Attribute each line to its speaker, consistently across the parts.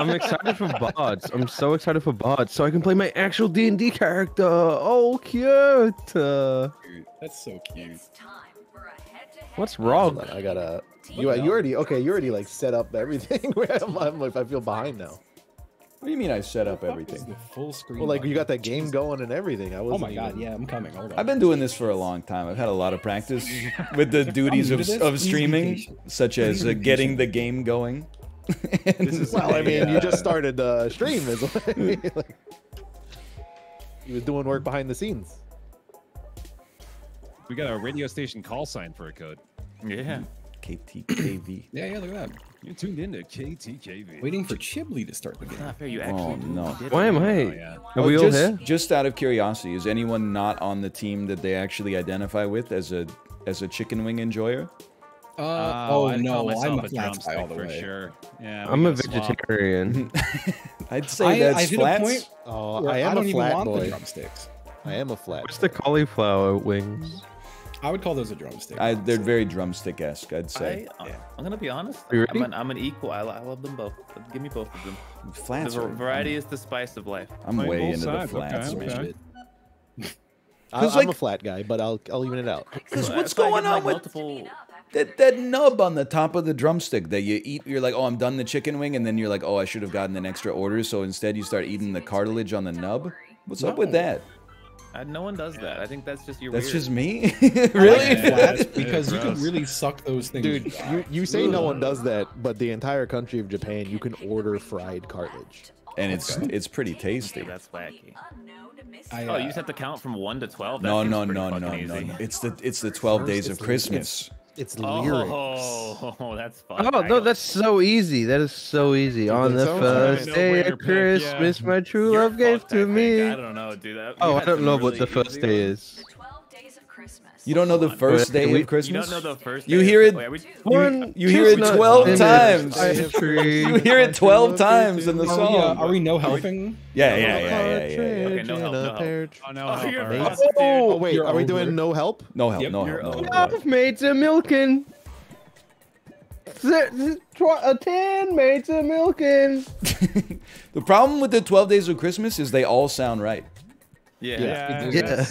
Speaker 1: I'm excited for bots. I'm so excited for bots, so I can play my actual D and D character. Oh, cute. Uh,
Speaker 2: That's so cute.
Speaker 1: what's wrong?
Speaker 3: Hold on, I gotta. You you already okay? You already like set up everything. I'm, I'm, if I feel behind now.
Speaker 4: What do you mean I set up everything?
Speaker 2: The full screen.
Speaker 3: Well, like you got that game going and everything. I was.
Speaker 2: Oh my god, yeah, I'm coming. Hold on.
Speaker 4: I've been doing this for a long time. I've had a lot of practice with the duties of, of streaming, such as uh, getting the game going.
Speaker 3: Well, I mean, you just started the stream. Is like, you was doing work behind the scenes.
Speaker 5: We got a radio station call sign for a code.
Speaker 6: Yeah.
Speaker 4: KTKV.
Speaker 2: Yeah, yeah, look at that.
Speaker 5: You're tuned into KTKV.
Speaker 2: Waiting for Chiblee to start the game.
Speaker 6: not fair. You
Speaker 4: Oh
Speaker 6: actually.
Speaker 4: no.
Speaker 1: Why
Speaker 6: it.
Speaker 1: am
Speaker 5: Oh,
Speaker 1: I?
Speaker 5: yeah.
Speaker 1: Are we oh, all
Speaker 4: just,
Speaker 1: here?
Speaker 4: just out of curiosity, is anyone not on the team that they actually identify with as a as a chicken wing enjoyer?
Speaker 2: Uh, oh
Speaker 5: I'd
Speaker 2: no, I'm
Speaker 5: a
Speaker 2: a flat
Speaker 5: drumstick
Speaker 2: guy all the
Speaker 5: for
Speaker 2: way.
Speaker 5: sure. Yeah,
Speaker 1: I'm a vegetarian.
Speaker 4: I'd say
Speaker 2: I,
Speaker 4: that's
Speaker 2: I hit
Speaker 4: flats.
Speaker 2: a point
Speaker 3: Oh, I
Speaker 2: I,
Speaker 3: am
Speaker 2: don't
Speaker 3: a
Speaker 2: even
Speaker 3: flat
Speaker 2: want the
Speaker 3: boy.
Speaker 2: drumsticks.
Speaker 3: I am a flat.
Speaker 1: What's the cauliflower wings?
Speaker 2: I would call those a drumstick.
Speaker 4: I, they're very drumstick esque. I'd say
Speaker 6: I, I'm gonna be honest.
Speaker 1: You
Speaker 6: I'm an, I'm an equal. I, I love them both. Give me both of them.
Speaker 4: Flats.
Speaker 6: var-
Speaker 4: Are,
Speaker 6: variety is the spice of life.
Speaker 4: I'm
Speaker 5: Playing
Speaker 4: way into
Speaker 5: sides,
Speaker 4: the flats.
Speaker 5: okay.
Speaker 4: man.
Speaker 3: I,
Speaker 4: 'Cause,
Speaker 3: I'm
Speaker 4: like, a
Speaker 3: flat guy, but I'll I'll even it out.
Speaker 4: Because what's
Speaker 6: that's why I
Speaker 4: going
Speaker 6: like,
Speaker 4: on with
Speaker 6: multiple?
Speaker 4: That, that nub on the top of the drumstick that you eat? You're like, oh, I'm done the chicken wing, and then you're like, oh, I should have gotten an extra order. So instead, you start eating the cartilage on the nub. What's up with that?
Speaker 6: Uh, no one does that. I think that's just your.
Speaker 4: That's
Speaker 6: weird.
Speaker 4: just me. Really?
Speaker 2: flats
Speaker 5: Yeah.
Speaker 2: because you can really suck those things.
Speaker 3: Dude, you, you say no one does that, but the entire country of Japan, you can order fried cartilage.
Speaker 4: and it's it's pretty tasty.
Speaker 6: Okay, that's wacky.
Speaker 2: I,
Speaker 6: Oh,
Speaker 2: uh,
Speaker 6: you just have to count from one to twelve. That
Speaker 4: No,
Speaker 6: seems
Speaker 4: no, no, no, no. It's the it's the twelve days of Christmas.
Speaker 3: It's oh, lyrics.
Speaker 6: Oh, that's fun.
Speaker 1: Oh no, that's so easy. That is so easy. On the first
Speaker 5: No
Speaker 1: day of Christmas,
Speaker 5: yeah.
Speaker 1: my true
Speaker 6: You're
Speaker 1: love gave to
Speaker 6: I think.
Speaker 1: me.
Speaker 6: I don't know, dude. That,
Speaker 1: Oh, I don't
Speaker 6: some
Speaker 1: know what the first
Speaker 6: easy
Speaker 1: day is.
Speaker 4: You don't know the first day
Speaker 1: we-
Speaker 4: of Christmas?
Speaker 6: You don't know the first.
Speaker 4: You hear it-
Speaker 6: Wait, are we-
Speaker 1: One
Speaker 4: you hear it
Speaker 1: chestnut
Speaker 4: 12 times.
Speaker 1: the ice tree.
Speaker 4: You hear it 12 times in the
Speaker 2: are, we, uh,
Speaker 4: song.
Speaker 2: are we no helping?
Speaker 4: Yeah, yeah, yeah, yeah, yeah, yeah.
Speaker 6: Okay, no help, no help.
Speaker 5: Oh no!
Speaker 6: Oh,
Speaker 5: help,
Speaker 6: you're
Speaker 5: all right.
Speaker 3: Oh wait,
Speaker 2: You're
Speaker 3: are we
Speaker 2: over.
Speaker 3: doing no help?
Speaker 4: No help,
Speaker 2: Yep,
Speaker 4: no help, no help.
Speaker 1: Twelve maids a milking. A ten maids a milking.
Speaker 4: The problem with the 12 days of Christmas is they all sound right.
Speaker 6: Yeah.
Speaker 5: Yeah,
Speaker 1: Yeah.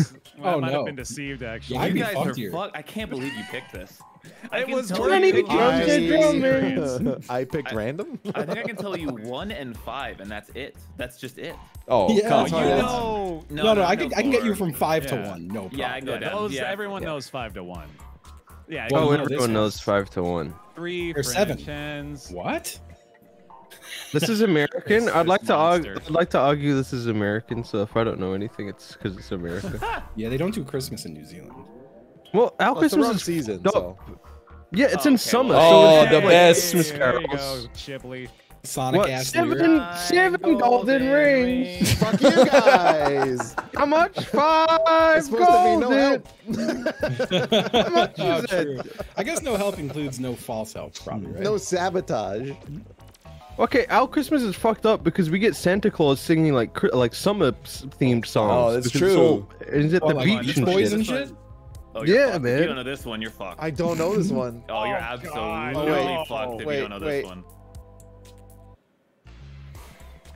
Speaker 5: That's- well, oh, I
Speaker 2: Oh,
Speaker 5: might
Speaker 2: no.
Speaker 5: have been deceived actually.
Speaker 2: Yeah, I'd
Speaker 6: You guys are
Speaker 2: here.
Speaker 6: fucked. I can't believe you picked this. I
Speaker 5: It was
Speaker 6: tell
Speaker 1: twenty
Speaker 6: you-
Speaker 5: I-
Speaker 1: drumming.
Speaker 3: I picked random.
Speaker 6: I think I can tell you one and five, and that's it. That's just it.
Speaker 4: Oh,
Speaker 2: Yeah,
Speaker 4: come on.
Speaker 2: hard.
Speaker 4: That's-
Speaker 5: No,
Speaker 2: No, no, I can, I can get you from five to one. No problem.
Speaker 6: Yeah, I go
Speaker 5: yeah,
Speaker 6: down.
Speaker 5: those,
Speaker 6: yeah,
Speaker 5: everyone
Speaker 6: yeah.
Speaker 5: knows five to one. Yeah,
Speaker 2: Well,
Speaker 1: Oh, everyone knows five to one.
Speaker 5: three
Speaker 2: Or
Speaker 5: for
Speaker 2: seven. What?
Speaker 1: This is American.
Speaker 5: This-
Speaker 1: I'd like
Speaker 5: this
Speaker 1: to argue. I'd like to argue this is American. So if I don't know anything, it's because it's America.
Speaker 2: Yeah, they don't do Christmas in New Zealand.
Speaker 1: well, our
Speaker 3: Well, it's the
Speaker 1: Christmas
Speaker 3: wrong
Speaker 1: is
Speaker 3: season, so
Speaker 1: Yeah, it's
Speaker 6: Oh,
Speaker 1: in
Speaker 6: okay,
Speaker 1: summer.
Speaker 6: well-
Speaker 1: so
Speaker 4: Oh,
Speaker 1: it's
Speaker 4: the
Speaker 1: like
Speaker 4: best.
Speaker 1: Christmas
Speaker 5: There you go,
Speaker 1: carols.
Speaker 5: Chiblee.
Speaker 2: Sonic
Speaker 1: What?
Speaker 2: ass
Speaker 1: Seven,
Speaker 2: lyric.
Speaker 1: seven golden,
Speaker 6: golden
Speaker 1: rings.
Speaker 3: fuck you guys.
Speaker 1: How much? Five
Speaker 3: It's supposed to be no
Speaker 1: golden.
Speaker 3: help.
Speaker 1: How much
Speaker 2: Oh,
Speaker 1: is
Speaker 2: true.
Speaker 1: it?
Speaker 2: I guess no help includes no false help, probably, mm-hmm. right?
Speaker 3: No sabotage.
Speaker 1: Okay, our Christmas is fucked up because we get Santa Claus singing like cri- like summer themed oh, songs.
Speaker 4: Oh, that's
Speaker 1: it's
Speaker 4: true.
Speaker 1: all- Is it
Speaker 2: Oh,
Speaker 1: the beach
Speaker 2: Beach
Speaker 1: and
Speaker 2: Boys
Speaker 1: shit?
Speaker 2: shit?
Speaker 6: Oh, you're
Speaker 1: Yeah,
Speaker 6: fucked. If
Speaker 1: man.
Speaker 6: you don't know this one, you're fucked.
Speaker 3: I don't know this one.
Speaker 6: Oh, you're
Speaker 5: Oh,
Speaker 6: absolutely
Speaker 3: Oh, wait.
Speaker 6: fucked if
Speaker 3: Wait,
Speaker 6: you don't know
Speaker 3: wait.
Speaker 6: this one.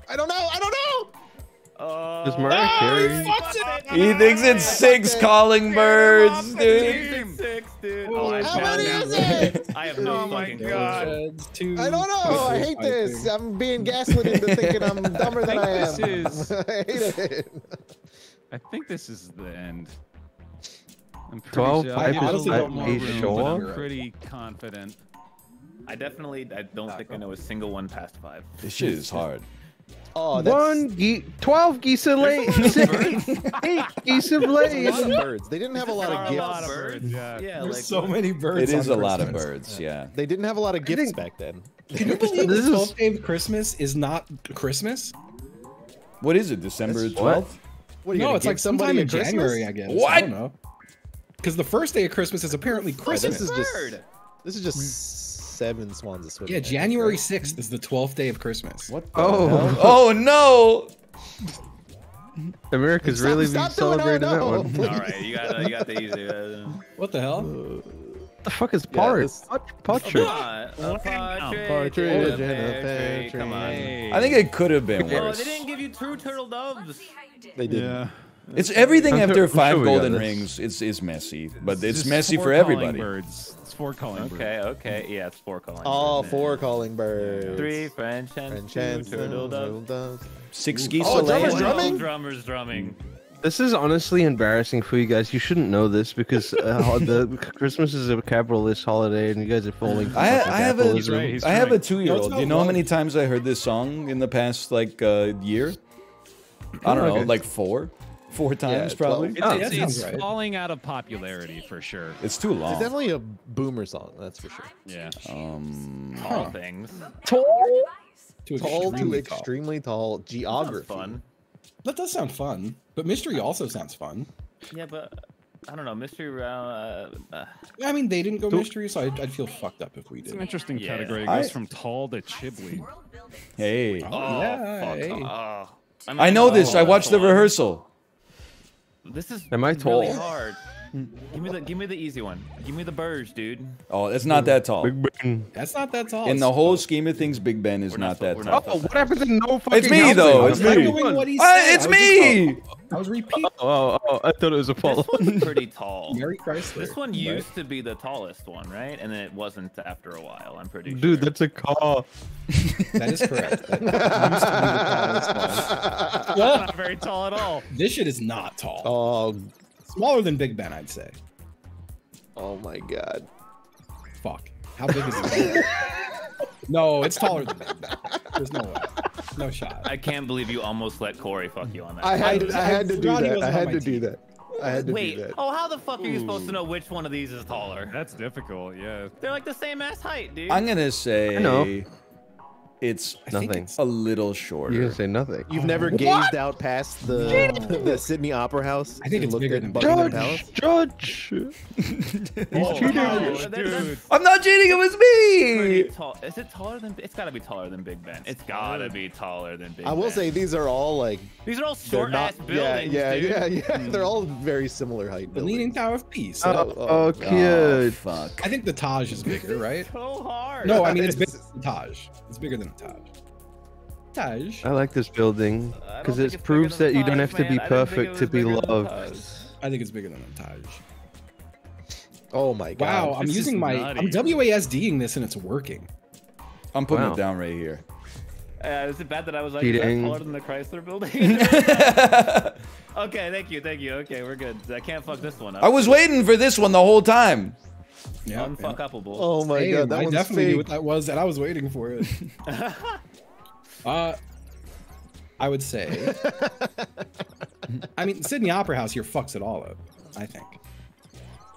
Speaker 3: I don't know. I don't know.
Speaker 6: Oh,
Speaker 1: Does Mariah Carey?
Speaker 4: He thinks it's six calling birds, dude.
Speaker 6: Six, six, dude. Oh, I
Speaker 3: How many is it?
Speaker 6: I have no
Speaker 5: Oh
Speaker 6: fucking
Speaker 5: God.
Speaker 6: clue.
Speaker 2: Two,
Speaker 3: I don't know. I hate this. I'm being gaslit into thinking I'm dumber than I
Speaker 5: I
Speaker 3: am.
Speaker 5: think this is-
Speaker 3: I hate it.
Speaker 5: I think this is the end. I'm pretty
Speaker 1: 12
Speaker 5: sure.
Speaker 2: I
Speaker 5: I'll give it a
Speaker 2: honestly don't know.
Speaker 5: room,
Speaker 1: Are you sure?
Speaker 5: I'm pretty confident.
Speaker 6: I definitely, I don't ah, think I oh. know a single one past five.
Speaker 4: This shit is hard.
Speaker 3: Oh, that's
Speaker 1: One ge- twelve geese a lay, eight geese of
Speaker 3: a lot of birds. They didn't have a lot
Speaker 6: There are
Speaker 3: of
Speaker 6: a
Speaker 3: gifts.
Speaker 6: lot of birds.
Speaker 5: Yeah.
Speaker 6: Yeah,
Speaker 2: There's
Speaker 6: like
Speaker 2: so many birds.
Speaker 4: It is
Speaker 2: on
Speaker 4: a lot of birds, yeah.
Speaker 3: They didn't have a lot of gifts
Speaker 1: think-
Speaker 3: back then.
Speaker 2: Can you believe
Speaker 1: This
Speaker 2: the
Speaker 1: is-
Speaker 2: 12th day of Christmas is not Christmas?
Speaker 4: What is it, December
Speaker 3: That's-
Speaker 4: 12th?
Speaker 3: What, are
Speaker 2: No, it's like sometime in
Speaker 3: Christmas?
Speaker 2: January, I guess. I
Speaker 4: What?
Speaker 2: don't know. Because the first day of Christmas is apparently
Speaker 3: Oh,
Speaker 2: Christmas.
Speaker 3: this is just this is just seven swans of swimming.
Speaker 2: yeah, January 6th is the 12th day of Christmas.
Speaker 4: What the
Speaker 1: Oh.
Speaker 4: hell? Oh no!
Speaker 1: America's
Speaker 3: Stop-
Speaker 1: really
Speaker 3: stop
Speaker 1: celebrating
Speaker 3: oh,
Speaker 1: that one.
Speaker 6: All right, you got, you got the easy. Uh,
Speaker 2: What the hell?
Speaker 1: the fuck is
Speaker 3: Yeah,
Speaker 1: part?
Speaker 3: this-
Speaker 1: Partridge.
Speaker 6: Uh, partridge,
Speaker 3: Partridge
Speaker 6: in
Speaker 3: in
Speaker 6: a
Speaker 3: a
Speaker 6: pear
Speaker 3: pear
Speaker 6: tree. Come on.
Speaker 4: I think it could have been
Speaker 6: Oh,
Speaker 4: worse.
Speaker 6: they didn't give you true turtle doves.
Speaker 3: They did.
Speaker 5: Yeah.
Speaker 4: It's everything after five golden rings. It's is messy, but it's
Speaker 5: just
Speaker 4: messy for everybody.
Speaker 5: Birds. It's four calling birds.
Speaker 6: Okay, okay, yeah, it's four calling.
Speaker 3: All
Speaker 6: birds.
Speaker 3: four calling birds.
Speaker 6: Three French and
Speaker 3: French
Speaker 6: two
Speaker 3: hens,
Speaker 6: turtle doves.
Speaker 3: doves.
Speaker 4: Six geese
Speaker 3: Oh,
Speaker 4: a laying.
Speaker 3: drummers drumming?
Speaker 6: Drummers drumming.
Speaker 1: This is honestly embarrassing for you guys. You shouldn't know this because uh, the Christmas is a capitalist holiday, and you guys are falling.
Speaker 4: I, I have a
Speaker 1: capitalism.
Speaker 5: right, he's
Speaker 4: I have a two year old.
Speaker 2: No,
Speaker 4: Do you
Speaker 2: it's
Speaker 4: know how many times I heard this song in the past like uh, year? I don't know,
Speaker 1: Okay.
Speaker 4: like four, four times probably.
Speaker 3: twelve.
Speaker 5: It's,
Speaker 2: Oh,
Speaker 5: it's,
Speaker 2: that
Speaker 5: it's
Speaker 2: right.
Speaker 5: falling out of popularity for sure.
Speaker 4: It's too long.
Speaker 3: It's definitely a boomer song, that's for sure.
Speaker 5: Yeah.
Speaker 4: Um,
Speaker 6: All things.
Speaker 2: Too
Speaker 3: Tall to
Speaker 2: extremely tall.
Speaker 3: extremely tall.
Speaker 6: Sounds
Speaker 3: Geography.
Speaker 6: fun.
Speaker 2: That does sound fun, but mystery also sounds fun.
Speaker 6: Yeah, but I don't know. Mystery round. Uh, uh,
Speaker 2: I mean, they didn't go mystery, so I'd, I'd feel fucked up if we did.
Speaker 5: It's an interesting
Speaker 6: Yeah.
Speaker 5: category. It
Speaker 4: I-
Speaker 5: goes from tall to Chiblee.
Speaker 4: hey,
Speaker 2: Oh,
Speaker 6: oh,
Speaker 2: yeah,
Speaker 6: fuck.
Speaker 2: hey.
Speaker 6: Oh. mean,
Speaker 4: I know this. I
Speaker 6: that's
Speaker 4: watched the
Speaker 6: one.
Speaker 4: rehearsal.
Speaker 6: This is
Speaker 1: Am I
Speaker 6: really
Speaker 1: tall?
Speaker 6: hard. give me the give me the easy one. Give me the birds, dude.
Speaker 4: Oh, it's not that tall.
Speaker 1: Big Ben.
Speaker 2: That's not that tall.
Speaker 4: In the whole scheme of things, Big Ben is not
Speaker 6: not
Speaker 4: that tall.
Speaker 6: not
Speaker 1: Oh, what happened to no fucking?
Speaker 4: It's me,
Speaker 1: housing?
Speaker 4: though, it's me.
Speaker 2: what he said.
Speaker 4: Ah, it's
Speaker 2: I was
Speaker 4: me.
Speaker 2: I was repeating.
Speaker 1: Oh oh, oh, oh, I thought it was a
Speaker 6: This
Speaker 1: follow.
Speaker 6: one's pretty tall.
Speaker 2: Mary Chrysler.
Speaker 6: This one
Speaker 2: right?
Speaker 6: used to be the tallest one, right? And then it wasn't after a while. I'm pretty
Speaker 1: Dude,
Speaker 6: sure.
Speaker 1: that's a car.
Speaker 2: That is correct. That used to be the tallest one.
Speaker 5: Not very tall at all.
Speaker 2: This shit is not tall.
Speaker 3: Oh,
Speaker 2: Smaller than Big Ben, I'd say.
Speaker 3: oh my god.
Speaker 2: Fuck. How big is it? no, it's taller than Big Ben. There's no way. No shot.
Speaker 6: I can't believe you almost let Kory fuck you on that.
Speaker 3: I had to, I
Speaker 2: I
Speaker 3: had to do that. I had
Speaker 2: my
Speaker 3: to do that. I had to
Speaker 6: Wait.
Speaker 3: do that.
Speaker 6: Oh, how the fuck are you supposed to know which one of these is taller?
Speaker 5: That's difficult. Yeah.
Speaker 6: They're like the same ass height, dude.
Speaker 4: I'm gonna say I
Speaker 1: know.
Speaker 4: It's
Speaker 2: I think
Speaker 1: Nothing.
Speaker 2: it's-
Speaker 4: a little
Speaker 1: You're
Speaker 4: shorter.
Speaker 1: gonna say nothing.
Speaker 3: You've never gazed out past the the Sydney Opera House.
Speaker 2: I think
Speaker 3: and
Speaker 2: it's
Speaker 3: looked
Speaker 2: bigger
Speaker 3: at
Speaker 2: than
Speaker 3: Buckingham
Speaker 1: Judge,
Speaker 3: Palace.
Speaker 1: Judge.
Speaker 6: oh,
Speaker 1: cheating.
Speaker 6: no,
Speaker 5: Oh,
Speaker 6: that-
Speaker 4: I'm not cheating. It was me.
Speaker 6: tall. Is it taller than? It's got to be taller than Big Ben. It's got to be taller than Big Ben.
Speaker 3: I will
Speaker 6: Ben.
Speaker 3: say these are all like
Speaker 6: these are all short
Speaker 3: not.
Speaker 6: ass
Speaker 3: Yeah,
Speaker 6: buildings.
Speaker 3: yeah,
Speaker 6: dude.
Speaker 3: yeah, yeah. Hmm. They're all very similar height.
Speaker 2: The Leaning. Tower of Peace.
Speaker 1: Oh,
Speaker 3: oh,
Speaker 1: oh,
Speaker 4: Oh, oh
Speaker 1: cute.
Speaker 4: fuck.
Speaker 2: I think the Taj is bigger, right?
Speaker 6: So hard.
Speaker 2: No, I mean it's bigger than the Taj. It's bigger than the Taj. Taj.
Speaker 1: I like this building because
Speaker 6: think
Speaker 1: it proves that
Speaker 6: than
Speaker 1: you don't
Speaker 6: Taj,
Speaker 1: have to be
Speaker 6: man. I didn't think it
Speaker 1: perfect to be loved.
Speaker 2: I think it's bigger than the Taj.
Speaker 3: Oh my god!
Speaker 2: Wow, I'm
Speaker 5: this
Speaker 2: using my
Speaker 5: nutty.
Speaker 2: I'm WASDing this and it's working.
Speaker 4: I'm putting
Speaker 1: Wow.
Speaker 4: it down right here.
Speaker 6: Uh, is it bad that I was like is that taller than the Chrysler building? okay, thank you, thank you. Okay, we're good. I can't fuck this one up.
Speaker 4: I was waiting for this one the whole time.
Speaker 2: Yeah.
Speaker 6: unfuckable.
Speaker 3: Oh my
Speaker 2: Same,
Speaker 3: god, that
Speaker 2: I
Speaker 3: one's
Speaker 2: definitely knew what that was, and I was waiting for it. uh, I would say. I mean, Sydney Opera House here fucks it all up. I think,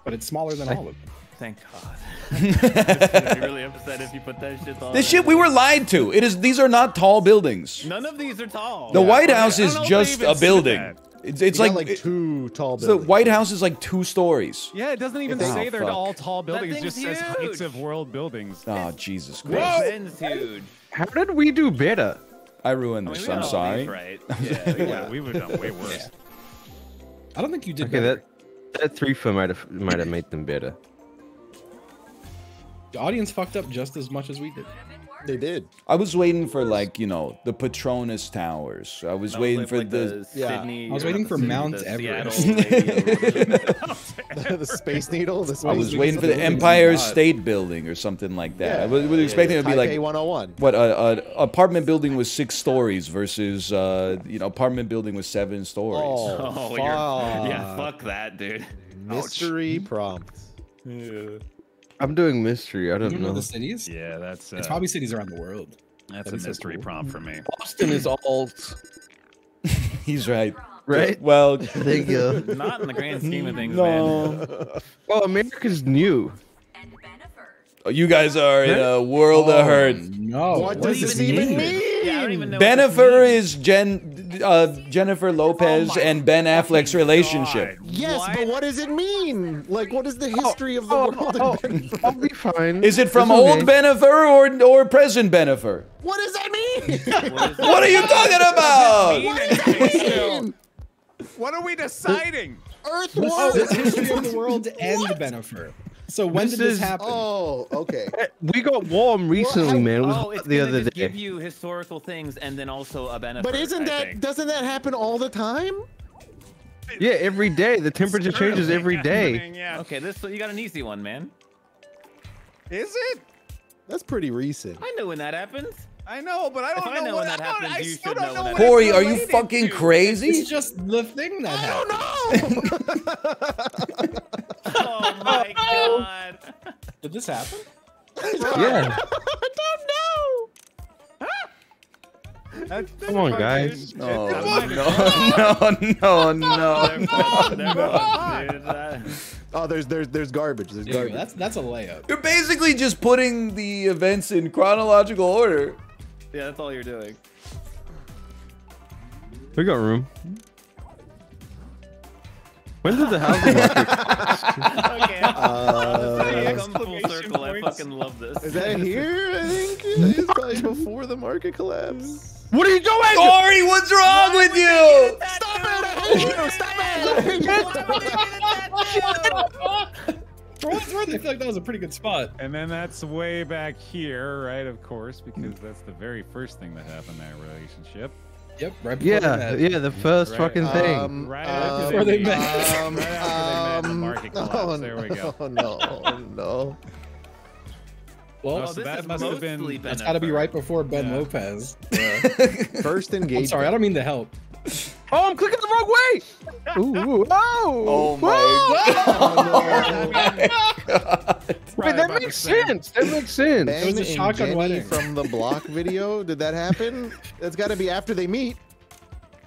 Speaker 2: but it's smaller than all of them.
Speaker 6: Thank God. I'm be really upset if you put that shit on.
Speaker 4: This shit we were lied to. It is. These are not tall buildings.
Speaker 6: None of these are tall.
Speaker 4: The White House is
Speaker 5: know if I
Speaker 4: just a
Speaker 5: see
Speaker 4: building.
Speaker 5: That.
Speaker 4: It's, it's like,
Speaker 3: like two tall buildings.
Speaker 4: the
Speaker 3: buildings.
Speaker 4: White House is like two stories.
Speaker 5: Yeah, it doesn't even
Speaker 4: Oh,
Speaker 5: say they're
Speaker 4: fuck.
Speaker 5: all tall buildings. It
Speaker 6: thing's
Speaker 5: just says heights of world buildings.
Speaker 4: Oh Jesus Christ!
Speaker 6: Ben's huge.
Speaker 1: How did we do better?
Speaker 4: I ruined
Speaker 6: I mean,
Speaker 4: this. I'm sorry.
Speaker 6: Right. Yeah.
Speaker 5: We would, we would have done way worse.
Speaker 2: I don't think you did.
Speaker 1: Okay,
Speaker 2: better.
Speaker 1: that that three for might have might have made them better.
Speaker 2: the audience fucked up just as much as we did.
Speaker 3: They did.
Speaker 4: I was waiting for like you know the Petronas Towers. I was
Speaker 6: I was
Speaker 4: waiting
Speaker 6: like-
Speaker 4: for
Speaker 6: like
Speaker 4: the.
Speaker 3: Yeah.
Speaker 6: Sydney,
Speaker 2: I was waiting for
Speaker 6: the Sydney,
Speaker 2: Mount
Speaker 6: the
Speaker 2: Everest.
Speaker 6: Seattle lady or whatever.
Speaker 3: the Space Needle. The
Speaker 4: I was waiting for the. Empire State Building or something like that.
Speaker 3: Yeah.
Speaker 4: I was, was expecting it to be
Speaker 3: Taipei
Speaker 4: like
Speaker 3: 101.
Speaker 4: what a, a apartment building with six stories versus uh, you know apartment building with seven stories.
Speaker 3: Oh,
Speaker 6: Oh,
Speaker 3: fuck.
Speaker 6: yeah, fuck that, dude.
Speaker 3: Mystery prompt.
Speaker 1: I'm doing mystery. I don't
Speaker 2: don't know
Speaker 1: know.
Speaker 2: the cities?
Speaker 5: Yeah, that's uh,
Speaker 2: It's probably cities around the world.
Speaker 5: that's
Speaker 2: that'd
Speaker 5: a
Speaker 2: be so
Speaker 5: mystery
Speaker 2: cool.
Speaker 5: prompt for me.
Speaker 1: Boston is alt,
Speaker 4: He's right.
Speaker 1: right?
Speaker 4: Well,
Speaker 1: Thank you.
Speaker 6: Not in the grand scheme of things, man.
Speaker 1: Well, America's new.
Speaker 4: Oh, You guys are in a world
Speaker 2: Oh,
Speaker 4: of hurt.
Speaker 2: No.
Speaker 3: What does
Speaker 2: does
Speaker 3: this even mean?
Speaker 6: Yeah, I don't even know. what this
Speaker 4: Bennifer
Speaker 6: means.
Speaker 4: is Jen, uh, Jennifer Lopez
Speaker 5: my
Speaker 4: and Ben Affleck's relationship.
Speaker 5: God.
Speaker 3: Yes,
Speaker 6: What?
Speaker 3: but what does it mean? Like, what is the history of the
Speaker 1: Oh,
Speaker 3: world?
Speaker 1: oh,
Speaker 3: in
Speaker 1: I'll be fine.
Speaker 4: Is it from
Speaker 1: It's okay.
Speaker 4: old Bennifer or or present Bennifer?
Speaker 3: What does that mean?
Speaker 6: What is
Speaker 4: What are you talking about?
Speaker 3: mean?
Speaker 5: What are we deciding?
Speaker 3: Earth
Speaker 2: Oh,
Speaker 3: War.
Speaker 2: it's history of the world and Bennifer. So when
Speaker 1: This
Speaker 2: did this
Speaker 1: is-
Speaker 2: happen?
Speaker 3: Oh, okay.
Speaker 1: We got warm recently,
Speaker 3: how-
Speaker 1: man. It was
Speaker 6: Oh, it's
Speaker 1: the
Speaker 6: gonna
Speaker 1: other
Speaker 6: just
Speaker 1: day.
Speaker 6: give you historical things and then also a benefit.
Speaker 3: But isn't
Speaker 6: I
Speaker 3: that
Speaker 6: think.
Speaker 3: doesn't that happen all the time?
Speaker 1: Yeah, every day. The temperature changes every day.
Speaker 5: Yeah.
Speaker 6: Okay, this you got an easy one, man.
Speaker 5: Is it?
Speaker 3: That's pretty recent.
Speaker 6: I know when that happens.
Speaker 5: I know, but I don't
Speaker 6: I
Speaker 5: know,
Speaker 6: know
Speaker 5: what
Speaker 6: when that
Speaker 5: I
Speaker 6: happens,
Speaker 5: I
Speaker 6: you
Speaker 5: still
Speaker 6: should
Speaker 5: don't
Speaker 6: know
Speaker 5: know what
Speaker 6: that
Speaker 4: Kory, are you fucking
Speaker 5: to.
Speaker 4: crazy?
Speaker 2: It's just the thing that happened.
Speaker 6: Oh my god.
Speaker 2: Did this happen?
Speaker 1: Yeah.
Speaker 5: I don't That's-
Speaker 1: Come on, guys.
Speaker 4: Oh,
Speaker 5: That might
Speaker 4: no,
Speaker 5: have-
Speaker 4: no, no, no.
Speaker 6: They're fucked. They're fucked, dude. That-
Speaker 3: Oh, there's there's there's garbage. There's
Speaker 2: There you go.
Speaker 3: garbage.
Speaker 2: That's that's a layup.
Speaker 4: You're basically just putting the events in chronological order.
Speaker 6: Yeah, that's all you're doing.
Speaker 1: We got room. When did the housing market?
Speaker 6: Okay.
Speaker 3: Uh,
Speaker 6: I come full
Speaker 5: exclamation
Speaker 6: circle. I fucking love this.
Speaker 3: Is that here? I think it's probably before the market collapse.
Speaker 1: What are you doing?
Speaker 4: Kory, what's wrong with you?
Speaker 3: Stop it! I hate you! Stop it!
Speaker 2: For worth, I feel like that was a pretty good spot.
Speaker 5: And then that's way back here, right? Of course, because that's the very first thing that happened in that relationship.
Speaker 2: Yep, right before they
Speaker 1: Yeah,
Speaker 2: met.
Speaker 1: yeah, the first
Speaker 5: Right.
Speaker 1: fucking thing.
Speaker 3: Um,
Speaker 5: Right
Speaker 3: um,
Speaker 5: after
Speaker 2: Before they met.
Speaker 3: Um,
Speaker 5: Right after they met the
Speaker 3: um,
Speaker 5: market
Speaker 3: oh.
Speaker 5: There we go.
Speaker 3: Oh no, no.
Speaker 2: Well,
Speaker 5: Oh,
Speaker 6: Oh,
Speaker 5: so
Speaker 6: this
Speaker 5: that
Speaker 6: is
Speaker 5: must have been-
Speaker 6: mostly
Speaker 2: that's got to be right before Ben
Speaker 5: Yeah.
Speaker 2: Lopez.
Speaker 3: First engagement.
Speaker 2: I'm sorry, I don't mean to help.
Speaker 1: Oh, I'm clicking the wrong way. Ooh, ooh, oh,
Speaker 4: oh, oh my god.
Speaker 1: Wait, that makes sense. That makes sense.
Speaker 3: Ben
Speaker 2: It was a
Speaker 3: and
Speaker 2: shotgun
Speaker 3: Jenny
Speaker 2: wedding.
Speaker 3: from the Block video. Did that happen? That's got to be after they meet.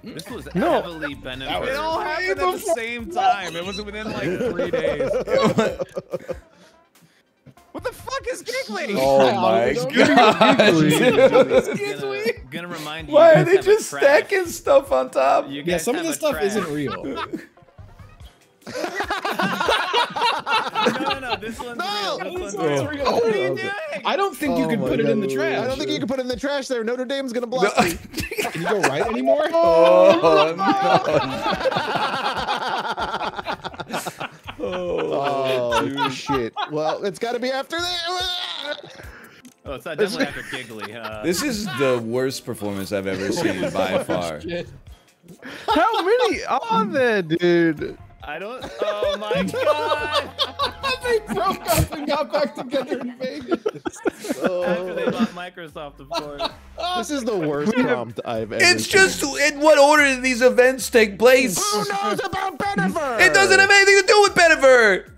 Speaker 6: This was
Speaker 1: No.
Speaker 6: heavily
Speaker 5: It all happened at the same time. It was within like three days. What the fuck is giggling?
Speaker 4: Oh my
Speaker 3: don't
Speaker 4: god.
Speaker 6: Gonna, gonna remind you.
Speaker 4: Why
Speaker 6: you
Speaker 4: are they
Speaker 6: guys have a
Speaker 4: just stacking stuff on top?
Speaker 6: You
Speaker 2: Yeah, some of this stuff
Speaker 6: trash.
Speaker 2: isn't real.
Speaker 6: No, no, no. This one's
Speaker 3: No,
Speaker 6: real. This
Speaker 2: this
Speaker 6: one's
Speaker 2: one's
Speaker 6: real.
Speaker 2: real.
Speaker 6: Oh, what are you
Speaker 3: Oh,
Speaker 6: doing?
Speaker 2: I don't think you
Speaker 3: Oh
Speaker 2: can
Speaker 3: my
Speaker 2: put it in the trash.
Speaker 3: I don't think you can put it in the trash there. Notre Dame's gonna block you.
Speaker 2: Can you go right anymore?
Speaker 4: Oh no.
Speaker 3: Oh shit. Well, it's got to be after that.
Speaker 6: Oh, it's not definitely after giggly. Uh,
Speaker 4: This is the worst performance I've ever seen by far.
Speaker 2: Shit.
Speaker 1: How many are there, dude?
Speaker 6: I don't. Oh my god!
Speaker 2: they broke up and got back together in Vegas.
Speaker 6: After they bought oh. Microsoft, of course.
Speaker 3: This is the worst prompt I've ever.
Speaker 4: It's
Speaker 3: seen.
Speaker 4: just in what order did these events take place?
Speaker 3: Who knows about Bennifer?
Speaker 4: It doesn't have anything to do with Bennifer.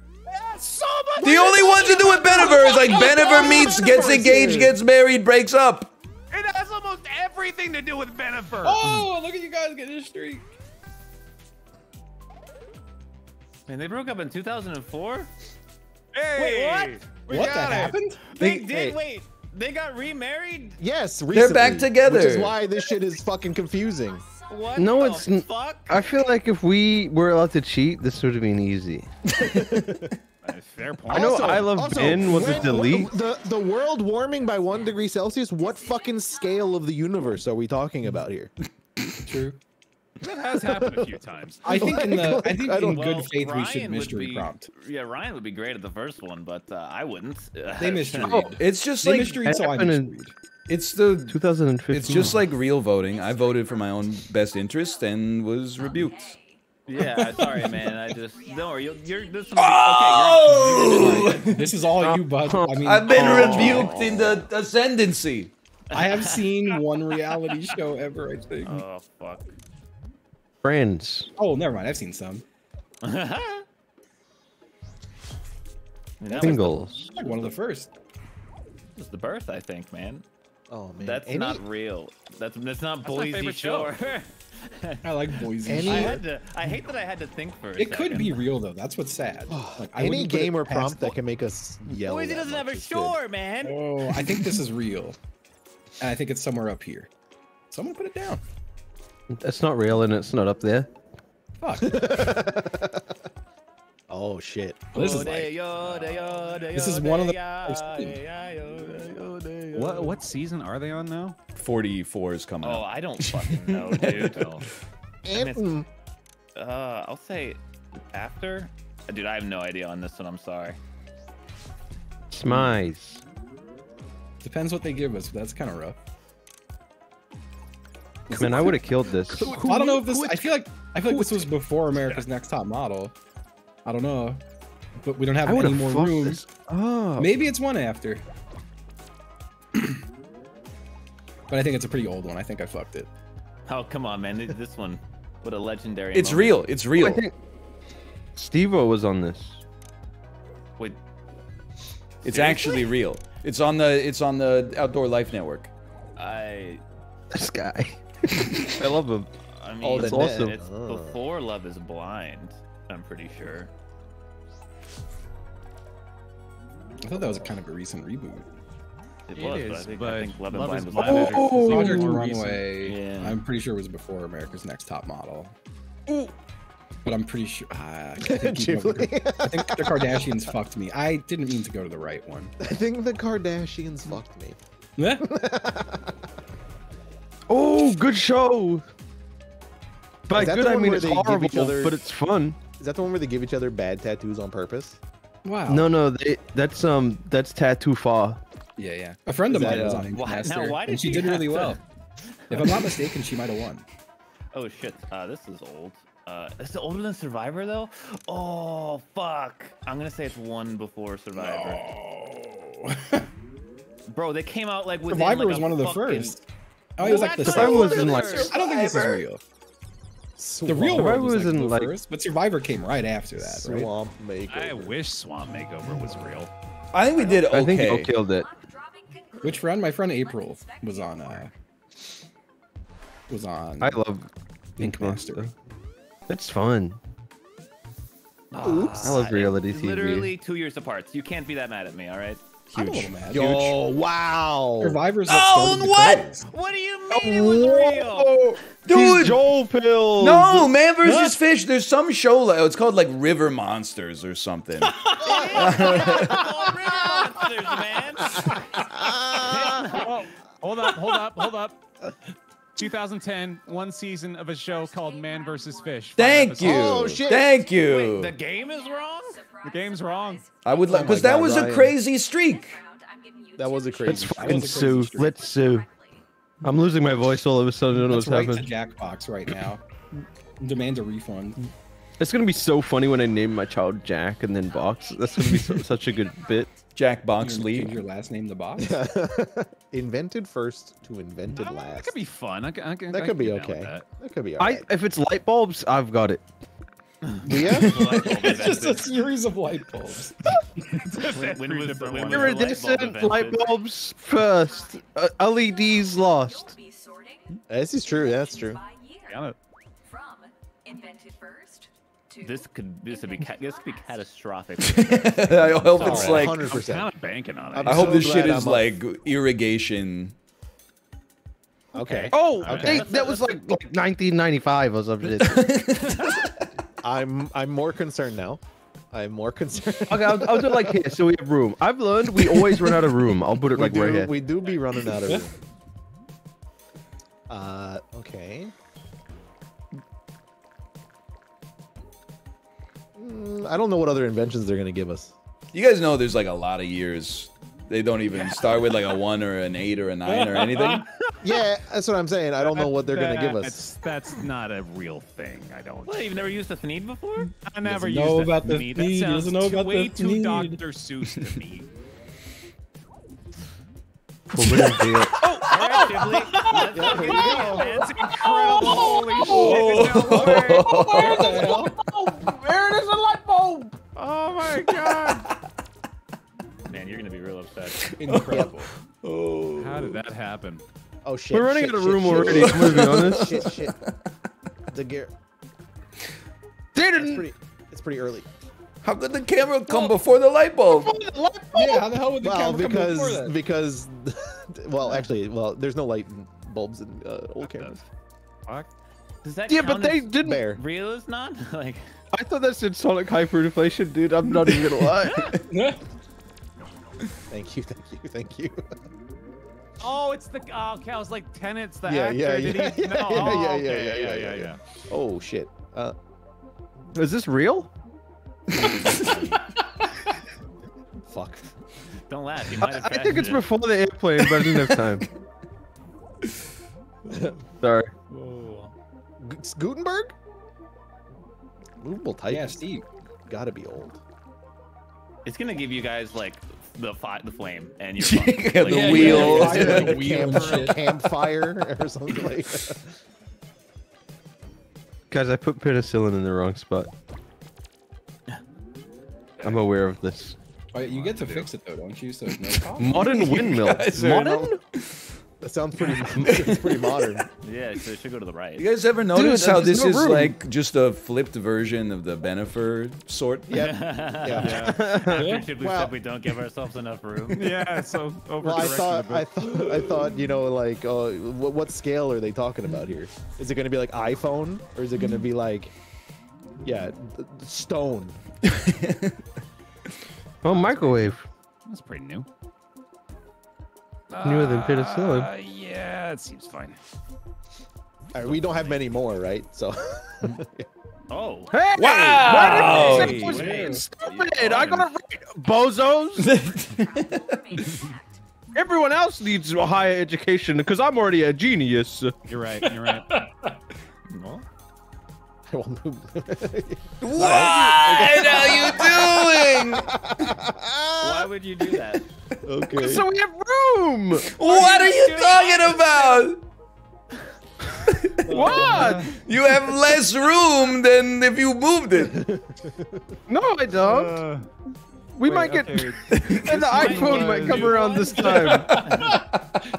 Speaker 4: The only ones to do with Bennifer is like Bennifer meets, gets engaged, gets married, breaks up.
Speaker 5: It has almost everything to do with Bennifer.
Speaker 2: Oh, look at you guys getting a streak.
Speaker 6: Man, they broke up in 2004.
Speaker 5: Hey,
Speaker 6: Wait, what?
Speaker 5: We
Speaker 2: what?
Speaker 5: got
Speaker 2: That
Speaker 5: it.
Speaker 2: happened?
Speaker 6: They
Speaker 3: Hey,
Speaker 6: did.
Speaker 3: hey.
Speaker 6: Wait, they got remarried.
Speaker 3: Yes, recently,
Speaker 4: back together.
Speaker 3: Which is why this shit is fucking confusing.
Speaker 6: What?
Speaker 1: No,
Speaker 6: the
Speaker 1: it's
Speaker 6: fuck.
Speaker 1: I feel like if we were allowed to cheat, this would have been easy.
Speaker 5: Fair point.
Speaker 1: I know I Love Ben was a delete.
Speaker 3: The the world warming by one degree Celsius. What fucking scale of the universe are we talking about here?
Speaker 2: True.
Speaker 5: That has happened a few times.
Speaker 2: I think in the I think
Speaker 3: I don't-
Speaker 2: in
Speaker 6: Well,
Speaker 2: good faith we should
Speaker 6: would
Speaker 2: mystery
Speaker 6: be-
Speaker 2: prompt.
Speaker 6: Yeah, Ryan would be great at the first one, but uh, I wouldn't.
Speaker 2: They mystery.
Speaker 1: Oh,
Speaker 4: It's just
Speaker 2: They
Speaker 4: like
Speaker 2: mystery, so I
Speaker 1: happened
Speaker 2: mystery.
Speaker 4: it's the
Speaker 1: 2015.
Speaker 4: it's just like real voting. I voted for my own best interest and was rebuked.
Speaker 6: Yeah, sorry, man. I just don't worry. You're, you're this. Is,
Speaker 4: Oh!
Speaker 2: This is all you, bud. I mean,
Speaker 4: I've been
Speaker 2: oh.
Speaker 4: rebuked in the ascendancy.
Speaker 2: I have seen one reality show ever. I think.
Speaker 6: Oh fuck.
Speaker 1: Friends.
Speaker 2: Oh, never mind. I've seen some.
Speaker 6: I mean, that was
Speaker 1: Singles.
Speaker 2: Like one of the first.
Speaker 6: the, was the birth, I think, man.
Speaker 3: Oh man,
Speaker 6: That's
Speaker 3: Any-
Speaker 6: not real. That's that's not
Speaker 5: my
Speaker 6: Boise
Speaker 5: favorite show.
Speaker 6: Shore.
Speaker 2: I like Boise.
Speaker 3: Any-
Speaker 6: I had to. I hate that I had to think for a
Speaker 2: It could be real though. That's what's sad. Like,
Speaker 3: any
Speaker 2: wouldn't put it
Speaker 3: game or prompt that can make us yell.
Speaker 6: Boise doesn't have a
Speaker 3: is good.
Speaker 6: shore, man.
Speaker 2: Oh, I think this is real, and I think it's somewhere up here. Someone put it down.
Speaker 1: That's not real and it's not up there.
Speaker 2: Fuck.
Speaker 3: Oh shit.
Speaker 2: Well, this is like
Speaker 6: day-o, day-o,
Speaker 2: this is one of the-
Speaker 6: day-o,
Speaker 2: I've seen.
Speaker 6: day-o, day-o.
Speaker 5: What what season are they on now?
Speaker 4: 44 is coming up.
Speaker 6: Oh,
Speaker 4: up.
Speaker 6: I don't fucking know, dude.
Speaker 3: And, mm,
Speaker 6: Uh, I'll say after. Uh, Dude, I have no idea on this one. I'm sorry.
Speaker 1: Smize.
Speaker 2: Depends what they give us, but that's kind of rough.
Speaker 1: Man, I would have killed this.
Speaker 2: I don't know if this. I feel like I feel like this was before America's Next Top Model. I don't know, but we don't have
Speaker 1: I
Speaker 2: any more
Speaker 1: fucked
Speaker 2: room.
Speaker 1: this up.
Speaker 2: Maybe it's one after. but I think it's a pretty old one. I think I fucked it.
Speaker 6: Oh come on, man! This one, what a legendary.
Speaker 4: It's
Speaker 6: moment.
Speaker 4: real. It's real.
Speaker 1: I think Steve-O was on this.
Speaker 6: Wait,
Speaker 4: It's actually real. It's on the it's on the Outdoor Life Network.
Speaker 6: I.
Speaker 1: This guy. I love them.
Speaker 6: I mean,
Speaker 3: Oh,
Speaker 1: That's
Speaker 3: the net.
Speaker 1: awesome.
Speaker 6: It's
Speaker 3: Oh.
Speaker 6: before Love Is Blind. I'm pretty sure.
Speaker 2: I thought that was a kind of a recent reboot.
Speaker 6: It,
Speaker 5: It
Speaker 6: was,
Speaker 5: is,
Speaker 6: but I think,
Speaker 5: but
Speaker 6: I think Love,
Speaker 5: Love
Speaker 6: and
Speaker 5: is
Speaker 6: Blind was
Speaker 5: Blind
Speaker 6: better.
Speaker 1: Oh!
Speaker 2: Project
Speaker 5: more recent.
Speaker 2: Runway.
Speaker 6: Yeah.
Speaker 2: I'm pretty sure it was before America's Next Top Model. But I'm pretty sure. Ah, I, think keep up with the- I think the Kardashians fucked me. I didn't mean to go to the right one.
Speaker 3: I think the Kardashians fucked me.
Speaker 2: Yeah.
Speaker 1: Oh, good show. By good, I mean it's
Speaker 3: they give
Speaker 1: horrible,
Speaker 3: each other-
Speaker 1: but it's fun.
Speaker 3: Is that the one where they give each other bad tattoos on purpose?
Speaker 2: Wow.
Speaker 1: No, no, they, that's um, that's Tattoo Fa.
Speaker 2: Yeah, yeah. A friend of mine
Speaker 3: that,
Speaker 2: was
Speaker 3: uh,
Speaker 2: on
Speaker 6: why- now,
Speaker 2: Master,
Speaker 6: why did
Speaker 2: and she did really
Speaker 6: to-
Speaker 2: well. If I'm not mistaken, she might have won.
Speaker 6: Oh shit! Uh, this is old. Uh, is it older than Survivor though? Oh fuck! I'm gonna say it's one before Survivor. Bro, they came out like within,
Speaker 2: Survivor
Speaker 6: like,
Speaker 2: was
Speaker 6: a
Speaker 2: one of the
Speaker 6: fucking-
Speaker 2: first. Oh, he was like the
Speaker 6: What?
Speaker 1: Survivor was in like
Speaker 2: I don't think this is real. The real
Speaker 1: Survivor
Speaker 2: world was,
Speaker 1: was in, like-
Speaker 2: first, but Survivor came right after that, right?
Speaker 3: Swamp makeover.
Speaker 5: I wish Swamp Makeover was real.
Speaker 4: I think we did okay.
Speaker 1: I think you killed it.
Speaker 2: Which friend? My friend April was on. uh Was on.
Speaker 1: I love
Speaker 2: Ink Master.
Speaker 1: Master. It's fun.
Speaker 6: Oops.
Speaker 1: I love reality TV.
Speaker 6: Literally two years apart. You can't be that mad at me, all right?
Speaker 2: I'm a little mad.
Speaker 3: Yo, wow.
Speaker 2: Survivor's what
Speaker 4: Oh,
Speaker 2: started the
Speaker 4: what?
Speaker 2: craze.
Speaker 6: What do you mean it was real?
Speaker 1: Dude, Joel pills.
Speaker 4: No, Man versus Fish. There's some show. Like, oh, it's called like River Monsters or something.
Speaker 6: Oh, real monsters, man.
Speaker 5: Oh, hold up, hold up, hold up. 2010, one season of a show called Man versus Fish.
Speaker 4: Thank you.
Speaker 3: Oh, shit.
Speaker 4: Thank you.
Speaker 6: Wait, the game is wrong?
Speaker 5: The game's wrong.
Speaker 4: I would oh like
Speaker 3: my
Speaker 4: because that
Speaker 3: God,
Speaker 4: was a crazy streak.
Speaker 3: That was a crazy.
Speaker 2: Let's fucking
Speaker 1: sue.
Speaker 2: streak.
Speaker 1: Let's sue. I'm losing my voice all of a sudden. I don't know
Speaker 2: Let's
Speaker 1: what's
Speaker 2: write to
Speaker 1: happening.
Speaker 2: Jackbox right now. Demand a refund.
Speaker 1: It's gonna be so funny when I name my child Jack and then Box. That's gonna be so, such a good bit.
Speaker 4: Jack Box
Speaker 2: You're change
Speaker 4: Lee.
Speaker 2: your last name to Box.
Speaker 3: invented first to invented last.
Speaker 5: That could be fun. I, c- I, c- I
Speaker 3: that
Speaker 5: can
Speaker 3: could be
Speaker 5: get down with
Speaker 3: okay.
Speaker 5: that.
Speaker 3: That could be
Speaker 1: I if it's light bulbs, I've got it.
Speaker 3: Yeah.
Speaker 2: it's just a series of light bulbs.
Speaker 6: When, when was,
Speaker 5: different
Speaker 6: when
Speaker 5: ones.
Speaker 6: the light bulb
Speaker 1: Iridescent light bulbs first. Uh, LEDs lost.
Speaker 3: this is true. That's true.
Speaker 5: Got it.
Speaker 7: From invented first to
Speaker 6: This could this would be ca- this could be catastrophic.
Speaker 4: I hope it's like.
Speaker 3: 100%.
Speaker 5: I'm kind of banking on it.
Speaker 3: I'm
Speaker 4: I hope
Speaker 3: so
Speaker 4: this shit is
Speaker 3: I'm up.
Speaker 4: like irrigation.
Speaker 3: Okay.
Speaker 1: Oh,
Speaker 5: Alright.
Speaker 1: hey, that was like, like 1995 or some shit.
Speaker 3: I'm I'm more concerned now. I'm more concerned.
Speaker 1: okay, I'll, I'll do it like here, so we have room. I've learned we always run out of room. I'll put it
Speaker 3: we
Speaker 1: like
Speaker 3: do,
Speaker 1: right here.
Speaker 3: we do be running out of room. Uh, okay. Mm, I don't know what other inventions they're gonna give us.
Speaker 4: You guys know there's like a lot of years. They don't even start with like a one or an eight or a nine or anything.
Speaker 3: Yeah, that's what I'm saying. I don't know what they're gonna give us.
Speaker 5: That's, that's not a real thing. I don't.
Speaker 6: what? You've never used a Thneed before?
Speaker 5: I never used
Speaker 2: know
Speaker 5: the
Speaker 2: about the
Speaker 5: Thneed.
Speaker 2: Thneed,
Speaker 5: That sounds
Speaker 2: know about
Speaker 5: way
Speaker 2: the
Speaker 5: too Dr. Seuss to me.
Speaker 6: Oh, All right, Chiblee. Let's fucking go, man.
Speaker 5: That's incredible. Holy shit. No way. Oh my god.
Speaker 6: Man, you're gonna be real upset.
Speaker 2: Incredible.
Speaker 4: Oh.
Speaker 5: How did that happen?
Speaker 3: Oh shit!
Speaker 1: We're running
Speaker 3: shit,
Speaker 1: out of
Speaker 3: shit,
Speaker 1: room
Speaker 3: shit,
Speaker 1: already.
Speaker 3: shit,
Speaker 1: I'm gonna be honest.
Speaker 3: Shit, shit. The gear.
Speaker 1: They
Speaker 3: It's
Speaker 1: didn't.
Speaker 3: pretty. It's pretty early.
Speaker 4: How could the camera come before the light bulb?
Speaker 2: yeah, how the hell would the
Speaker 3: Well,
Speaker 2: camera come before
Speaker 3: because
Speaker 2: that?
Speaker 3: because well, actually, well, there's no light bulbs in uh, old cameras.
Speaker 5: Fuck.
Speaker 6: Does that
Speaker 1: Yeah, but they didn't.
Speaker 3: Bear.
Speaker 6: real is not? like
Speaker 1: I thought that said Sonic hyperinflation, dude. I'm not even gonna lie.
Speaker 3: Thank you, thank you, thank you.
Speaker 5: Oh, it's the oh, okay. I was like Tenet's the
Speaker 3: Yeah,
Speaker 5: actor.
Speaker 3: yeah,
Speaker 5: Did
Speaker 3: yeah,
Speaker 5: he?
Speaker 3: yeah,
Speaker 5: no.
Speaker 3: yeah,
Speaker 5: oh,
Speaker 3: yeah,
Speaker 5: okay,
Speaker 3: yeah,
Speaker 5: yeah,
Speaker 3: yeah,
Speaker 5: yeah,
Speaker 3: yeah.
Speaker 5: yeah.
Speaker 3: Oh shit. Uh,
Speaker 1: Is this real?
Speaker 3: fuck.
Speaker 6: Don't laugh. He
Speaker 1: I,
Speaker 6: might have
Speaker 1: I think it's
Speaker 6: it.
Speaker 1: before the airplane, but I didn't have time. Sorry.
Speaker 3: Gu- Gutenberg? Movable type.
Speaker 2: Yeah, Steve.
Speaker 3: Gotta be old.
Speaker 6: It's gonna give you guys like the fi- the flame and you're fucked.
Speaker 4: Yeah,
Speaker 6: Like,
Speaker 4: the
Speaker 6: yeah,
Speaker 4: wheel.
Speaker 6: yeah,
Speaker 2: Fire
Speaker 6: yeah.
Speaker 2: and wheel
Speaker 3: Camp-
Speaker 2: shit.
Speaker 3: campfire or something like that.
Speaker 1: Guys, I put penicillin in the wrong spot. I'm aware of this.
Speaker 2: Oh, you get to fix it though, don't you? So no problem.
Speaker 1: Modern windmill. Modern?
Speaker 3: That sounds pretty. it's pretty modern.
Speaker 6: Yeah, so it should go to the right.
Speaker 4: You guys ever notice how this
Speaker 1: no
Speaker 4: is
Speaker 1: room.
Speaker 4: like just a flipped version of the Bennifer sort?
Speaker 3: Yep. Yeah.
Speaker 6: After Shipley
Speaker 3: Well-
Speaker 6: said we don't give ourselves enough room.
Speaker 5: Yeah, so over.
Speaker 3: Well, I thought, I thought, I thought, you know, like, uh, what, what scale are they talking about here? Is it going to be like iPhone, or is it going to be like, yeah, th- stone?
Speaker 1: Oh, microwave.
Speaker 5: That's pretty new.
Speaker 1: Newer than penicillin.
Speaker 5: Uh, yeah, it seems fine.
Speaker 3: All right, we don't have many more, right? So,
Speaker 6: Oh.
Speaker 1: Hey!
Speaker 4: Wow!
Speaker 1: Why did you say it Stupid! I got it right, bozos! Everyone else needs a higher education because I'm already a genius.
Speaker 5: You're right. You're right.
Speaker 6: No?
Speaker 3: I will move.
Speaker 4: What are you doing?
Speaker 6: Why would you do that?
Speaker 3: okay.
Speaker 1: So we have room!
Speaker 4: What are you talking about?
Speaker 1: What?
Speaker 4: You have less room than if you moved it.
Speaker 1: No, I don't.
Speaker 5: Uh,
Speaker 1: we
Speaker 5: wait,
Speaker 1: might get.
Speaker 5: okay.
Speaker 1: and the iPhone might come around this time.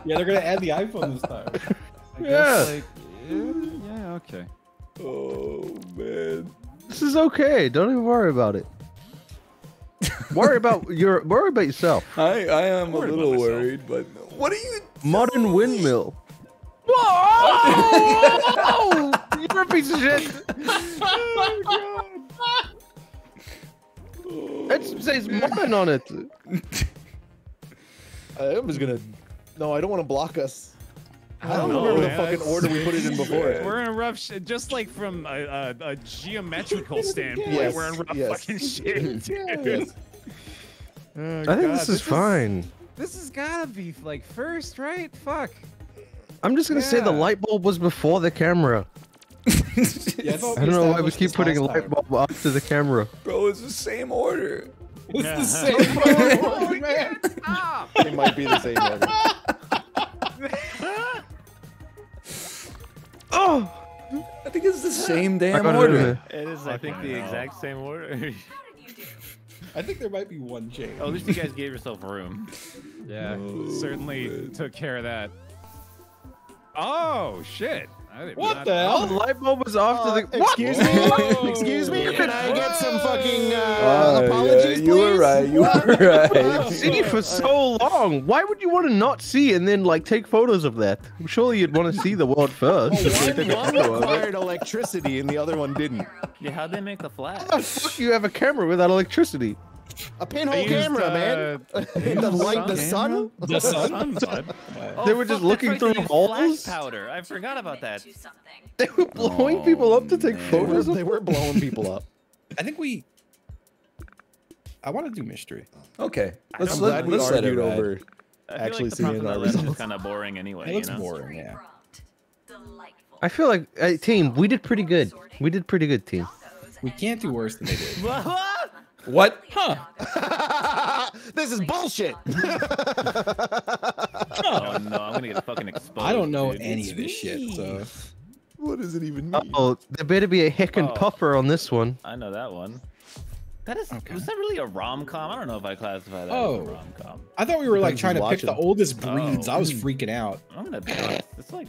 Speaker 2: Yeah, they're gonna add the iPhone this time.
Speaker 1: yeah.
Speaker 5: Like, yeah, yeah, okay.
Speaker 4: Oh man.
Speaker 1: This is okay. Don't even worry about it. worry about your worry about yourself.
Speaker 4: I I am a little worried, but what are you?
Speaker 1: Modern windmill. Whoa! You're a piece of shit. Oh, it says modern on it.
Speaker 3: I was gonna. No, I don't want to block us. I don't
Speaker 5: know,
Speaker 3: remember the fucking order we put it in before.
Speaker 5: We're in a rough, sh- just like from a, a, a geometrical standpoint.
Speaker 3: Yes,
Speaker 5: we're in rough
Speaker 3: yes.
Speaker 5: fucking shit.
Speaker 3: Yes.
Speaker 5: Oh,
Speaker 1: I think oh,
Speaker 5: God,
Speaker 1: this is fine.
Speaker 5: This has gotta be like first, right? Fuck.
Speaker 1: I'm just gonna say the light bulb was before the camera.
Speaker 2: Yeah, thought
Speaker 1: I don't know why we keep putting a light
Speaker 2: time.
Speaker 1: bulb after the camera.
Speaker 4: Bro, it's the same order.
Speaker 2: It's the same fucking man.
Speaker 3: It might be the same order.
Speaker 1: Oh,
Speaker 4: I think it's the same
Speaker 1: I
Speaker 4: damn order.
Speaker 6: It is, I think, the exact same order.
Speaker 2: I think there might be one change.
Speaker 6: oh, at least you guys gave yourself room.
Speaker 5: Yeah, certainly took care of that. Oh shit! I didn't
Speaker 2: What the
Speaker 1: Oh, the light bulb was off to the.
Speaker 3: Excuse
Speaker 2: Whoa.
Speaker 3: me. Excuse me. Can I get some fucking uh,
Speaker 4: Ah,
Speaker 3: apologies,
Speaker 4: yeah, you were right. You were right.
Speaker 1: See for so long. Why would you want to not see and then like take photos of that? Surely you'd want to see the world first. before you
Speaker 3: One
Speaker 1: photo of it.
Speaker 3: required electricity and the other one didn't.
Speaker 6: Yeah, how'd they make the flag?
Speaker 1: How the fuck you have a camera without electricity?
Speaker 3: A pinhole
Speaker 5: used,
Speaker 3: camera,
Speaker 5: uh,
Speaker 3: man. the light, the
Speaker 5: sun
Speaker 3: sun.
Speaker 2: The sun.
Speaker 5: Sun.
Speaker 6: Oh,
Speaker 1: They were just looking
Speaker 6: right,
Speaker 1: through
Speaker 6: they
Speaker 1: holes?
Speaker 6: Flash powder. I forgot about that.
Speaker 1: They were blowing people up to take
Speaker 3: They were,
Speaker 1: photos
Speaker 3: they were blowing people up.
Speaker 2: I think we. I want to do mystery.
Speaker 4: Okay, let's
Speaker 3: I'm
Speaker 4: let,
Speaker 3: glad we
Speaker 4: let's let it
Speaker 3: argued over.
Speaker 6: I
Speaker 3: Actually
Speaker 6: like
Speaker 3: seeing
Speaker 6: prompt on
Speaker 3: our
Speaker 6: the left is
Speaker 3: results.
Speaker 6: kind of boring anyway.
Speaker 2: It
Speaker 6: you know?
Speaker 2: boring, yeah.
Speaker 1: I feel like, uh, team, we did pretty good. We did pretty good, team.
Speaker 2: We can't do worse than they did.
Speaker 4: What?
Speaker 2: Huh?
Speaker 3: this is bullshit.
Speaker 6: Oh no, I'm gonna get fucking exposed.
Speaker 2: I don't know
Speaker 6: dude.
Speaker 2: any of this shit, so.
Speaker 3: what does it even mean?
Speaker 1: Oh, there better be a heckin'
Speaker 6: Oh.
Speaker 1: puffer on this one.
Speaker 6: I know that one. That is.
Speaker 2: Okay.
Speaker 6: Was that really a rom com? I don't know if I classify that as
Speaker 2: Oh.
Speaker 6: a rom com.
Speaker 2: I thought we were like trying to
Speaker 3: who's
Speaker 2: pick the oldest oh. breeds.
Speaker 6: Oh.
Speaker 2: I was freaking out.
Speaker 6: I'm gonna be honest. It's like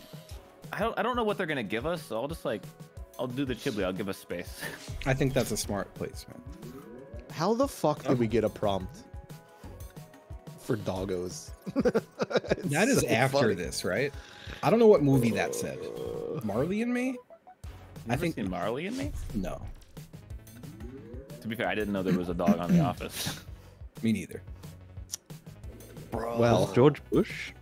Speaker 6: I don't. I don't know what they're gonna give us. So I'll just like. I'll do the Chiblee. I'll give us space.
Speaker 2: I think that's a smart placement.
Speaker 3: How the fuck did we oh. get a prompt for doggos?
Speaker 2: That is
Speaker 3: so
Speaker 2: after
Speaker 3: funny.
Speaker 2: this, right? I don't know what movie that uh, said. Marley and Me? I
Speaker 6: I
Speaker 2: think
Speaker 6: think Marley and me.
Speaker 2: no.
Speaker 6: To be fair, I didn't know there was a dog on The Office.
Speaker 2: Me neither.
Speaker 3: Well,
Speaker 1: George Bush?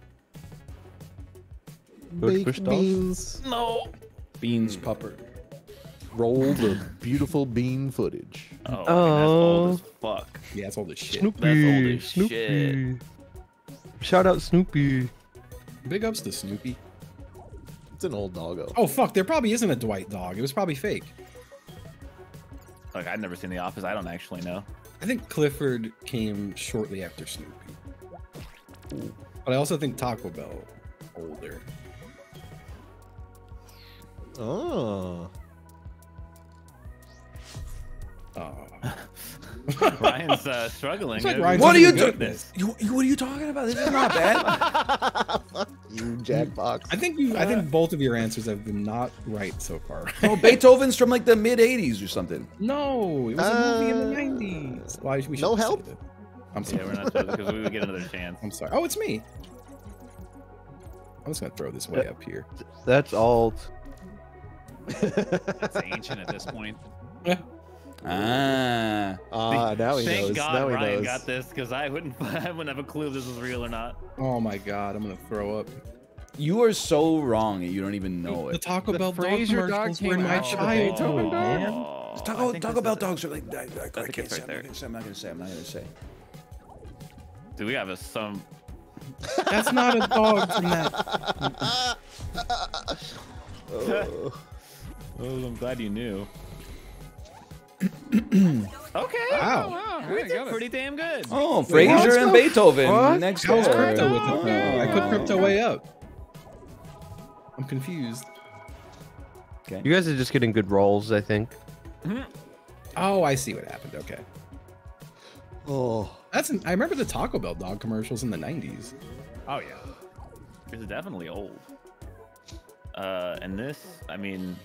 Speaker 1: George Bush
Speaker 3: baked
Speaker 1: dog?
Speaker 3: beans.
Speaker 6: no.
Speaker 4: Beans hmm. pupper.
Speaker 3: Roll the beautiful bean footage.
Speaker 6: Oh, man, that's oh. old as fuck.
Speaker 2: Yeah, it's old as shit.
Speaker 6: That's old
Speaker 1: Snoopy,
Speaker 6: as
Speaker 1: Snoopy.
Speaker 6: shit.
Speaker 1: Shout out Snoopy.
Speaker 2: Big ups to Snoopy.
Speaker 3: It's an old doggo.
Speaker 2: Oh fuck, there probably isn't a Dwight dog. It was probably fake.
Speaker 6: Like I've never seen The Office. I don't actually know.
Speaker 2: I think Clifford came shortly after Snoopy. But I also think Taco Bell older.
Speaker 3: Oh.
Speaker 2: Oh.
Speaker 6: Ryan's uh, struggling.
Speaker 2: Like
Speaker 6: Uh,
Speaker 2: Ryan's
Speaker 4: What are you doing?
Speaker 2: at this.
Speaker 4: You, you, what are you talking about? This is not bad.
Speaker 3: You Jackbox.
Speaker 2: I think you. I think both of your answers have been not right so far.
Speaker 4: oh, Beethoven's from like the mid '80s or something.
Speaker 2: no, it was a movie in the
Speaker 3: Uh,
Speaker 2: nineties. Why we
Speaker 3: no
Speaker 2: shouldn't say
Speaker 3: help?
Speaker 2: that. I'm
Speaker 6: Yeah,
Speaker 2: sorry.
Speaker 6: we're not because we would get another chance.
Speaker 2: I'm sorry. Oh, it's me. I'm just gonna throw this way up here.
Speaker 1: That's alt.
Speaker 5: It's ancient at this point.
Speaker 4: Ah.
Speaker 3: Ah, now he
Speaker 6: Thank
Speaker 3: knows.
Speaker 6: God
Speaker 3: now he
Speaker 6: Ryan
Speaker 3: knows.
Speaker 6: got this because I wouldn't. I wouldn't have a clue if this was real or not.
Speaker 2: Oh my god, I'm gonna throw up.
Speaker 4: You are so wrong. You don't even know
Speaker 2: The
Speaker 4: it.
Speaker 2: Taco
Speaker 5: The
Speaker 2: Bell dog
Speaker 5: Frasier dog
Speaker 2: commercials were in my
Speaker 5: out with the
Speaker 2: childhood,
Speaker 5: Beethoven dog?
Speaker 2: man.
Speaker 6: Oh,
Speaker 4: Taco, Taco Bell
Speaker 6: a,
Speaker 4: dogs are like, I, I, I can't say.
Speaker 6: Right
Speaker 4: I'm not gonna say. I'm not gonna say. I'm not gonna say.
Speaker 6: Do we have a some?
Speaker 2: That's not a dog from that.
Speaker 3: Oh.
Speaker 6: Oh, I'm glad you knew. Okay.
Speaker 2: Wow.
Speaker 5: wow,
Speaker 6: We did pretty damn good.
Speaker 4: Oh,
Speaker 2: Wait,
Speaker 4: and. Beethoven
Speaker 1: What?
Speaker 4: next
Speaker 2: How
Speaker 4: door.
Speaker 2: crypto with it? though? I put crypto way up. I'm confused. Okay.
Speaker 1: You guys are just getting good rolls, I think.
Speaker 2: Oh, I see what happened. Okay.
Speaker 3: Oh.
Speaker 2: That's an, I remember the Taco Bell dog commercials in the 90s.
Speaker 5: Oh yeah.
Speaker 6: It's definitely old. Uh, and this, I mean,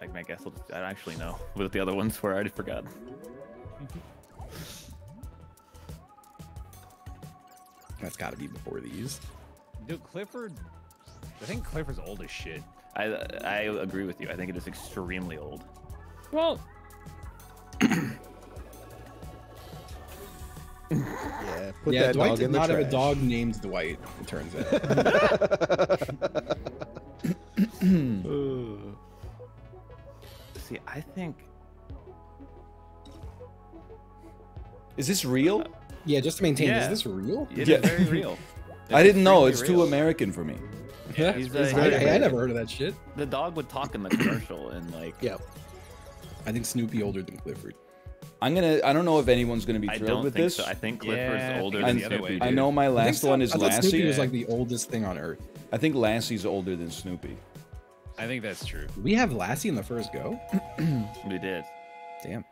Speaker 6: I, I guess I'll, I don't actually know what the other ones were. I already forgot.
Speaker 2: That's got to be before these.
Speaker 5: Dude, Clifford. I think Clifford's old as shit.
Speaker 6: I I agree with you. I think it is extremely old.
Speaker 5: Well,
Speaker 3: Yeah. Put
Speaker 2: yeah,
Speaker 3: that
Speaker 2: Dwight
Speaker 3: dog
Speaker 2: did
Speaker 3: in the
Speaker 2: not have a dog named Dwight. It turns out.
Speaker 6: See, I think
Speaker 4: Is this real?
Speaker 2: yeah, just to maintain.
Speaker 6: Yeah.
Speaker 2: Is this real?
Speaker 6: it is
Speaker 4: Yeah.
Speaker 6: very real.
Speaker 4: I didn't know. It's
Speaker 6: extremely
Speaker 4: too. American for me.
Speaker 2: Yeah,
Speaker 6: He's,
Speaker 2: I,
Speaker 6: uh,
Speaker 2: I, I never heard of that shit.
Speaker 6: The dog would talk in the commercial and like.
Speaker 3: Yeah.
Speaker 2: I think Snoopy older than Clifford.
Speaker 4: I'm gonna. I don't know if anyone's gonna be
Speaker 6: I
Speaker 4: thrilled
Speaker 6: don't
Speaker 4: with
Speaker 6: think
Speaker 4: this.
Speaker 6: so. I think Clifford's
Speaker 5: Yeah,
Speaker 6: older than
Speaker 5: the other way,
Speaker 6: Snoopy.
Speaker 5: dude.
Speaker 4: I know my
Speaker 2: I think
Speaker 4: last
Speaker 2: so-
Speaker 4: one is
Speaker 2: I thought Snoopy
Speaker 4: Lassie.
Speaker 2: was like the oldest thing on earth.
Speaker 4: I think Lassie's older than Snoopy.
Speaker 5: I think that's true.
Speaker 2: We have Lassie in the first go?
Speaker 6: We did.
Speaker 2: Damn.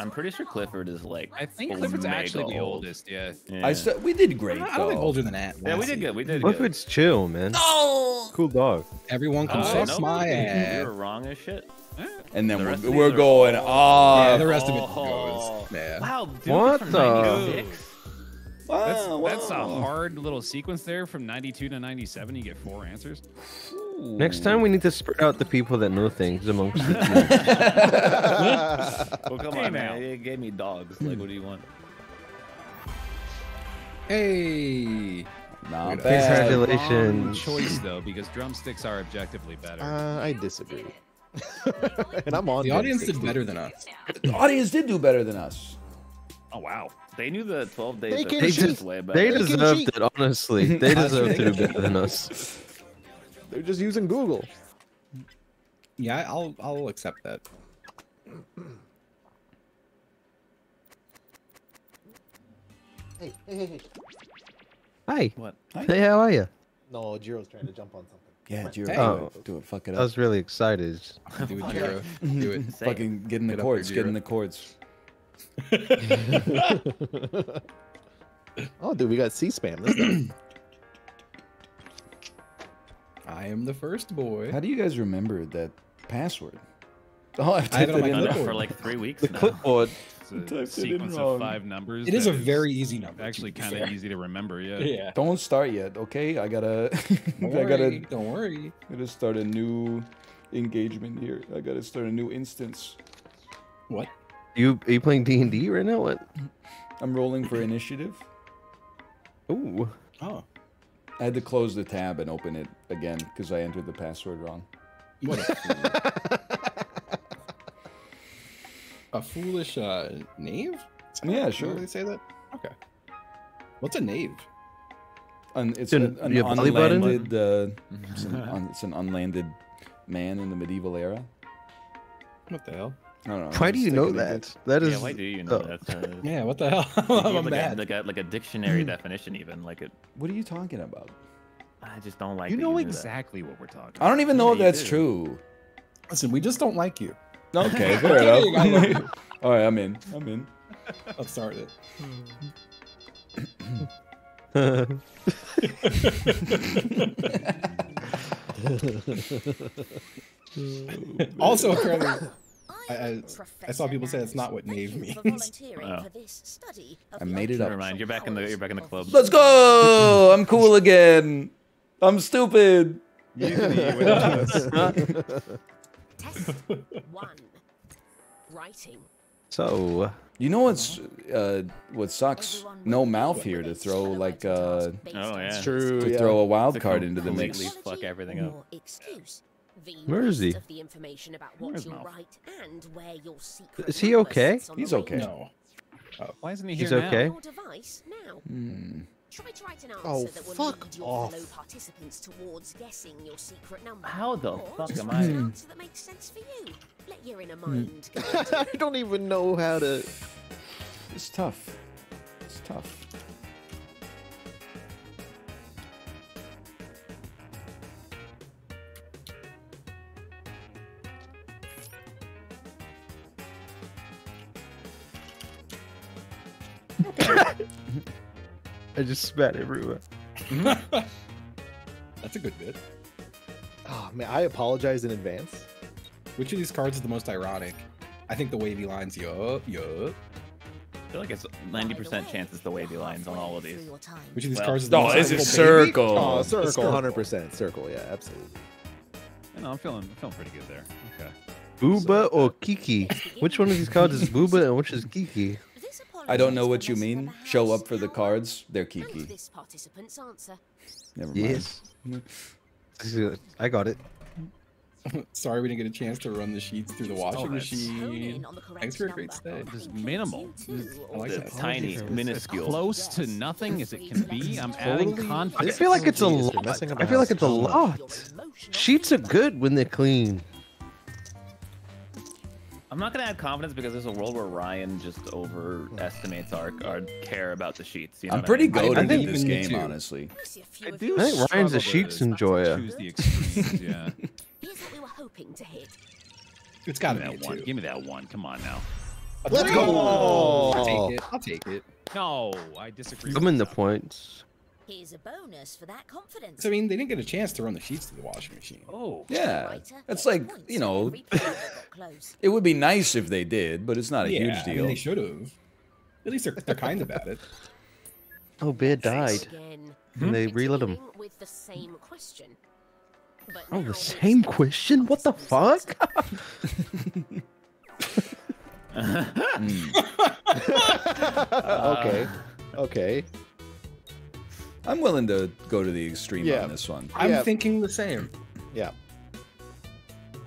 Speaker 6: I'm pretty sure Clifford is like.
Speaker 5: I think Clifford's
Speaker 6: mega
Speaker 5: actually the oldest. Yeah.
Speaker 6: Yeah.
Speaker 4: I st- we did great.
Speaker 2: I don't think older than that.
Speaker 6: yeah, we did good. We did good.
Speaker 1: Clifford's chill, man.
Speaker 4: No.
Speaker 1: Cool dog.
Speaker 2: Everyone can
Speaker 6: Oh,
Speaker 2: suck
Speaker 6: no,
Speaker 2: my
Speaker 6: you-
Speaker 2: ass.
Speaker 6: You're wrong as shit.
Speaker 4: And then
Speaker 6: The
Speaker 4: we're, we're going
Speaker 6: all-
Speaker 4: off.
Speaker 2: Yeah, the rest of it
Speaker 6: Oh.
Speaker 2: goes. Yeah.
Speaker 6: Wow, dude,
Speaker 1: What the-
Speaker 6: 96?
Speaker 5: That's,
Speaker 4: Wow,
Speaker 5: that's a hard little sequence there from 92 to 97. You get four answers.
Speaker 1: Next time we need to spread out the people that know things amongst the team.
Speaker 6: Well, come
Speaker 5: Hey,
Speaker 6: on,
Speaker 5: now.
Speaker 6: man. It gave me dogs. Like, what do you want?
Speaker 2: Hey.
Speaker 4: Not
Speaker 2: Wait,
Speaker 4: bad.
Speaker 5: Wrong
Speaker 1: Congratulations.
Speaker 5: choice though, because drumsticks are objectively better.
Speaker 3: Uh, I disagree. and I'm on.
Speaker 2: The audience did better than us.
Speaker 4: The audience did do better than us.
Speaker 6: Oh, wow. They knew the 12 days
Speaker 3: They
Speaker 6: of
Speaker 3: can
Speaker 1: They.
Speaker 6: Christmas
Speaker 1: just
Speaker 6: way
Speaker 1: they
Speaker 6: better.
Speaker 3: can
Speaker 1: deserved
Speaker 3: cheat.
Speaker 1: it, honestly. They deserve to do better than us.
Speaker 3: They're just using Google.
Speaker 2: Yeah, I'll I'll accept that.
Speaker 3: Hey, hey, hey, hey.
Speaker 1: Hi.
Speaker 6: What?
Speaker 1: Hey, how are you?
Speaker 3: No, Jiro's trying to jump on something.
Speaker 4: Yeah, Jiro,
Speaker 2: Hey.
Speaker 1: Oh.
Speaker 4: Do it. Fuck it up.
Speaker 1: I was really excited.
Speaker 2: Do it, Jiro. Do it.
Speaker 4: Fucking get in the
Speaker 2: Get up
Speaker 4: chords.
Speaker 2: here,
Speaker 4: Get in the chords.
Speaker 3: Oh, dude, we got C-spam this time.
Speaker 2: I am the first boy.
Speaker 4: How do you guys remember that password? Oh, I've
Speaker 2: I it on my
Speaker 4: in
Speaker 6: Done it for like three weeks
Speaker 1: The
Speaker 6: now.
Speaker 1: clipboard.
Speaker 5: It's a
Speaker 4: typed it
Speaker 5: sequence
Speaker 4: wrong.
Speaker 5: of five numbers.
Speaker 2: It is a very easy number.
Speaker 5: actually kind of easy to remember. Yeah.
Speaker 2: Yeah.
Speaker 4: Don't start yet, okay? I gotta,
Speaker 2: Don't
Speaker 4: I gotta,
Speaker 2: worry. Don't worry.
Speaker 4: I gotta start a new engagement here. I gotta start a new instance.
Speaker 2: What?
Speaker 1: You are you playing D and D right now? What?
Speaker 4: I'm rolling for initiative.
Speaker 1: Ooh.
Speaker 2: Oh.
Speaker 4: I had to close the tab and open it again because I entered the password wrong.
Speaker 2: What a, uh, a foolish uh, knave?
Speaker 4: Yeah, sure.
Speaker 2: They say that. Okay. What's a knave?
Speaker 4: An, it's
Speaker 1: an,
Speaker 4: an, an unlanded. Uh, it's, an, un, it's an unlanded man in the medieval era.
Speaker 2: What the hell?
Speaker 4: I don't know.
Speaker 1: Why do you know
Speaker 4: thinking of
Speaker 1: that? That is.
Speaker 6: Yeah, why do you know
Speaker 1: oh.
Speaker 6: that? Uh,
Speaker 2: Yeah, what the hell? I'm
Speaker 6: like, a,
Speaker 2: bad.
Speaker 6: like a like a dictionary definition, even like it.
Speaker 4: it. What are you talking about?
Speaker 6: I just don't like.
Speaker 5: You
Speaker 6: that
Speaker 5: know
Speaker 6: knew that.
Speaker 5: exactly what we're talking.
Speaker 4: I don't even know
Speaker 6: Yeah,
Speaker 4: if that's
Speaker 6: do.
Speaker 4: true.
Speaker 2: Listen, we just don't like you.
Speaker 4: Okay, fair
Speaker 2: Okay, I love
Speaker 4: enough. All right, I'm in. I'm in.
Speaker 2: I'll start it. Also, apparently, I- I- I saw people say that's not what knave means.
Speaker 6: Oh.
Speaker 4: I made it up.
Speaker 6: Never mind. You're back in the you're back in the club.
Speaker 4: Let's go! I'm cool again. I'm stupid.
Speaker 7: Test one. Writing.
Speaker 1: so,
Speaker 4: You know what's uh, what sucks? No mouth here to throw like uh,
Speaker 6: Oh, yeah.
Speaker 3: It's true.
Speaker 4: to
Speaker 3: yeah.
Speaker 4: throw a wild card into the mix.
Speaker 6: fuck everything up.
Speaker 7: Excuse. The
Speaker 1: Where is he?
Speaker 7: Of the information about what you'll write and where your secret
Speaker 1: Is he okay?
Speaker 7: sits on the
Speaker 4: He's okay.
Speaker 7: range.
Speaker 2: No.
Speaker 5: Why isn't he
Speaker 1: He's
Speaker 5: here now?
Speaker 1: okay.
Speaker 7: Your device now.
Speaker 4: Hmm.
Speaker 7: Try to write an answer
Speaker 3: Oh,
Speaker 7: that will
Speaker 3: fuck
Speaker 7: lead your
Speaker 3: off.
Speaker 7: fellow participants towards guessing your secret number.
Speaker 6: How the
Speaker 7: Or
Speaker 6: fuck am I-
Speaker 7: an answer that makes sense for you. Let your inner mind go.
Speaker 3: I don't even know how to.
Speaker 4: It's tough. It's tough.
Speaker 1: I just spat everywhere.
Speaker 2: That's a good bit.
Speaker 3: Oh man, I apologize in advance.
Speaker 2: Which of these cards is the most ironic? I think the wavy lines, yup, yup.
Speaker 6: I feel like it's 90% chance it's the wavy lines on all of these.
Speaker 2: Which of these
Speaker 6: Well-
Speaker 2: cards is the
Speaker 4: Oh, is it
Speaker 2: ironical baby?
Speaker 4: circle?
Speaker 3: Oh, circle,
Speaker 2: circle.
Speaker 3: hundred percent, circle. Yeah, absolutely.
Speaker 5: You know, I'm feeling, I'm feeling pretty good there. Okay.
Speaker 1: Booba or Kiki? Uh, which one of these cards is Booba and which is Kiki?
Speaker 4: I don't know what you mean. Show up for the cards. They're Kiki.
Speaker 7: this participant's answer.
Speaker 4: Never mind.
Speaker 1: Yes. I got it.
Speaker 2: Sorry we didn't get a chance to run the sheets through the washing
Speaker 5: Oh, that's-
Speaker 7: Hone
Speaker 2: machine.
Speaker 7: on the correct
Speaker 2: Thanks for a great stay.
Speaker 5: Just
Speaker 7: Includes
Speaker 5: minimal.
Speaker 7: you too,
Speaker 2: I like
Speaker 7: or
Speaker 2: that.
Speaker 7: just
Speaker 6: Tiny,
Speaker 7: as
Speaker 6: minuscule.
Speaker 5: Close to nothing as it can be. I'm adding
Speaker 3: Totally-
Speaker 1: I feel like it's a lot. I feel like it's a lot. Sheets are good when they're clean.
Speaker 6: I'm not gonna add confidence because there's a world where Ryan just overestimates our, our care about the sheets. You know
Speaker 4: I'm
Speaker 6: what I
Speaker 4: pretty
Speaker 6: mean?
Speaker 4: goaded
Speaker 2: I
Speaker 4: in
Speaker 2: think
Speaker 4: this game,
Speaker 2: too.
Speaker 4: honestly.
Speaker 7: I see a few
Speaker 5: I
Speaker 7: of
Speaker 5: do.
Speaker 1: I think Ryan's a Sheets
Speaker 5: to
Speaker 1: enjoyer.
Speaker 5: Choose the extremes. Yeah.
Speaker 7: Here's what we were hoping to hit.
Speaker 2: It's
Speaker 5: Give
Speaker 2: gotta be
Speaker 5: that one.
Speaker 2: two.
Speaker 5: Give me that one. Come on now.
Speaker 3: Let's go.
Speaker 2: I'll take it. I'll take it.
Speaker 5: No, I disagree.
Speaker 1: I'm in the
Speaker 5: that.
Speaker 1: points.
Speaker 7: Here's a bonus for that confidence.
Speaker 2: So, I mean, they didn't get a chance to run the sheets to the washing machine.
Speaker 5: Oh.
Speaker 4: Yeah,
Speaker 7: Writer
Speaker 4: that's like you know,
Speaker 7: every player that got close.
Speaker 4: it would be nice if they did, but it's not a
Speaker 2: yeah,
Speaker 4: huge
Speaker 2: I mean,
Speaker 4: deal.
Speaker 2: they should have. At least they're, they're kind about it.
Speaker 1: Oh, Baer died.
Speaker 7: Again, hmm?
Speaker 1: And they relit him.
Speaker 7: With the same question. But
Speaker 1: Oh, the same question? What the fuck?
Speaker 7: participants. Hmm.
Speaker 3: okay, okay.
Speaker 4: I'm willing to go to the extreme
Speaker 3: Yeah.
Speaker 4: on this one.
Speaker 2: I'm
Speaker 3: Yeah.
Speaker 2: thinking the same.
Speaker 3: Yeah.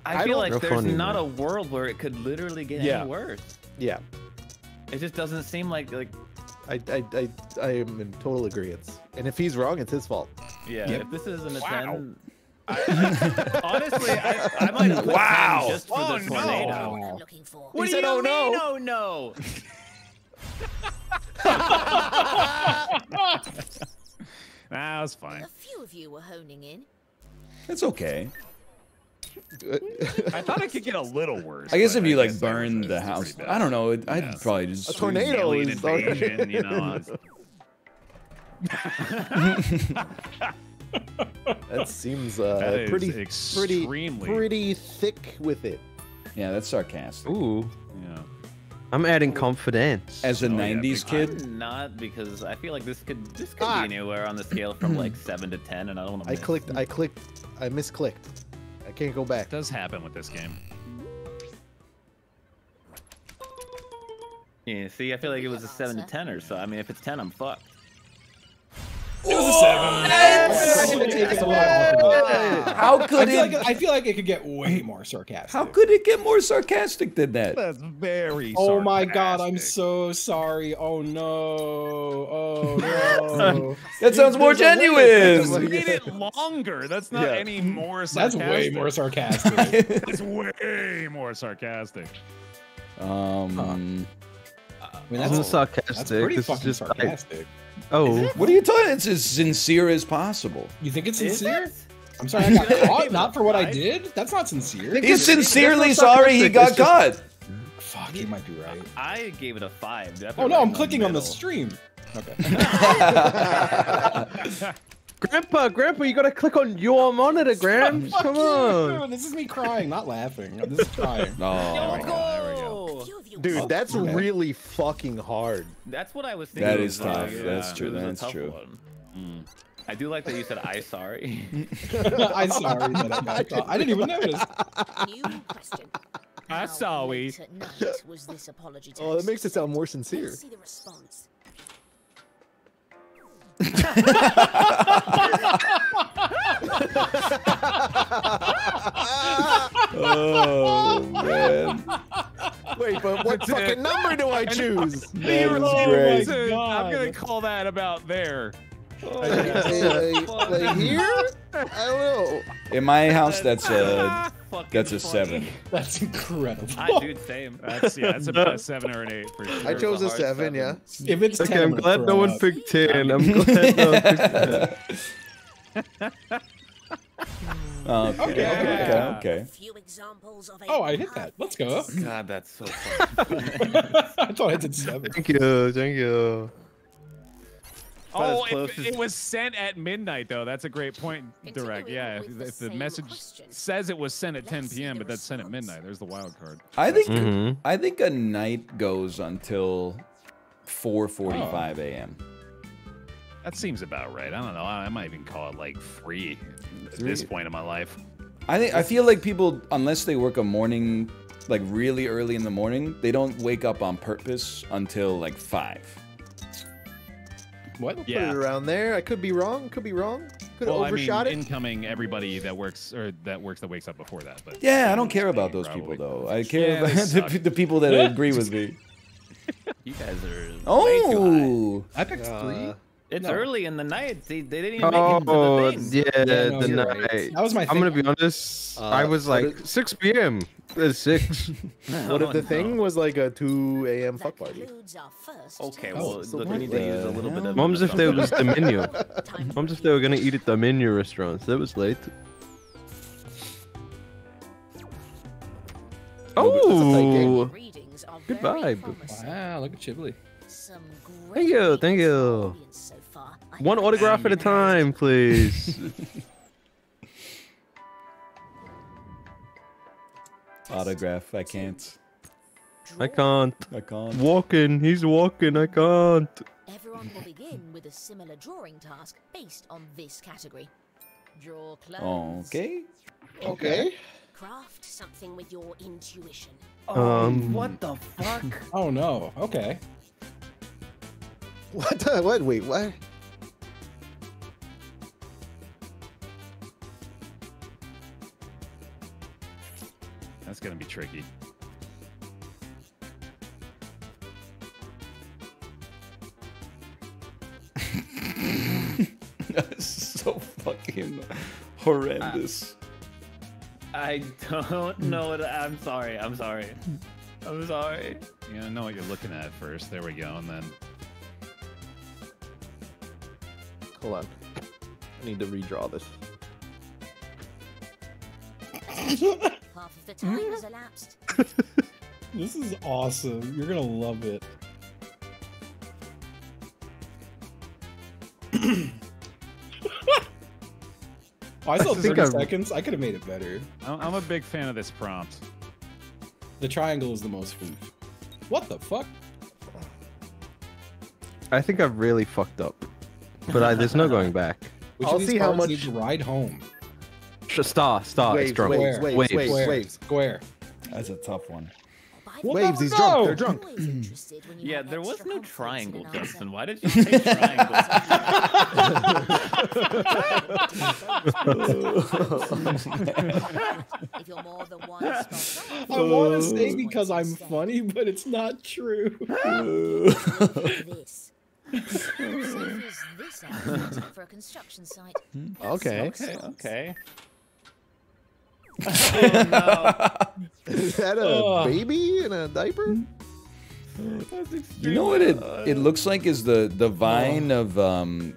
Speaker 6: I
Speaker 3: I
Speaker 6: feel like there's
Speaker 1: funny,
Speaker 6: not
Speaker 1: man.
Speaker 6: a world where it could literally get
Speaker 3: Yeah.
Speaker 6: any worse.
Speaker 3: Yeah.
Speaker 6: It just doesn't seem like like
Speaker 3: I, I, I, I am in total agreement. And if he's wrong, it's his fault.
Speaker 6: yeah.
Speaker 2: Yep.
Speaker 6: If this isn't a
Speaker 2: Wow.
Speaker 6: ten, I, honestly, I, I might have
Speaker 4: Wow.
Speaker 6: just for
Speaker 5: Oh,
Speaker 6: the
Speaker 5: no.
Speaker 6: tornado.
Speaker 7: What I'm looking for.
Speaker 6: What
Speaker 3: He
Speaker 6: do
Speaker 3: said,
Speaker 6: you
Speaker 3: "Oh, no."
Speaker 6: mean, Oh no!
Speaker 5: That was fine.
Speaker 7: A few of you were honing in.
Speaker 4: It's okay.
Speaker 5: I thought it could get a little worse.
Speaker 4: I guess if you like
Speaker 5: guess
Speaker 4: burn the house, I don't know. I'd
Speaker 5: Yeah.
Speaker 4: probably just
Speaker 3: A tornado
Speaker 5: Alien
Speaker 3: is
Speaker 5: invasion, you know.
Speaker 3: That seems uh,
Speaker 5: is
Speaker 3: pretty, pretty,
Speaker 5: extremely-
Speaker 3: pretty thick with it.
Speaker 4: Yeah, that's sarcastic.
Speaker 1: Ooh.
Speaker 5: Yeah.
Speaker 1: I'm adding confidence.
Speaker 4: As a
Speaker 5: Oh,
Speaker 4: '90s
Speaker 5: big
Speaker 4: kid,
Speaker 6: I'm not because I feel like this could this could
Speaker 3: Ah.
Speaker 6: be anywhere on the scale from like seven to ten, and I don't want to.
Speaker 3: I clicked, I clicked, I misclicked. I can't go back.
Speaker 5: It does happen with this game.
Speaker 6: Yeah, see, I feel like it was a seven to ten or so. I mean, if it's ten, I'm fucked.
Speaker 7: It was
Speaker 2: a seven. I'm gonna take it away off of it.
Speaker 4: How
Speaker 2: I
Speaker 4: could
Speaker 2: feel,
Speaker 4: it?
Speaker 2: like, I feel like it could get way more sarcastic.
Speaker 4: How could it get more sarcastic than that?
Speaker 5: That's very.
Speaker 2: Oh my god, I'm so sorry. Oh no. Oh no.
Speaker 4: That sounds more
Speaker 2: There's way-
Speaker 4: genuine.
Speaker 5: You made it longer. That's not
Speaker 3: Yeah.
Speaker 5: any more
Speaker 2: That's way more sarcastic.
Speaker 5: That's way more sarcastic.
Speaker 4: Um,
Speaker 2: I mean,
Speaker 1: This
Speaker 2: that's,
Speaker 1: isn't sarcastic.
Speaker 2: that's pretty
Speaker 1: this is
Speaker 2: fucking
Speaker 1: just like,
Speaker 2: sarcastic.
Speaker 1: Oh,
Speaker 4: what are you talking? It's as sincere as possible.
Speaker 2: You think it's sincere?
Speaker 6: it?
Speaker 2: I'm sorry, I got caught. Not for what I did. That's not sincere.
Speaker 4: He's sincerely sorry he got
Speaker 1: sarcastic,
Speaker 4: caught.
Speaker 2: Fuck, you might be right.
Speaker 6: I gave it a five.
Speaker 2: Definitely Oh no, I'm clicking on the stream. Okay.
Speaker 1: Grandpa, Grandpa, you gotta click on your monitor, Grams.
Speaker 2: Fuck
Speaker 1: Come on.
Speaker 2: This is me crying, not laughing. This is crying.
Speaker 4: Oh,
Speaker 7: Few of you
Speaker 3: Dude, that's
Speaker 2: Okay.
Speaker 3: really fucking hard.
Speaker 6: That's what I was thinking.
Speaker 4: That is
Speaker 6: it
Speaker 4: is
Speaker 6: was, uh,
Speaker 4: tough. That's true.
Speaker 6: it was a
Speaker 4: That's
Speaker 6: tough
Speaker 4: true.
Speaker 6: Mm. I do like that you said I sorry.
Speaker 2: I'm sorry that I. I didn't even notice.
Speaker 7: new question.
Speaker 5: I
Speaker 7: How
Speaker 5: saw we.
Speaker 7: late at night was this apology
Speaker 3: Oh, that makes it sound more sincere.
Speaker 7: Let's see the response.
Speaker 4: oh man,
Speaker 3: Wait, but what
Speaker 5: That's it.
Speaker 3: fucking number do I choose?
Speaker 4: that
Speaker 2: Oh
Speaker 4: great.
Speaker 5: I'm gonna call that about there.
Speaker 3: like, like here? I don't know.
Speaker 4: In my house, that's a that's a
Speaker 6: funny.
Speaker 4: seven.
Speaker 2: That's incredible.
Speaker 6: I dude, same.
Speaker 5: That's yeah. That's a, a seven or an eight for sure.
Speaker 3: I chose
Speaker 6: a
Speaker 3: a
Speaker 6: hard
Speaker 3: seven, yeah.
Speaker 2: If it's 10,
Speaker 1: Okay, I'm glad no one
Speaker 2: up.
Speaker 1: picked 10. I'm glad no one picked 10.
Speaker 4: Oh, okay, okay, okay,
Speaker 5: Yeah.
Speaker 4: okay.
Speaker 7: Few examples of
Speaker 2: Oh, I hit that. Let's go.
Speaker 6: God, that's so funny.
Speaker 2: I thought I did seven.
Speaker 1: Thank you, thank you.
Speaker 5: Oh,
Speaker 6: as close
Speaker 5: if,
Speaker 6: as-
Speaker 5: it was sent at midnight though. That's a great point, Direct. Yeah, if,
Speaker 7: the
Speaker 5: if the message
Speaker 7: question.
Speaker 5: says it was sent at 10 p.m., but that's sent at midnight. There's the wild card.
Speaker 4: I think
Speaker 1: Mhm.
Speaker 4: I think a night goes until 4:45 a.m.
Speaker 5: That seems about right. I don't know. I, I might even call it like three at this point in my life.
Speaker 4: I think I feel like people, unless they work a morning, like really early in the morning, they don't wake up on purpose until like five.
Speaker 2: What?
Speaker 3: Put
Speaker 5: Yeah.
Speaker 3: it around there. I could be wrong. Could be wrong. Could have
Speaker 5: Well, I mean,
Speaker 3: overshot it.
Speaker 5: incoming everybody that works or that works that wakes up before that. But
Speaker 4: Yeah, I don't care about those people though. I care
Speaker 5: Yeah,
Speaker 4: about the, the people that agree with me.
Speaker 6: You guys are way too high.
Speaker 4: Oh,
Speaker 2: I picked
Speaker 3: Uh,
Speaker 2: three.
Speaker 6: It's
Speaker 2: No.
Speaker 6: early in the night. They, they didn't even make it to
Speaker 1: Oh,
Speaker 6: the thing.
Speaker 1: yeah,
Speaker 2: Yeah, no,
Speaker 1: the night.
Speaker 2: right. That was my
Speaker 1: I'm
Speaker 2: thing.
Speaker 1: gonna be honest.
Speaker 3: Uh,
Speaker 1: I was like
Speaker 3: is-
Speaker 1: 6 p.m. It's 6.
Speaker 3: What if the
Speaker 6: Oh,
Speaker 3: thing was like a 2 a.m. Fuck party?
Speaker 7: concludes our first
Speaker 6: Okay,
Speaker 7: test.
Speaker 6: well,
Speaker 3: so
Speaker 6: look, we need to use a
Speaker 4: the
Speaker 6: little bit of.
Speaker 1: Mom's if there was the menu.
Speaker 7: Time
Speaker 1: Mom's if they were gonna eat at the menu restaurants. That was late. Oh,
Speaker 7: readings are
Speaker 1: Good
Speaker 7: very
Speaker 1: vibe.
Speaker 2: Wow, look at Chiblee.
Speaker 1: Thank you, thank
Speaker 7: reads
Speaker 1: you. One autograph at a time, please.
Speaker 4: autograph. I can't.
Speaker 1: I can't.
Speaker 4: I can't.
Speaker 1: Walking. He's walking. I can't.
Speaker 7: Everyone will begin with a similar drawing task based on this category. Draw clothes.
Speaker 4: Okay.
Speaker 3: Okay.
Speaker 7: Craft something with your intuition.
Speaker 1: Um,
Speaker 6: what the fuck?
Speaker 2: Oh no. Okay.
Speaker 3: What? The, what? Wait, what?
Speaker 5: That's gonna be tricky.
Speaker 4: That's so fucking horrendous.
Speaker 6: I don't know what. I'm sorry. I'm sorry. I'm sorry.
Speaker 5: You gotta know what you're looking at first. There we go, and then
Speaker 3: Hold on. I need to redraw this.
Speaker 7: Half of the time has elapsed.
Speaker 2: This is awesome. You're gonna love it. Oh, I still have
Speaker 1: think
Speaker 2: 30
Speaker 1: I've-
Speaker 2: seconds. I could have made it better.
Speaker 5: I'm, I'm a big fan of this prompt.
Speaker 2: The triangle is the most spoof. What the fuck?
Speaker 1: I think I've really fucked up, but I, there's no going back.
Speaker 2: Which
Speaker 3: I'll see how much-
Speaker 2: needs to ride home?
Speaker 1: Sh- Star, star, it's
Speaker 3: waves,
Speaker 1: drunk.
Speaker 3: waves,
Speaker 2: Square.
Speaker 3: waves,
Speaker 1: Waves.
Speaker 3: waves,
Speaker 2: Square.
Speaker 3: waves.
Speaker 2: Square.
Speaker 4: That's a tough one.
Speaker 7: By I've
Speaker 3: Waves,
Speaker 7: never
Speaker 3: he's drunk. They're drunk.
Speaker 7: always interested when you
Speaker 6: Yeah, there was no triangle. Justin. Why did you say triangle?
Speaker 7: If you're more than one spot off,
Speaker 2: I want to
Speaker 7: you
Speaker 2: say because I'm funny, but it's not true.
Speaker 7: okay. Okay. as this outfit for a construction site. Now
Speaker 3: Okay.
Speaker 7: socks,
Speaker 6: okay,
Speaker 7: socks.
Speaker 6: okay.
Speaker 3: Is that a
Speaker 2: Ugh.
Speaker 3: baby in a diaper?
Speaker 4: You know what it it looks like is the the vine of um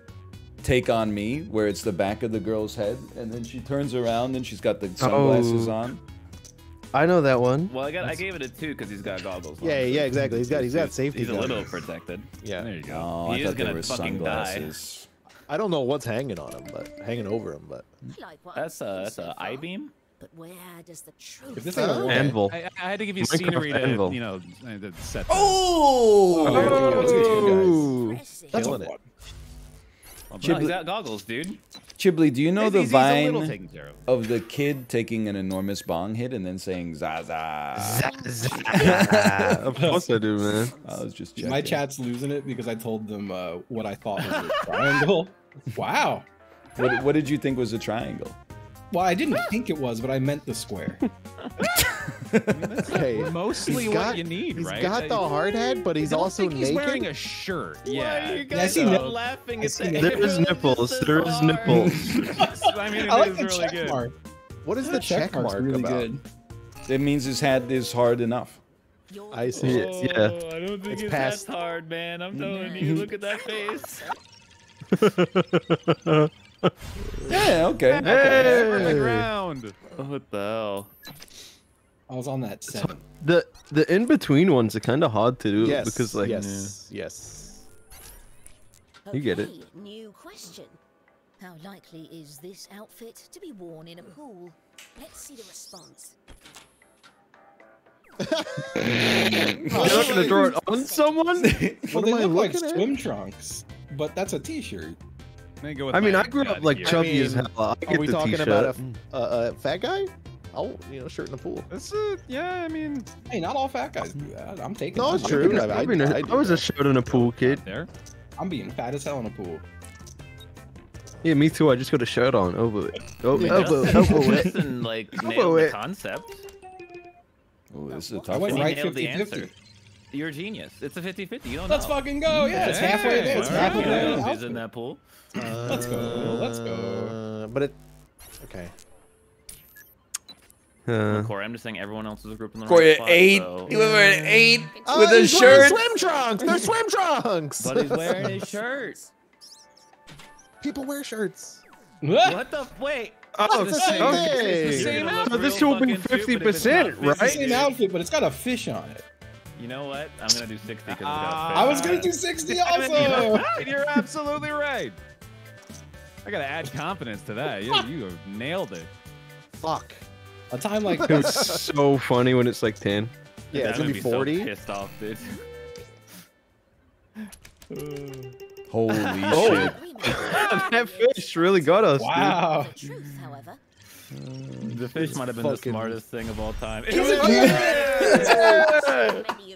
Speaker 4: Take on Me, where it's the back of the girl's head, and then she turns around and she's got the sunglasses
Speaker 1: Oh.
Speaker 4: on.
Speaker 1: I know that one.
Speaker 6: Well, I got I gave it a two because he's got goggles. on,
Speaker 3: Yeah,
Speaker 6: so
Speaker 3: yeah, exactly. He's got he's got safety.
Speaker 6: He's a little protected.
Speaker 3: Yeah.
Speaker 5: There you go.
Speaker 4: Oh, I
Speaker 6: He is
Speaker 4: thought they
Speaker 6: gonna
Speaker 4: were
Speaker 6: fucking die.
Speaker 4: sunglasses.
Speaker 3: I don't know what's hanging on him, but hanging over him, but
Speaker 7: I like what I'm
Speaker 6: That's a that's
Speaker 7: so
Speaker 6: a
Speaker 7: far,
Speaker 6: I beam.
Speaker 7: But where does the truth
Speaker 2: If this ain't a
Speaker 3: Oh.
Speaker 1: Anvil.
Speaker 5: I, I had to give you
Speaker 1: Minecraft
Speaker 5: scenery to,
Speaker 1: anvil.
Speaker 5: you know, to set. the-
Speaker 4: Oh!
Speaker 2: Let's get you
Speaker 1: Ooh.
Speaker 7: Impressive.
Speaker 2: That's a
Speaker 3: it.
Speaker 2: one.
Speaker 4: Chiblee-
Speaker 6: he's goggles, dude.
Speaker 4: Chiblee, do you know
Speaker 5: He's-
Speaker 4: the
Speaker 5: he's
Speaker 4: vine
Speaker 5: taken of.
Speaker 4: of the kid taking an enormous bong hit and then saying Zaza?
Speaker 1: of course I do, man.
Speaker 4: I was just checking.
Speaker 2: My chat's losing it because I told them uh, what I thought was a triangle. wow.
Speaker 4: What, what did you think was a triangle?
Speaker 2: Well, I didn't think it was, but I meant the square.
Speaker 3: hey,
Speaker 5: Mostly
Speaker 3: he's
Speaker 5: what you need,
Speaker 3: he's
Speaker 5: right?
Speaker 3: got the hard head, but he's
Speaker 5: I don't
Speaker 3: also
Speaker 5: think he's
Speaker 3: naked.
Speaker 5: wearing a shirt. Yeah.
Speaker 6: Why are you
Speaker 2: Yeah, I
Speaker 6: guys
Speaker 2: see
Speaker 6: all laughing
Speaker 2: I
Speaker 6: at
Speaker 2: see
Speaker 6: that?
Speaker 1: There is nipples. There is nipples.
Speaker 5: I mean, it
Speaker 2: I like
Speaker 5: is
Speaker 2: the
Speaker 5: really
Speaker 2: check
Speaker 5: good.
Speaker 2: mark.
Speaker 3: What is
Speaker 2: The
Speaker 3: the
Speaker 2: check
Speaker 3: check mark
Speaker 2: really
Speaker 3: about?
Speaker 2: good.
Speaker 4: It means his head is hard enough.
Speaker 3: I see it.
Speaker 6: Oh,
Speaker 1: Yeah.
Speaker 6: I don't think
Speaker 3: It's
Speaker 6: it's,
Speaker 3: past-
Speaker 6: hard, man. I'm telling you. Look at that face.
Speaker 4: Yeah, okay.
Speaker 5: Hey,
Speaker 1: Hey.
Speaker 5: ground.
Speaker 6: What the hell?
Speaker 2: I was on that seven.
Speaker 1: The the in between ones are kind of hard to do
Speaker 3: Yes,
Speaker 1: because like
Speaker 3: yes, yes.
Speaker 1: You get it.
Speaker 7: Okay, New question. How likely is this outfit to be worn in a pool? Let's see the response.
Speaker 1: you're not gonna draw it on someone.
Speaker 2: Well,
Speaker 3: What
Speaker 2: they
Speaker 3: am I
Speaker 2: look like
Speaker 3: looking at?
Speaker 2: swim trunks, but that's a t-shirt.
Speaker 5: Let me go with
Speaker 1: I mean, I grew up like
Speaker 5: here.
Speaker 1: chubby as
Speaker 3: mean,
Speaker 1: hell. I
Speaker 3: Are
Speaker 1: get
Speaker 3: we
Speaker 1: the
Speaker 3: talking
Speaker 1: t-shirt.
Speaker 3: about a, a, a fat guy? Oh, you know, shirt in the pool.
Speaker 5: That's it. Yeah, I mean,
Speaker 2: Hey, not all fat guys do that. I'm taking.
Speaker 3: No, it's
Speaker 2: taking
Speaker 3: true.
Speaker 2: it.
Speaker 3: I-
Speaker 1: I, mean, I, was a shirt in a pool kid.
Speaker 5: there.
Speaker 2: I'm being fat as hell in a pool.
Speaker 1: Yeah, me too. I just got a shirt on over it. Oh,
Speaker 3: Yeah.
Speaker 1: elbow,
Speaker 6: Justin,
Speaker 1: elbow it.
Speaker 6: Justin, like
Speaker 1: Elbow
Speaker 6: nailed the concept.
Speaker 4: Oh, this is a
Speaker 2: I
Speaker 4: tough
Speaker 2: went
Speaker 6: He
Speaker 4: one.
Speaker 2: right
Speaker 6: nailed the
Speaker 2: 50-50.
Speaker 6: answer. You're a genius. It's a 50-50. You don't
Speaker 2: Let's
Speaker 6: know.
Speaker 2: fucking go. Yeah, it's
Speaker 5: Yeah,
Speaker 2: halfway there. It's
Speaker 5: all
Speaker 2: halfway
Speaker 5: right.
Speaker 2: there.
Speaker 6: Who knows who's in that pool?
Speaker 2: Let's go, let's go.
Speaker 3: Uh, But it. Okay.
Speaker 1: Uh,
Speaker 6: Kory, I'm just saying everyone else is a group in the
Speaker 4: Kory,
Speaker 6: right spot,
Speaker 4: eight.
Speaker 6: so-
Speaker 4: You were an eight
Speaker 3: Oh,
Speaker 4: with a
Speaker 3: he's wearing
Speaker 4: shirt.
Speaker 3: Swim trunks. They're swim trunks.
Speaker 6: But he's wearing his shirt.
Speaker 3: People wear shirts.
Speaker 6: What the? Wait.
Speaker 1: oh,
Speaker 3: It's the same
Speaker 1: oh,
Speaker 3: thing.
Speaker 6: You're
Speaker 5: same
Speaker 6: gonna
Speaker 1: So this
Speaker 6: real
Speaker 1: will be
Speaker 6: fucking stupid if it's
Speaker 1: 50%,
Speaker 6: not
Speaker 2: It's the same outfit, but it's got a fish on it.
Speaker 6: You know what? I'm gonna do 60 because
Speaker 5: Ah.
Speaker 2: I was gonna do 60 also.
Speaker 5: You're absolutely right. I gotta add confidence to that. You, you have nailed it.
Speaker 3: Fuck.
Speaker 2: A time like this.
Speaker 1: it's so funny when it's like 10.
Speaker 3: Yeah, it's gonna be 40.
Speaker 6: So pissed off, dude.
Speaker 4: Holy
Speaker 1: Oh.
Speaker 4: shit.
Speaker 1: that fish really got us.
Speaker 2: wow.
Speaker 7: The truth, however, Mm,
Speaker 6: the fish might have been the smartest thing of all time.
Speaker 7: many of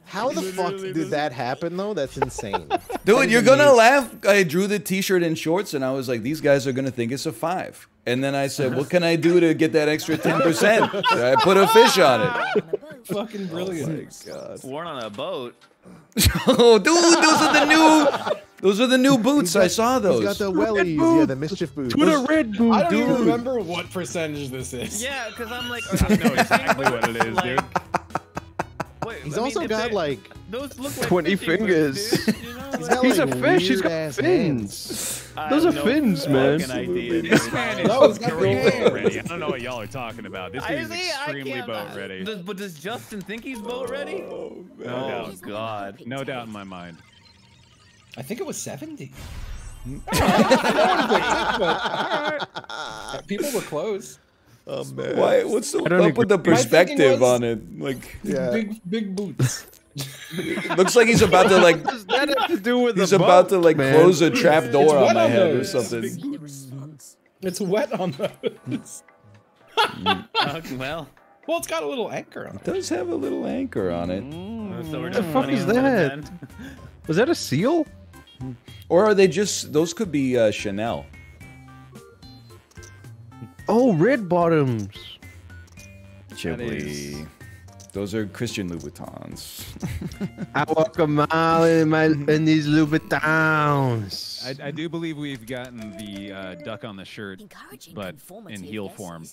Speaker 3: How the fuck did that happen though? That's insane.
Speaker 4: Dude, you're gonna laugh. I drew the t-shirt and shorts and I was like, these guys are gonna think it's a five. And then I said, what can I do to get that extra 10%? I put a fish on it.
Speaker 7: On a boat?
Speaker 2: Fucking oh brilliant.
Speaker 3: God.
Speaker 6: Worn on a boat.
Speaker 4: Oh, dude, those are the new, those are the new boots. I saw those.
Speaker 3: He's got the wellies. Yeah, the mischief boots.
Speaker 1: With a red boot,
Speaker 2: I don't even remember what percentage this is.
Speaker 6: Yeah, because I'm like,
Speaker 5: I know exactly what it is,
Speaker 6: like,
Speaker 5: dude.
Speaker 6: Wait,
Speaker 3: He's
Speaker 6: I mean,
Speaker 3: also
Speaker 6: if
Speaker 3: got
Speaker 6: they-
Speaker 3: like
Speaker 6: those look like
Speaker 1: 20
Speaker 6: fishing
Speaker 1: fingers.
Speaker 6: boots, dude, you know,
Speaker 3: he's
Speaker 6: like-
Speaker 3: got
Speaker 1: He's a
Speaker 3: like
Speaker 1: fish. He's got fins. Those are
Speaker 6: no
Speaker 1: fins, man.
Speaker 6: idea,
Speaker 5: This
Speaker 6: dude.
Speaker 5: man is
Speaker 2: No, he's got
Speaker 5: green
Speaker 2: the
Speaker 5: boat ready. I don't know what y'all are talking about. This dude is extremely boat ready.
Speaker 6: Does, but does Justin think he's boat oh, ready?
Speaker 5: No
Speaker 6: Oh. God.
Speaker 5: No doubt in my mind.
Speaker 2: I think it was 70. People were close.
Speaker 3: Oh man.
Speaker 4: Why? What's the,
Speaker 1: I don't
Speaker 4: up with the
Speaker 1: agree.
Speaker 2: My thinking
Speaker 4: perspective
Speaker 2: was-
Speaker 4: on it? Like,
Speaker 3: Yeah.
Speaker 2: Big big boots.
Speaker 4: looks like he's about to like,
Speaker 1: does that have to do with
Speaker 4: he's
Speaker 1: the
Speaker 4: about to like
Speaker 1: man?
Speaker 4: close a trap door on my
Speaker 2: on
Speaker 4: head or
Speaker 2: those.
Speaker 4: something.
Speaker 7: See the.
Speaker 2: It's wet on those.
Speaker 6: Uh, well,
Speaker 2: Well, it's got a little anchor on
Speaker 4: It
Speaker 2: it.
Speaker 4: does have a little anchor on it.
Speaker 6: So we're
Speaker 1: the fuck is that? Was that a seal?
Speaker 4: Or are they just, those could be uh, Chanel.
Speaker 1: Oh, red bottoms.
Speaker 4: Chiblee. Those are Christian Louboutins.
Speaker 1: I walk a mile in my in these Louboutins.
Speaker 5: I, I do believe we've gotten the uh, duck on the shirt, but in heel
Speaker 7: yes,
Speaker 5: form.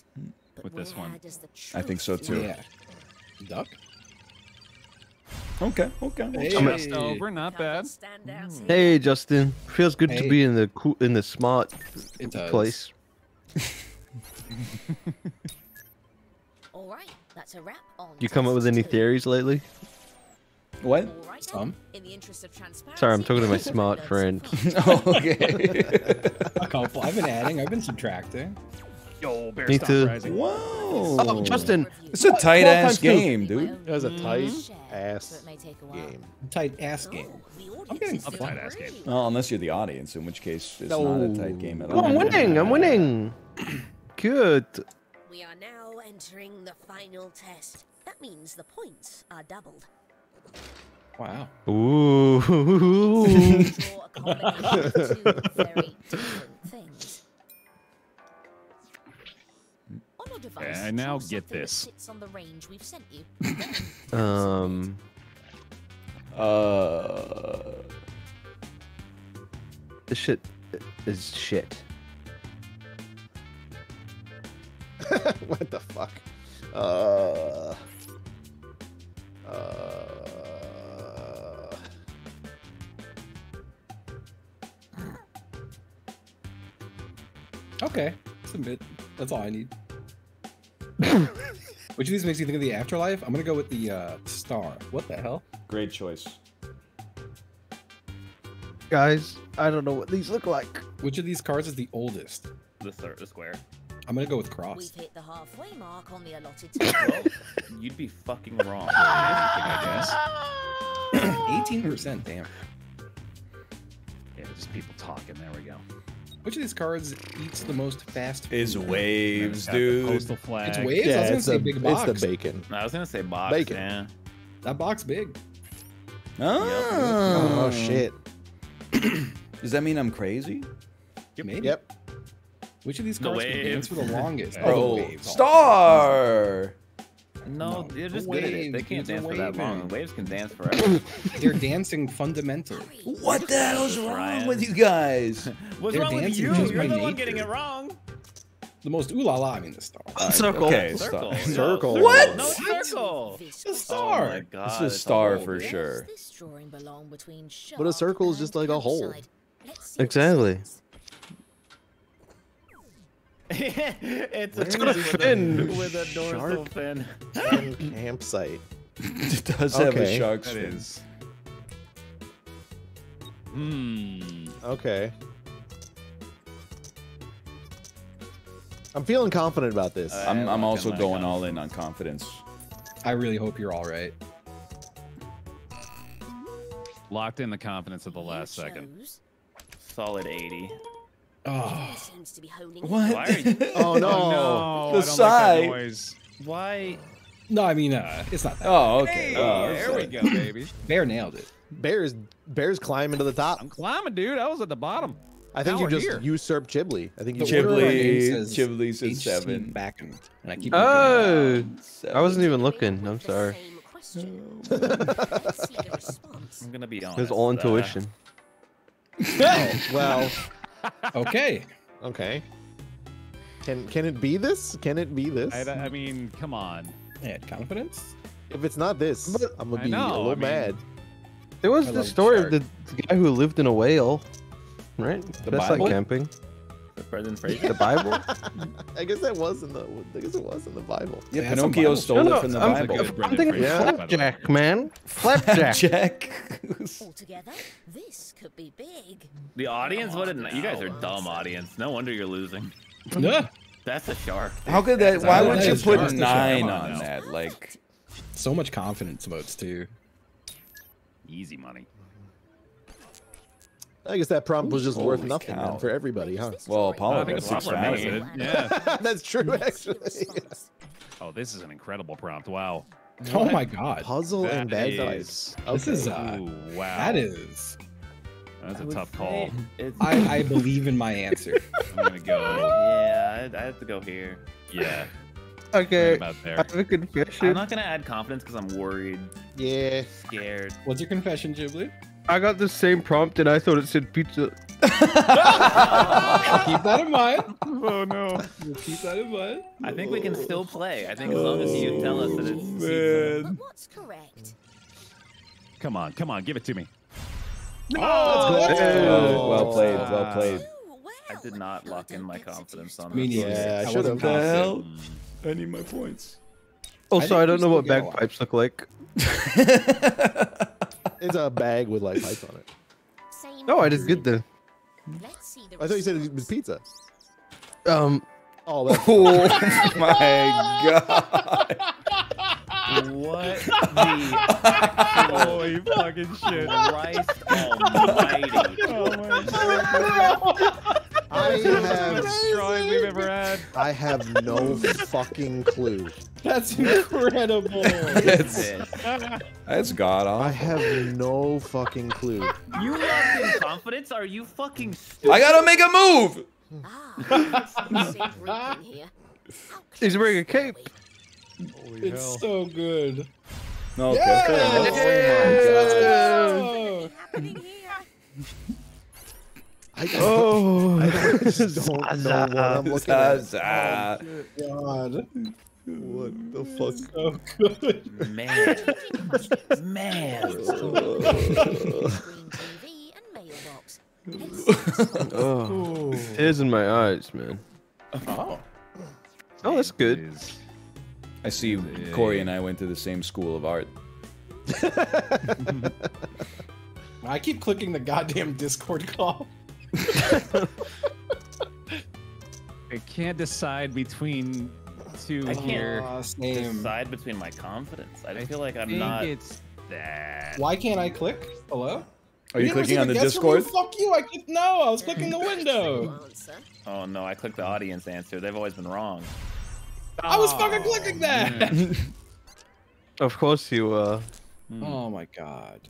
Speaker 7: But
Speaker 5: with this one.
Speaker 4: I think so, too.
Speaker 2: Yeah. Duck?
Speaker 4: okay, okay.
Speaker 2: Hey.
Speaker 5: Just over, not bad.
Speaker 1: Hey, Justin. Feels good to be in the cool in the smart
Speaker 2: It does.
Speaker 1: place.
Speaker 7: All right, that's a wrap on.
Speaker 1: You come up with any
Speaker 7: two.
Speaker 1: theories lately?
Speaker 4: What?
Speaker 7: All right, then.
Speaker 2: Some.
Speaker 7: In the interest of transparency,
Speaker 1: Sorry, I'm talking to my smart friend.
Speaker 4: oh, okay.
Speaker 2: A couple. I've been adding. I've been subtracting.
Speaker 5: Yo, bear
Speaker 1: Me too.
Speaker 5: rising.
Speaker 4: wow.
Speaker 1: Oh, Justin.
Speaker 4: It's a tight ass
Speaker 1: 12 two.
Speaker 4: game, dude.
Speaker 3: It was a mm, tight
Speaker 7: Share, so
Speaker 3: ass
Speaker 7: it may take a while.
Speaker 3: game.
Speaker 2: Tight ass game. I'm getting
Speaker 7: is
Speaker 2: fun.
Speaker 7: still
Speaker 5: Tight-ass game.
Speaker 4: Well, unless you're the audience, in which case it's not a tight game at all.
Speaker 1: I'm winning. I'm winning. Good.
Speaker 7: We are now entering the final test. That means the points are doubled.
Speaker 2: Wow.
Speaker 1: Ooh.
Speaker 7: Draw a combination of two very different things. Device,
Speaker 5: I now get this.
Speaker 7: sits on the range we've sent you.
Speaker 1: um.
Speaker 4: Uh,
Speaker 1: This shit is shit.
Speaker 3: what the fuck? Uh. Uh.
Speaker 2: Okay. submit. That's all I need. Which of these makes you think of the afterlife? I'm gonna go with the uh, star. What the hell?
Speaker 4: great choice.
Speaker 1: Guys, I don't know what these look like.
Speaker 2: Which of these cards is the oldest?
Speaker 6: The, thir- the square.
Speaker 2: I'm gonna go with
Speaker 7: We've
Speaker 2: cross.
Speaker 7: hit the halfway mark on the allotted time.
Speaker 6: You'd be fucking wrong.
Speaker 2: 18%. Damn.
Speaker 5: Yeah, just people talking. There we go.
Speaker 2: Which of these cards eats the most fast?
Speaker 4: Is waves, dude.
Speaker 5: Postal flag.
Speaker 2: It's waves. I
Speaker 3: Yeah,
Speaker 2: was gonna
Speaker 3: it's,
Speaker 2: say
Speaker 3: the,
Speaker 2: big
Speaker 3: it's the bacon.
Speaker 6: I was gonna say box.
Speaker 3: Bacon.
Speaker 6: Yeah.
Speaker 2: That box big. Ah.
Speaker 4: Oh,
Speaker 3: Oh, shit.
Speaker 4: Does that mean I'm crazy?
Speaker 2: Maybe.
Speaker 3: Yep.
Speaker 2: Which of these
Speaker 6: The
Speaker 2: can dance for the longest?
Speaker 5: Oh,
Speaker 4: Bro,
Speaker 2: waves.
Speaker 4: star.
Speaker 6: No,
Speaker 2: No,
Speaker 6: they're
Speaker 2: the
Speaker 6: just good at it. They can't dance for that long.
Speaker 2: waving.
Speaker 6: Waves can dance forever.
Speaker 2: They're dancing fundamental.
Speaker 4: What the hell's wrong
Speaker 6: Ryan.
Speaker 4: with you guys?
Speaker 6: What's
Speaker 2: They're
Speaker 6: wrong with you?
Speaker 2: just
Speaker 6: You're
Speaker 2: by
Speaker 6: the one getting it wrong.
Speaker 2: The most ooh la la, I mean the star.
Speaker 1: Uh, circle.
Speaker 4: Okay,
Speaker 6: Circle.
Speaker 4: star.
Speaker 6: No,
Speaker 3: Circle.
Speaker 4: What?
Speaker 6: No, it's circle.
Speaker 7: This
Speaker 2: The star.
Speaker 6: Oh my god.
Speaker 4: It's a star
Speaker 6: hole,
Speaker 4: for sure.
Speaker 7: This belong between
Speaker 3: But a circle is just like a hole.
Speaker 7: countryside? Let's see what
Speaker 1: Exactly.
Speaker 7: This
Speaker 6: it's
Speaker 1: It's
Speaker 6: a
Speaker 1: got a fin.
Speaker 6: with a dorsal
Speaker 3: Shark.
Speaker 6: fin.
Speaker 3: And campsite.
Speaker 4: it does have a
Speaker 3: Okay.
Speaker 4: shark's
Speaker 5: That
Speaker 4: fin.
Speaker 5: is. Hmm.
Speaker 3: Okay. I'm feeling confident about this.
Speaker 6: Uh,
Speaker 4: I'm, I'm also
Speaker 6: gonna
Speaker 4: all in on confidence.
Speaker 2: I really hope you're all right.
Speaker 5: Locked in the confidence at the last second.
Speaker 6: Solid 80.
Speaker 2: Oh,
Speaker 7: Seems to be honing
Speaker 4: What?
Speaker 6: Why are
Speaker 3: oh no.
Speaker 5: no,
Speaker 4: The
Speaker 5: I
Speaker 4: sigh.
Speaker 5: Like.
Speaker 6: Why?
Speaker 2: no, I mean, uh, it's not that.
Speaker 4: Oh, okay.
Speaker 5: Hey,
Speaker 4: Oh,
Speaker 5: there
Speaker 4: sorry.
Speaker 5: we go, baby.
Speaker 2: Baer nailed it.
Speaker 3: Bears bears climbing to the top.
Speaker 5: I'm climbing, dude. I was at the bottom.
Speaker 3: I think
Speaker 5: now
Speaker 3: you just
Speaker 5: here.
Speaker 3: usurped Chiblee. I think you
Speaker 2: The order of Chiblee- says
Speaker 4: Chiblee said seven.
Speaker 2: Backen, and I keep.
Speaker 1: Oh,
Speaker 4: Seven.
Speaker 1: I wasn't even looking. I'm sorry.
Speaker 7: same question. Let's see the response.
Speaker 6: I'm gonna be honest.
Speaker 1: It was all
Speaker 6: uh,
Speaker 1: intuition.
Speaker 3: Oh, well,
Speaker 2: Okay.
Speaker 3: okay. Can can it be this? Can it be this?
Speaker 5: I, I mean, come on.
Speaker 2: Yeah, confidence.
Speaker 3: If it's not this, I'm gonna be
Speaker 5: know,
Speaker 3: a little
Speaker 5: I mean-
Speaker 3: mad.
Speaker 1: There was
Speaker 2: I
Speaker 1: the story
Speaker 2: shark.
Speaker 1: of the, the guy who lived in a whale, right? That's
Speaker 2: Bible?
Speaker 1: like camping.
Speaker 6: Brendan Fraser.
Speaker 1: The Bible.
Speaker 3: I guess that was in the. I guess it was in the Bible.
Speaker 4: Yeah,
Speaker 2: Yeah,
Speaker 4: Pinocchio
Speaker 2: Bible.
Speaker 4: stole
Speaker 1: No,
Speaker 4: it from the
Speaker 1: I'm,
Speaker 4: Bible.
Speaker 5: good
Speaker 1: I'm
Speaker 5: Brendan
Speaker 1: thinking
Speaker 5: Fraser, by the way.
Speaker 1: flapjack, man. Flapjack.
Speaker 4: Jack.
Speaker 7: Altogether, this could be big.
Speaker 6: The audience? What? Did, you guys are dumb audience. No wonder you're losing.
Speaker 2: Yeah.
Speaker 6: That's a shark.
Speaker 4: How could that? Why would you put
Speaker 2: shark.
Speaker 4: nine
Speaker 5: on
Speaker 4: on
Speaker 5: now.
Speaker 4: that? Like,
Speaker 2: So much confidence votes too.
Speaker 5: Easy money.
Speaker 3: I guess that prompt was just worth nothing then for everybody, huh?
Speaker 4: Well,
Speaker 7: drawing
Speaker 4: Apollo
Speaker 5: I think
Speaker 4: got
Speaker 5: it's
Speaker 4: six
Speaker 5: a lot for me. Yeah.
Speaker 3: That's true,
Speaker 7: Let's see the
Speaker 3: actually.
Speaker 5: Oh, this is an incredible prompt. Wow.
Speaker 2: Oh my god.
Speaker 3: Puzzle and
Speaker 5: That
Speaker 3: bagpipes.
Speaker 2: This is uh,
Speaker 5: Ooh, wow.
Speaker 2: that is.
Speaker 5: That's
Speaker 6: I
Speaker 5: a
Speaker 6: would
Speaker 5: tough call.
Speaker 2: I, I believe in my answer.
Speaker 5: I'm gonna go.
Speaker 6: yeah, I, I have to go here.
Speaker 5: Yeah.
Speaker 1: Okay,
Speaker 5: right about
Speaker 1: I
Speaker 5: there.
Speaker 1: have a
Speaker 6: I'm not gonna add confidence because I'm worried,
Speaker 3: Yeah.
Speaker 6: scared.
Speaker 2: What's your confession, Chiblee?
Speaker 1: I got the same prompt and I thought it said pizza.
Speaker 2: keep that in mind.
Speaker 5: Oh no.
Speaker 2: Keep that in mind.
Speaker 6: I think we can still play. I think as long as you tell us that it's oh, pizza.
Speaker 4: Man.
Speaker 7: But what's correct?
Speaker 5: Come on, come on, give it to me.
Speaker 2: Oh,
Speaker 4: Oh, well played, well played.
Speaker 7: Oh,
Speaker 6: I did not lock in my
Speaker 7: think that's a
Speaker 6: confidence on
Speaker 2: Me
Speaker 6: this.
Speaker 3: Yeah, I
Speaker 2: I
Speaker 3: should've.
Speaker 2: wasn't
Speaker 4: What the hell? I need my points.
Speaker 1: Also,
Speaker 2: think
Speaker 1: I, don't know what
Speaker 2: get a lot.
Speaker 1: bagpipes look like.
Speaker 3: It's a bag with like pipes on it.
Speaker 7: Same
Speaker 1: No, I just
Speaker 7: get
Speaker 1: good.
Speaker 7: Let's see the
Speaker 3: I thought you said it was pizza.
Speaker 1: Um,
Speaker 3: Oh, that's
Speaker 4: Oh my god.
Speaker 6: What the
Speaker 5: Holy fucking shit.
Speaker 6: Christ almighty?
Speaker 5: Oh my god.
Speaker 3: I
Speaker 5: This is the
Speaker 3: have
Speaker 5: most drawing we've ever had.
Speaker 3: I have no fucking clue.
Speaker 2: That's incredible.
Speaker 4: That's, that's god
Speaker 3: I have no fucking clue.
Speaker 6: You locked in confidence? Are you fucking stupid?
Speaker 4: I gotta make a move!
Speaker 7: Ah, let's see grouping here. How
Speaker 1: He's wearing a cape.
Speaker 7: we?
Speaker 2: it's so good.
Speaker 4: Okay,
Speaker 2: Yeah!
Speaker 4: fair enough.
Speaker 2: Oh.
Speaker 7: Happening here.
Speaker 3: I,
Speaker 1: Oh,
Speaker 3: I just don't know what I'm looking at.
Speaker 4: Zaza.
Speaker 2: Oh, oh, God.
Speaker 3: What the fuck?
Speaker 2: So good.
Speaker 6: Man. Man.
Speaker 7: Screen TV and mailbox. Let's
Speaker 1: oh, tears in my eyes, man.
Speaker 2: Oh.
Speaker 1: Oh, that's good.
Speaker 4: I see Kory and I went to the same school of art.
Speaker 2: I keep clicking the goddamn Discord call.
Speaker 5: I can't decide between two
Speaker 6: I can't
Speaker 5: here.
Speaker 6: Decide between my confidence. I
Speaker 5: I
Speaker 6: feel like I'm
Speaker 5: think
Speaker 6: not.
Speaker 5: it's that.
Speaker 2: Why can't I click? Hello?
Speaker 4: Are you
Speaker 2: never
Speaker 4: clicking on the
Speaker 2: guess me?
Speaker 4: Discord?
Speaker 2: Fuck you! I clicked no. I was clicking the window.
Speaker 6: Oh no, I clicked the audience answer. They've always been wrong.
Speaker 2: I was fucking clicking that.
Speaker 1: Of course you, uh,
Speaker 2: oh my god.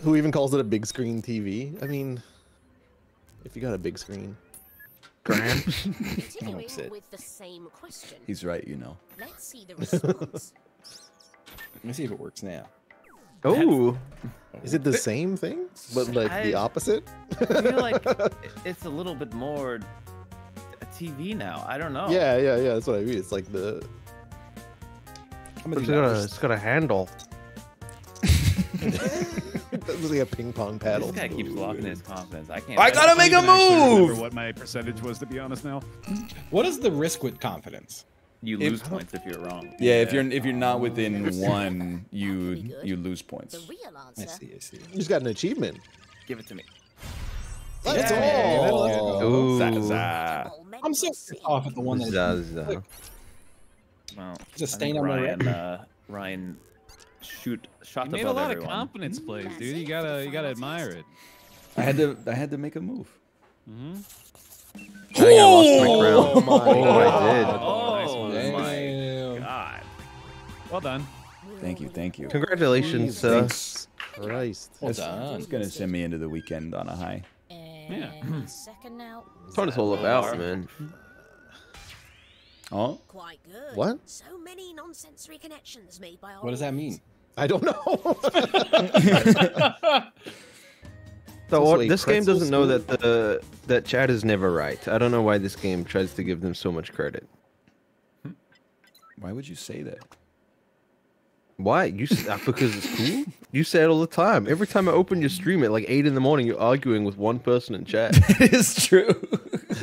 Speaker 3: Who even calls it a big screen TV? I mean, if you got a big screen.
Speaker 7: Continuing with the same question.
Speaker 4: He's right, you know.
Speaker 7: Let's see the response.
Speaker 2: Let me see if it works now.
Speaker 1: oh,
Speaker 3: Is it the same thing, but like the opposite?
Speaker 6: I feel like it's a little bit more a TV now. I don't know.
Speaker 3: Yeah, yeah, yeah. That's what I mean. It's like the.
Speaker 2: I'm gonna
Speaker 1: got, a, it's got a handle.
Speaker 3: It was like a ping pong paddle.
Speaker 6: This guy keeps locking his confidence. I can't.
Speaker 4: I gotta make a
Speaker 5: even actually remember
Speaker 4: move!
Speaker 5: what my percentage was, to be honest. Now.
Speaker 2: What is the risk with confidence?
Speaker 6: You
Speaker 2: If-
Speaker 6: lose points if you're wrong.
Speaker 4: Yeah, if you're if you're not within one, you you lose
Speaker 7: the
Speaker 4: points.
Speaker 7: real
Speaker 2: I see. I see.
Speaker 3: You just got an achievement.
Speaker 6: Give it to me.
Speaker 3: Let's
Speaker 2: Yeah.
Speaker 3: go.
Speaker 1: Ooh.
Speaker 4: Zaza.
Speaker 2: I'm so pissed off at the one that
Speaker 1: Zaza.
Speaker 6: Well,
Speaker 2: It's a
Speaker 6: I
Speaker 2: stain on my
Speaker 6: Ryan,
Speaker 2: record.
Speaker 6: uh, Ryan, shoot, shot
Speaker 5: You made a lot
Speaker 6: everyone.
Speaker 5: of confidence plays, dude. You gotta you gotta admire it.
Speaker 4: I had to I had to make a move.
Speaker 1: I think I lost my crown.
Speaker 3: Oh my
Speaker 1: Oh, I did.
Speaker 6: Oh
Speaker 5: Nice one.
Speaker 6: my god.
Speaker 5: Well done.
Speaker 4: Thank you, thank you.
Speaker 1: Congratulations, uh,
Speaker 3: Thanks. Christ.
Speaker 2: Well
Speaker 4: It's,
Speaker 2: done.
Speaker 4: it's gonna send me into the weekend on a high.
Speaker 7: And second now.
Speaker 1: That's what it's all about, man.
Speaker 4: Oh,
Speaker 7: Quite good.
Speaker 3: What?
Speaker 7: So many non-sensory connections made by our
Speaker 2: What does that mean?
Speaker 3: I don't know.
Speaker 1: So
Speaker 3: Also
Speaker 1: this game doesn't know that the that Chad is never right. I don't know why this game tries to give them so much credit.
Speaker 4: why would you say that?
Speaker 1: Why? You s- uh, because it's cool. You say it all the time. Every time I open your stream at like eight in the morning, you're arguing with one person in chat.
Speaker 4: it is true.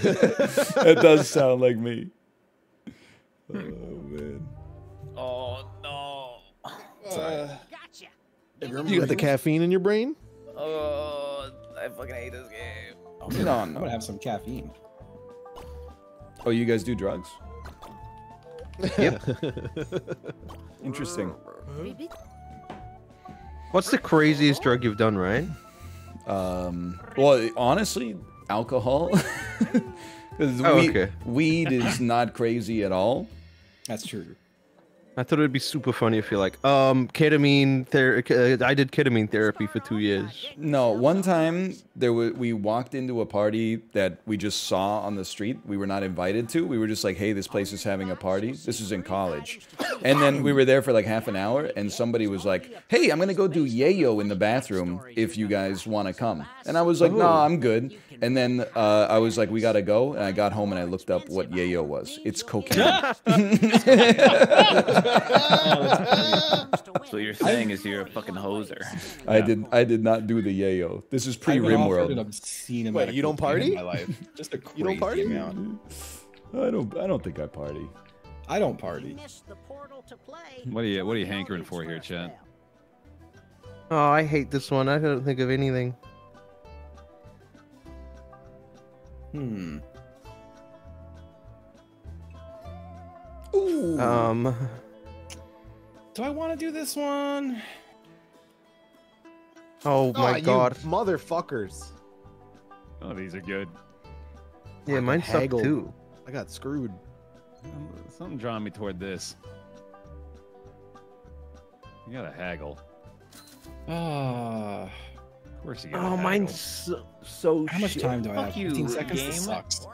Speaker 4: that does sound like me. Oh man.
Speaker 6: Oh no.
Speaker 7: Gotcha.
Speaker 3: you got the caffeine in your brain?
Speaker 6: Oh, I fucking hate this game.
Speaker 4: No,
Speaker 2: I'm gonna have some caffeine.
Speaker 4: Oh, you guys do drugs?
Speaker 1: Yep.
Speaker 4: Interesting.
Speaker 1: What's the craziest drug you've done, Ryan?
Speaker 4: Um, well, honestly, alcohol. Because
Speaker 1: Oh,
Speaker 4: weed,
Speaker 1: okay.
Speaker 4: weed is not crazy at all.
Speaker 2: That's true.
Speaker 1: I thought it would be super funny if you're like, um, ketamine therapy. Uh, I did ketamine therapy for two years.
Speaker 4: No, one time there was we walked into a party that we just saw on the street. We were not invited to. We were just like, "Hey, this place is having a party." This was in college, and then we were there for like half an hour, and somebody was like, "Hey, I'm gonna go do yayo in the bathroom if you guys want to come." And I was like, "No, I'm good." And then uh, I was like, "We gotta go," and I got home and I looked up what yayo was. It's cocaine.
Speaker 6: So what you're saying is you're a fucking hoser.
Speaker 4: I did. I did not do the yayo. This is pre
Speaker 2: I've been offered an obscene
Speaker 3: Wait,
Speaker 2: amount of
Speaker 3: you don't
Speaker 2: cocaine in
Speaker 3: party?
Speaker 2: My life. Just a crazy
Speaker 3: You don't party?
Speaker 2: amount.
Speaker 4: I don't. I don't think I party.
Speaker 2: I don't party.
Speaker 5: What are you What are you hankering for here, Chad?
Speaker 1: Oh, I hate this one. I don't think of anything.
Speaker 2: Hmm.
Speaker 4: Ooh.
Speaker 1: Um,
Speaker 2: Do I want to do this one?
Speaker 1: oh
Speaker 3: Oh,
Speaker 1: my
Speaker 3: you
Speaker 1: god.
Speaker 3: motherfuckers!
Speaker 5: Oh, these are good.
Speaker 1: Yeah, mine sucked too.
Speaker 3: I got screwed.
Speaker 5: Something drawing me toward this. You gotta haggle.
Speaker 2: Ah.
Speaker 5: Of course you gotta
Speaker 1: Oh,
Speaker 5: haggle.
Speaker 1: mine's so, so
Speaker 2: how much
Speaker 1: shit.
Speaker 2: time do I have?
Speaker 6: You,
Speaker 2: 15 seconds?
Speaker 6: game.
Speaker 2: This sucks.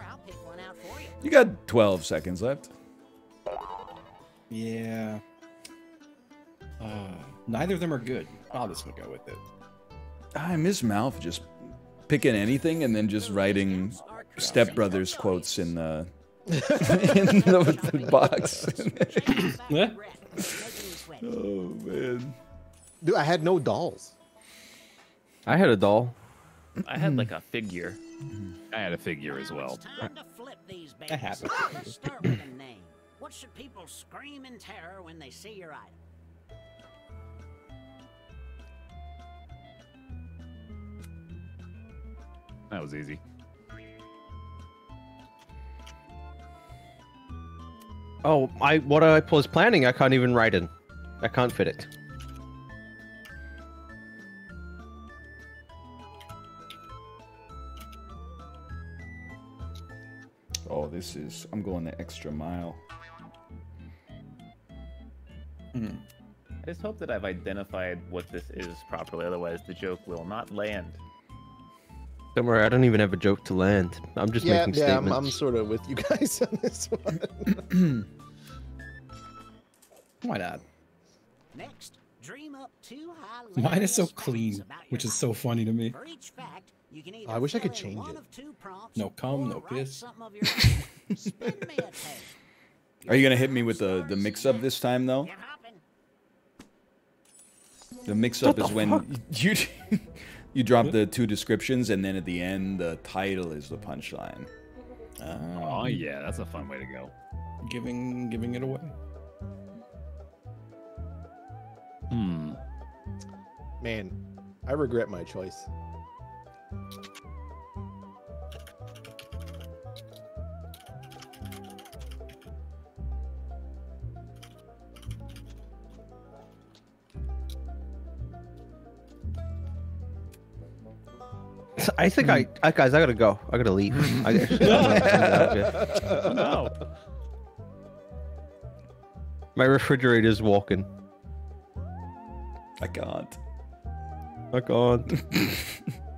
Speaker 4: You got 12 seconds left.
Speaker 2: Yeah. Uh, neither of them are good. I'll just go with it.
Speaker 4: I miss Malf just picking anything and then just writing Step Brothers quotes in the in the, the box. Oh man.
Speaker 3: Dude, I had no dolls.
Speaker 1: I had a doll.
Speaker 6: I had like a figure.
Speaker 5: I had a figure as well.
Speaker 2: That happens.
Speaker 8: Start with a name. What should people scream in terror when they see your item?
Speaker 5: That was easy.
Speaker 1: Oh, I what I was planning, I can't even write in. I can't fit it.
Speaker 4: Oh, this is I'm going the extra mile. Hmm.
Speaker 6: I just hope that I've identified what this is properly, otherwise the joke will not land.
Speaker 1: Don't worry, I don't even have a joke to land. I'm just
Speaker 3: yeah,
Speaker 1: making
Speaker 3: yeah, I'm. I'm sort of with you guys on this one.
Speaker 2: Why not?
Speaker 8: Next, dream up two
Speaker 2: Mine is so clean, which is so funny to me.
Speaker 8: For each fact, you can either oh,
Speaker 3: I wish I could change it.
Speaker 8: of two prompts
Speaker 2: No cum, no
Speaker 8: write
Speaker 2: piss.
Speaker 8: something of your own. Spin me a tape.
Speaker 4: Are you gonna hit me with the the mix up this time though? The mix up is when you you drop the two descriptions and then at the end the title is the punchline.
Speaker 5: Oh yeah, that's a fun way to go.
Speaker 2: Giving giving it away.
Speaker 5: Hmm.
Speaker 3: Man, I regret my choice.
Speaker 1: I think I, I guys, I gotta go. I gotta leave. Mm-hmm. I gotta, I'm out of here.
Speaker 5: No.
Speaker 1: My refrigerator's walking.
Speaker 4: I can't.
Speaker 1: I can't.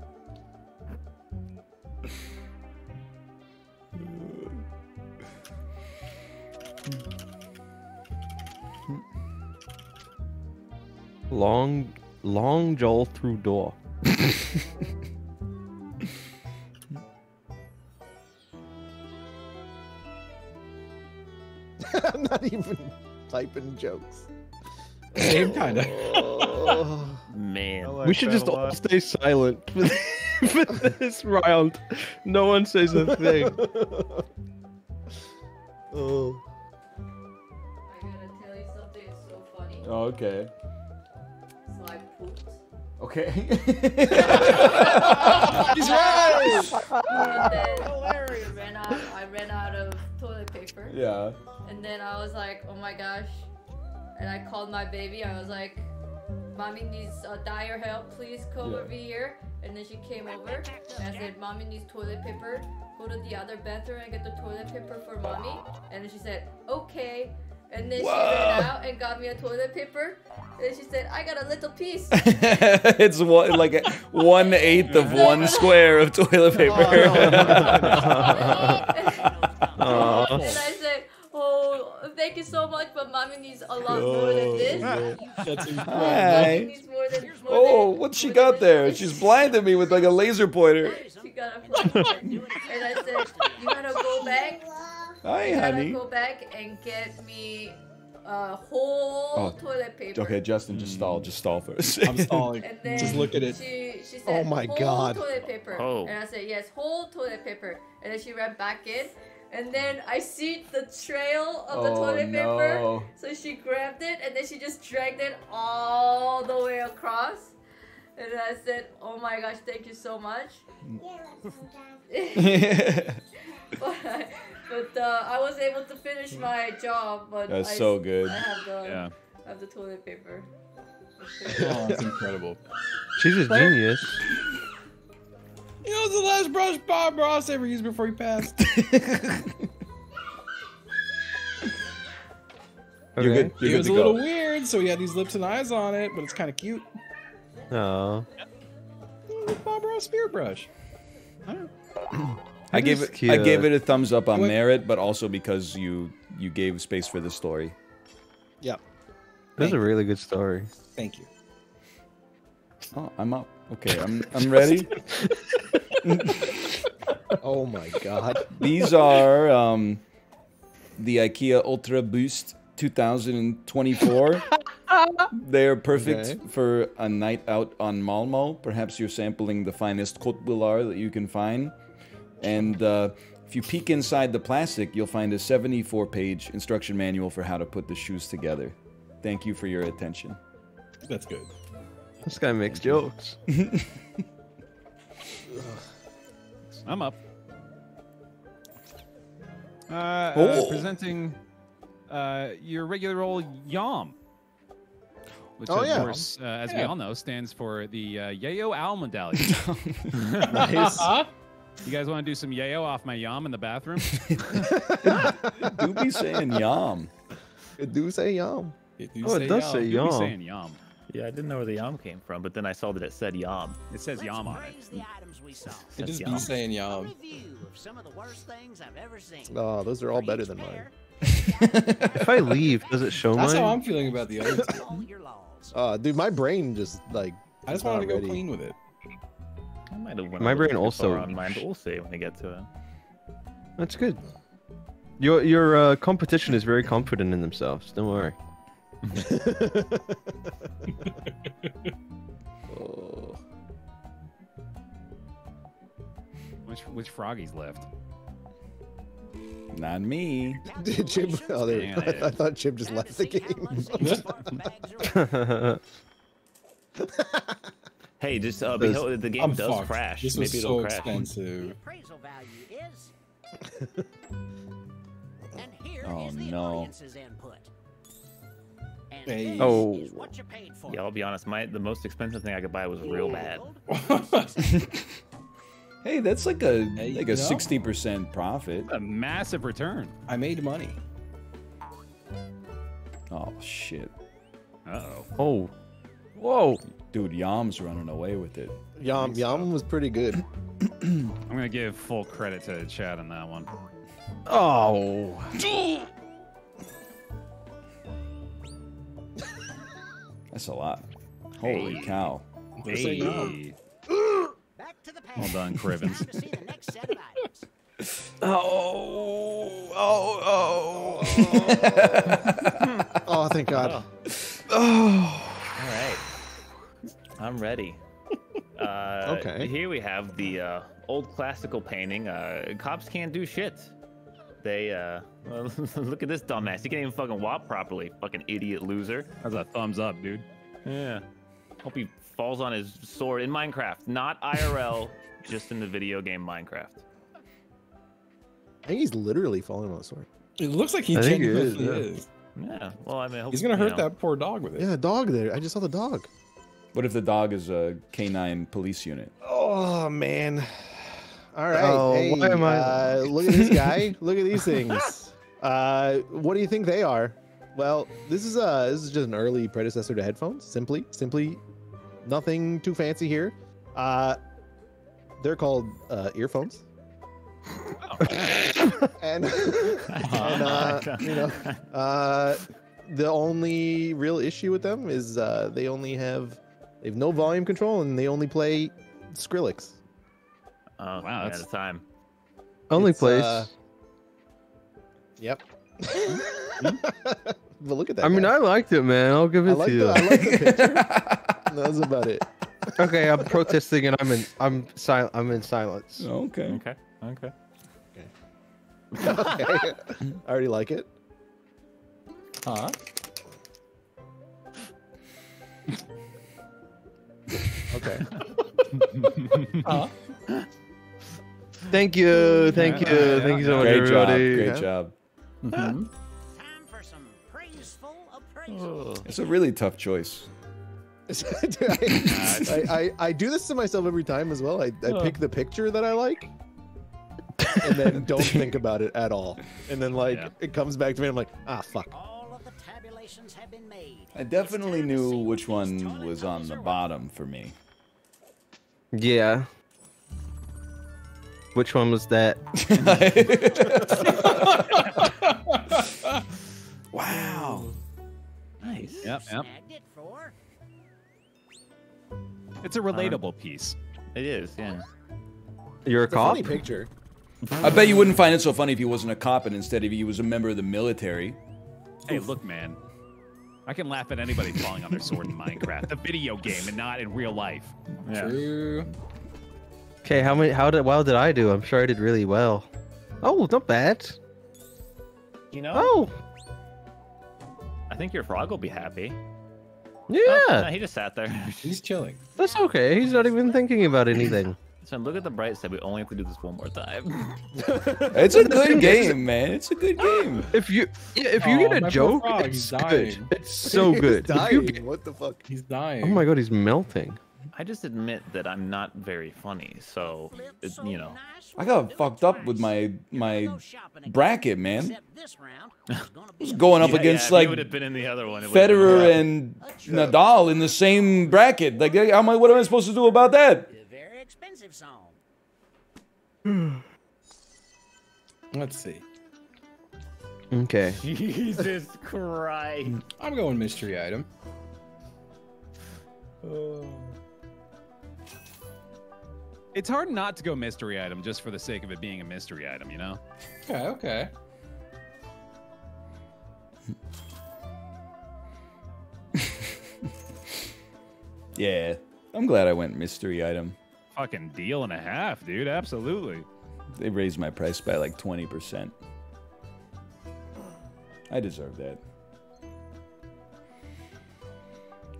Speaker 1: long, long Joel through door.
Speaker 3: I'm not even typing jokes.
Speaker 2: Same kind of.
Speaker 3: Oh,
Speaker 6: Man.
Speaker 1: we should just all stay silent for, for this round. No one says a thing.
Speaker 3: oh.
Speaker 9: I gotta tell you something. It's so funny.
Speaker 4: Oh, okay.
Speaker 9: So I pooped.
Speaker 4: Okay.
Speaker 3: He's right!
Speaker 9: And then I ran out. I ran out of toilet paper.
Speaker 4: yeah.
Speaker 9: And then I was like, oh my gosh. And I called my baby. I was like, mommy needs uh, dire help. Please come
Speaker 4: Yeah.
Speaker 9: over here. And then she came over. And I said, mommy needs toilet paper. Go to the other bathroom and get the toilet paper for mommy. And then she said, okay. And then she ran out and got me a toilet paper. And she said, I got a little piece.
Speaker 4: it's one, like one eighth of one square of toilet paper.
Speaker 1: Aw.
Speaker 9: and I said, Oh, thank you so much, but mommy needs a lot more than oh, this.
Speaker 2: That's
Speaker 9: Mommy
Speaker 4: Hi.
Speaker 9: needs more than, more
Speaker 4: Oh,
Speaker 9: than-
Speaker 4: what's she
Speaker 9: more
Speaker 4: got
Speaker 9: than
Speaker 4: there? She's blinded me with like a laser pointer.
Speaker 9: She got a flower. and I said, you gotta go back.
Speaker 4: Hi,
Speaker 9: You gotta
Speaker 4: honey.
Speaker 9: go back and get me a whole
Speaker 4: Oh,
Speaker 9: toilet paper.
Speaker 4: Okay, Justin, just stall. Just stall first.
Speaker 2: I'm
Speaker 4: second.
Speaker 2: stalling.
Speaker 9: And then
Speaker 2: Just look at it.
Speaker 9: She, she said,
Speaker 3: Oh my
Speaker 9: whole
Speaker 3: God.
Speaker 9: toilet paper.
Speaker 6: Oh.
Speaker 9: And I said, yes, whole toilet paper. And then she ran back in. And then I see the trail of the
Speaker 4: Oh,
Speaker 9: toilet paper.
Speaker 4: no.
Speaker 9: So she grabbed it and then she just dragged it all the way across. And I said, oh my gosh, thank you so much. but but uh, I was able to finish my job. But
Speaker 4: That's
Speaker 9: I,
Speaker 4: so good.
Speaker 9: I have the,
Speaker 5: Yeah.
Speaker 9: I have the toilet paper.
Speaker 2: Oh, that's incredible.
Speaker 1: She's a genius.
Speaker 2: You know, it's the last brush Bob Ross ever used before he passed.
Speaker 4: You're
Speaker 1: Okay.
Speaker 4: good.
Speaker 2: It
Speaker 4: You're
Speaker 2: was
Speaker 4: good
Speaker 2: a
Speaker 4: to
Speaker 2: little
Speaker 4: go.
Speaker 2: weird, so he had these lips and eyes on it, but it's kind of cute. Oh. Bob Ross spirit brush.
Speaker 4: I
Speaker 1: It
Speaker 4: gave
Speaker 1: is
Speaker 4: it. I gave it a thumbs up on
Speaker 2: What-
Speaker 4: merit, but also because you you gave space for the story.
Speaker 3: Yep.
Speaker 1: That's a really good story.
Speaker 2: Thank you.
Speaker 4: Oh, I'm up. Okay, I'm I'm ready.
Speaker 3: Oh my god.
Speaker 4: These are um, the IKEA Ultra Boost 2024. They're perfect
Speaker 3: Okay.
Speaker 4: for a night out on Malmo. Perhaps you're sampling the finest Côte Boulard that you can find. And uh, if you peek inside the plastic, you'll find a 74 page instruction manual for how to put the shoes together. Thank you for your attention.
Speaker 2: That's good.
Speaker 1: This guy makes jokes.
Speaker 5: I'm up. Uh, uh,
Speaker 4: Oh.
Speaker 5: presenting uh, your regular old YAM. Which,
Speaker 3: Oh,
Speaker 5: of
Speaker 3: yeah.
Speaker 5: course, uh, as we all know, stands for the uh, Yayo Owl medallion.
Speaker 3: Nice.
Speaker 5: you guys want to do some Yayo off my YAM in the bathroom?
Speaker 4: Do be saying yum.
Speaker 3: Do say yum.
Speaker 2: It do
Speaker 1: Oh, it does
Speaker 2: yum.
Speaker 1: say
Speaker 5: You'll be saying YAM.
Speaker 6: Yeah, I didn't know where the yam came from, but then I saw that it said yam.
Speaker 5: It says
Speaker 8: Let's
Speaker 5: YAM on it.
Speaker 8: the items we saw.
Speaker 2: It
Speaker 6: That's
Speaker 2: just be saying
Speaker 8: yam.
Speaker 2: yum.
Speaker 8: some of the worst things I've ever seen.
Speaker 3: Oh, those are all better than mine.
Speaker 1: If I leave, does it show
Speaker 2: That's how I'm feeling about the other two.
Speaker 8: all your laws.
Speaker 3: Uh, dude, my brain just like.
Speaker 2: I just
Speaker 3: is
Speaker 2: wanted to go
Speaker 3: ready.
Speaker 2: clean with it.
Speaker 6: I might have went
Speaker 1: My brain also-
Speaker 6: on mine, but we'll see when we get to it.
Speaker 1: That's good. Your your uh, competition is very confident in themselves. Don't worry.
Speaker 3: Oh.
Speaker 5: Which which froggies left?
Speaker 4: Not me.
Speaker 3: Did Chip, oh, there, I,
Speaker 5: it.
Speaker 3: I thought Chip just left the game.
Speaker 8: much these smart bags are
Speaker 6: Hey, just uh,
Speaker 1: Does-
Speaker 6: behold, the game
Speaker 2: I'm
Speaker 6: does
Speaker 2: fucked.
Speaker 6: crash.
Speaker 2: This
Speaker 6: Maybe
Speaker 2: was
Speaker 6: it'll
Speaker 2: so
Speaker 6: crash.
Speaker 8: The
Speaker 2: expensive.
Speaker 8: appraisal value is. and here
Speaker 4: Oh,
Speaker 8: is the
Speaker 4: no.
Speaker 8: Audience's input. And
Speaker 2: Hey.
Speaker 1: Oh.
Speaker 8: is what you paid for.
Speaker 6: Yeah, I'll be honest. My the most expensive thing I could buy was real bad.
Speaker 4: Hey, that's like a
Speaker 2: Hey,
Speaker 4: like a
Speaker 2: know?
Speaker 4: sixty percent profit.
Speaker 5: A massive return.
Speaker 2: I made money.
Speaker 4: Oh shit,
Speaker 5: Uh oh.
Speaker 1: oh, whoa!
Speaker 4: dude, Yam's running away with it.
Speaker 3: Yum Yum was pretty good.
Speaker 5: I'm gonna give full credit to Chad on that one.
Speaker 1: Oh,
Speaker 4: That's a lot. Holy
Speaker 5: Hey.
Speaker 4: cow!
Speaker 2: Say yum.
Speaker 5: Hey.
Speaker 8: Back to the
Speaker 5: Well done, Crivens.
Speaker 8: Time to see the next set of items.
Speaker 1: oh, oh,
Speaker 3: Oh, thank God.
Speaker 1: oh!
Speaker 6: All right, I'm ready. Uh,
Speaker 3: Okay.
Speaker 6: Here we have the uh, old classical painting. Uh, cops can't do shit. They uh, well, look at this dumbass. He can't even fucking walk properly. Fucking idiot loser.
Speaker 5: That's a thumbs up, dude.
Speaker 6: Yeah. Hope he falls on his sword in Minecraft, not IRL, just in the video game Minecraft.
Speaker 3: I think he's literally falling on the sword.
Speaker 2: It looks like he
Speaker 1: I think it is, yeah.
Speaker 2: is.
Speaker 6: Yeah. Well, I mean, I hope,
Speaker 2: He's gonna hurt
Speaker 6: know.
Speaker 2: that poor dog with it.
Speaker 3: Yeah, dog there. I just saw the dog.
Speaker 4: What if the dog is a canine police unit?
Speaker 3: Oh man. All right.
Speaker 1: Oh,
Speaker 3: hey,
Speaker 1: why am I-
Speaker 3: uh, look at this guy. look at these things. Uh, what do you think they are? Well, this is uh this is just an early predecessor to headphones. Simply, simply, nothing too fancy here. Uh, they're called uh, earphones. and, and uh, you know, uh, the only real issue with them is uh, they only have they have no volume control and they only play Skrillex.
Speaker 6: Oh,
Speaker 5: Wow,
Speaker 6: wow, at
Speaker 5: that's-
Speaker 6: a time.
Speaker 1: Only
Speaker 3: It's,
Speaker 1: place.
Speaker 3: uh, Yep. but look at that.
Speaker 1: I mean. I liked it, man. I'll give it
Speaker 3: I like
Speaker 1: to
Speaker 3: the,
Speaker 1: you.
Speaker 3: I like the picture. That's about it.
Speaker 1: okay, I'm protesting and I'm in. I'm silent. I'm in silence.
Speaker 4: Okay.
Speaker 6: Okay. Okay.
Speaker 3: okay. I already like it.
Speaker 2: Huh?
Speaker 3: Okay.
Speaker 2: Huh?
Speaker 1: Thank you, thank you,
Speaker 5: Yeah,
Speaker 1: thank you so much,
Speaker 4: Great job.
Speaker 1: everybody.
Speaker 4: Great job.
Speaker 8: Time for some praiseful appraisal.
Speaker 4: It's a really tough choice.
Speaker 3: I, I, I, I do this to myself every time as well. I, I pick the picture that I like and then don't think about it at all. And then like
Speaker 5: Yeah.
Speaker 3: it comes back to me. I'm like, ah, fuck.
Speaker 8: All of the tabulations have been made.
Speaker 4: I definitely knew which one was on the bottom for me.
Speaker 1: Yeah. Which one was that?
Speaker 4: wow.
Speaker 6: Nice.
Speaker 5: Yep, yep.
Speaker 8: Snagged it for
Speaker 5: It's a relatable piece.
Speaker 6: It is. Yeah.
Speaker 1: You're a
Speaker 3: It's a
Speaker 1: cop.
Speaker 3: funny picture.
Speaker 4: I bet you wouldn't find it so funny if he wasn't a cop and instead if he was a member of the military.
Speaker 5: Hey, look, man. I can laugh at anybody falling on their sword in Minecraft, the video game, and not in real life.
Speaker 6: Yeah.
Speaker 2: True.
Speaker 1: Okay, how many? How did? Well, did I do? I'm sure I did really well. Oh, not bad.
Speaker 6: You know,
Speaker 1: Oh,
Speaker 6: I think your frog will be happy.
Speaker 1: yeah.
Speaker 6: Oh, no, he just sat there.
Speaker 2: He's chilling.
Speaker 1: That's okay. He's not even thinking about anything.
Speaker 6: so look at the bright side. We only have to do this one more time.
Speaker 4: It's a good game, man. It's a good game.
Speaker 1: If you, yeah, if you
Speaker 2: Oh,
Speaker 1: get a joke,
Speaker 2: frog,
Speaker 1: it's
Speaker 2: he's
Speaker 1: good.
Speaker 2: dying.
Speaker 1: It's so
Speaker 3: He's
Speaker 1: good. If you
Speaker 3: dying.
Speaker 1: get-
Speaker 3: What the fuck?
Speaker 2: He's dying.
Speaker 1: oh my god, he's melting.
Speaker 6: I just admit that I'm not very funny, so it, you know.
Speaker 4: I got fucked up with my my bracket, man.
Speaker 8: Except this round is gonna be a
Speaker 4: Going up
Speaker 6: Yeah,
Speaker 4: against
Speaker 6: yeah,
Speaker 4: like
Speaker 6: you would have been in the other one. it been
Speaker 4: Federer
Speaker 6: rough.
Speaker 4: and Nadal in the same bracket. Like, how am I, what am I supposed to do about that?
Speaker 8: very expensive song.
Speaker 2: Let's see.
Speaker 1: Okay.
Speaker 6: Jesus Christ.
Speaker 2: I'm going mystery item.
Speaker 5: Uh, It's hard not to go mystery item just for the sake of it being a mystery item, you know?
Speaker 2: Okay, okay.
Speaker 4: Yeah, I'm glad I went mystery item.
Speaker 5: Fucking deal and a half, dude. Absolutely.
Speaker 4: They raised my price by like 20%. I deserve that.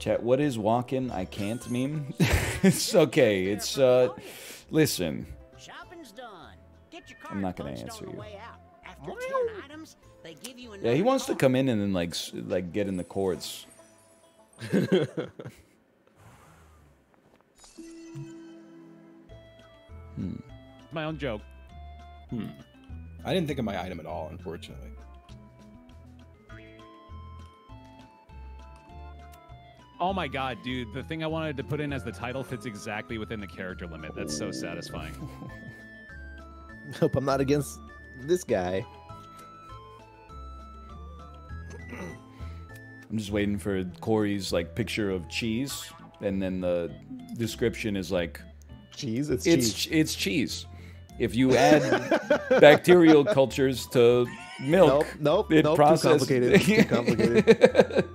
Speaker 4: Chat, what is walking? I can't meme? it's okay. It's, uh, listen.
Speaker 8: Shopping's done. Get your
Speaker 4: I'm not gonna answer
Speaker 8: punched on the
Speaker 4: you.
Speaker 8: way out. After 10 items, they give you
Speaker 4: Yeah, he wants to come in and then like, like get in the courts.
Speaker 5: My own joke. Hmm.
Speaker 2: I didn't think of my item at all, unfortunately.
Speaker 5: Oh my god, dude. The thing I wanted to put in as the title fits exactly within the character limit. That's so satisfying.
Speaker 3: Hope I'm not against this guy.
Speaker 4: I'm just waiting for Kory's like picture of cheese, and then the description is like
Speaker 3: Cheese. It's,
Speaker 4: it's
Speaker 3: cheese.
Speaker 4: it's cheese. If you add bacterial cultures to milk,
Speaker 3: Nope. Nope.
Speaker 4: it
Speaker 3: nope.
Speaker 4: process-
Speaker 3: Too complicated. Too complicated.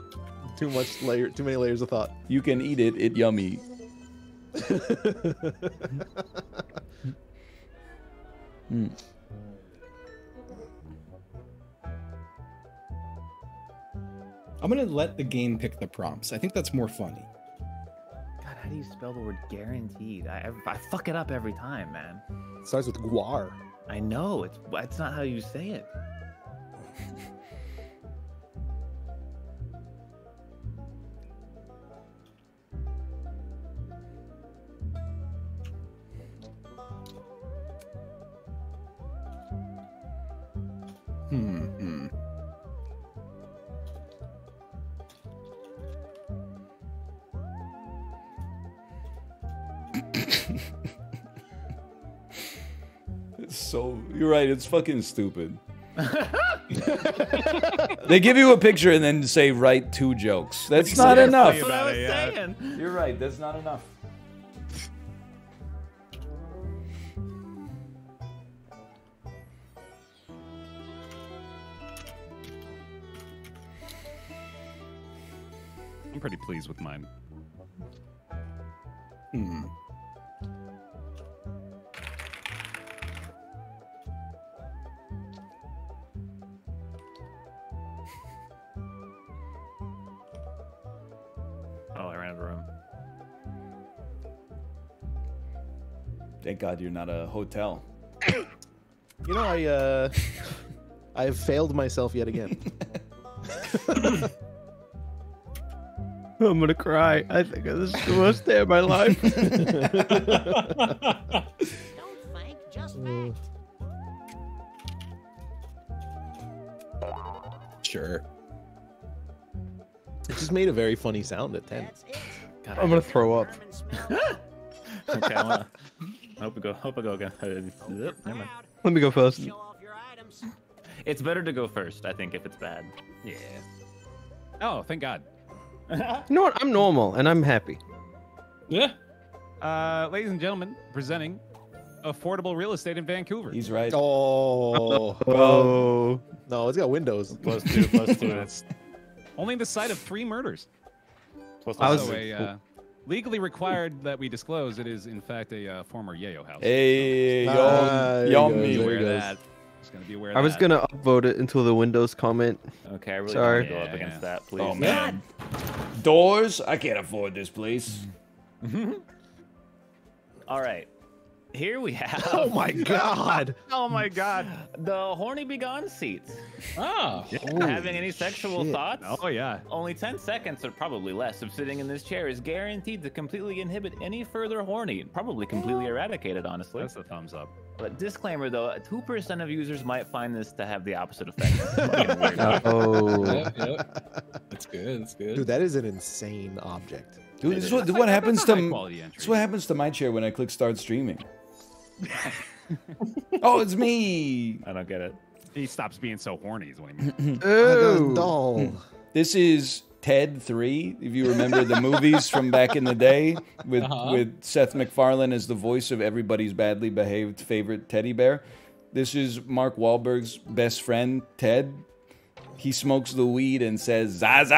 Speaker 3: Too much layer. Too many layers of thought.
Speaker 4: you can eat it. It yummy. Hmm.
Speaker 2: I'm gonna let the game pick the prompts. I think that's more funny.
Speaker 6: God, how do you spell the word guaranteed? I, I, I fuck it up every time, man.
Speaker 3: It starts with guar.
Speaker 6: I know. It's it's not how you say it.
Speaker 4: so you're right. It's fucking stupid. they give you a picture and then say write two jokes. That's not enough.
Speaker 6: That's what I was saying.
Speaker 4: You're right. That's not enough.
Speaker 5: I'm pretty pleased with mine.
Speaker 2: Hmm.
Speaker 4: Thank God you're not a hotel.
Speaker 3: You know, I uh, I have failed myself yet again.
Speaker 1: I'm gonna cry. I think this is the worst day of my life.
Speaker 8: Don't think, just act.
Speaker 2: Sure.
Speaker 3: It just made a very funny sound at ten.
Speaker 6: God,
Speaker 1: I'm gonna throw up.
Speaker 6: Okay, I, wanna, I hope we go. Hope I go again. Yep, never mind.
Speaker 1: Let me go first.
Speaker 8: Show off your items.
Speaker 6: It's better to go first, I think, if it's bad.
Speaker 5: Yeah. Oh, thank God.
Speaker 1: You know what? I'm normal and I'm happy.
Speaker 2: Yeah.
Speaker 5: Uh, ladies and gentlemen, presenting affordable real estate in Vancouver.
Speaker 4: He's right.
Speaker 3: Oh,
Speaker 1: Oh,
Speaker 3: no, it's got windows.
Speaker 6: Plus two, plus two.
Speaker 5: Only the site of three murders.
Speaker 6: Plus
Speaker 1: I was-
Speaker 5: Also, a uh, legally required that we disclose it is in fact a uh, former Yayo house.
Speaker 4: Hey, yo,
Speaker 3: Ah, there he
Speaker 4: yum
Speaker 3: goes,
Speaker 4: me.
Speaker 3: there
Speaker 5: Aware of that. Just gonna be aware. Of
Speaker 1: I was
Speaker 5: that.
Speaker 1: gonna upvote it until the Windows comment.
Speaker 6: Okay, I really
Speaker 1: Sorry.
Speaker 6: don't want to go up against
Speaker 5: yeah.
Speaker 6: that, please.
Speaker 4: Oh man. Doors? I can't afford this place.
Speaker 6: All right. Here we have.
Speaker 3: Oh my god!
Speaker 5: Oh my God.
Speaker 6: The horny be gone seats.
Speaker 2: Ah.
Speaker 6: Having any sexual
Speaker 3: shit.
Speaker 6: thoughts?
Speaker 5: Oh yeah.
Speaker 6: Only 10 seconds or probably less of sitting in this chair is guaranteed to completely inhibit any further horny, probably completely eradicate it, honestly.
Speaker 5: That's a thumbs up.
Speaker 6: But disclaimer though, 2% of users might find this to have the opposite effect.
Speaker 1: Oh,
Speaker 2: Yep, yep. That's good. That's good.
Speaker 3: Dude, that is an insane object.
Speaker 4: Dude, this is what, what happens to
Speaker 5: High
Speaker 4: m-
Speaker 5: quality
Speaker 4: this is what happens to my chair when I click start streaming. oh, it's me.
Speaker 6: I don't get it.
Speaker 5: He stops being so horny. Is what he means.
Speaker 1: Ew.
Speaker 3: doll.
Speaker 4: This is Ted 3, if you remember the movies from back in the day with
Speaker 2: Uh-huh.
Speaker 4: with Seth MacFarlane as the voice of everybody's badly behaved favorite teddy bear. This is Mark Wahlberg's best friend, Ted. He smokes the weed and says Zaza.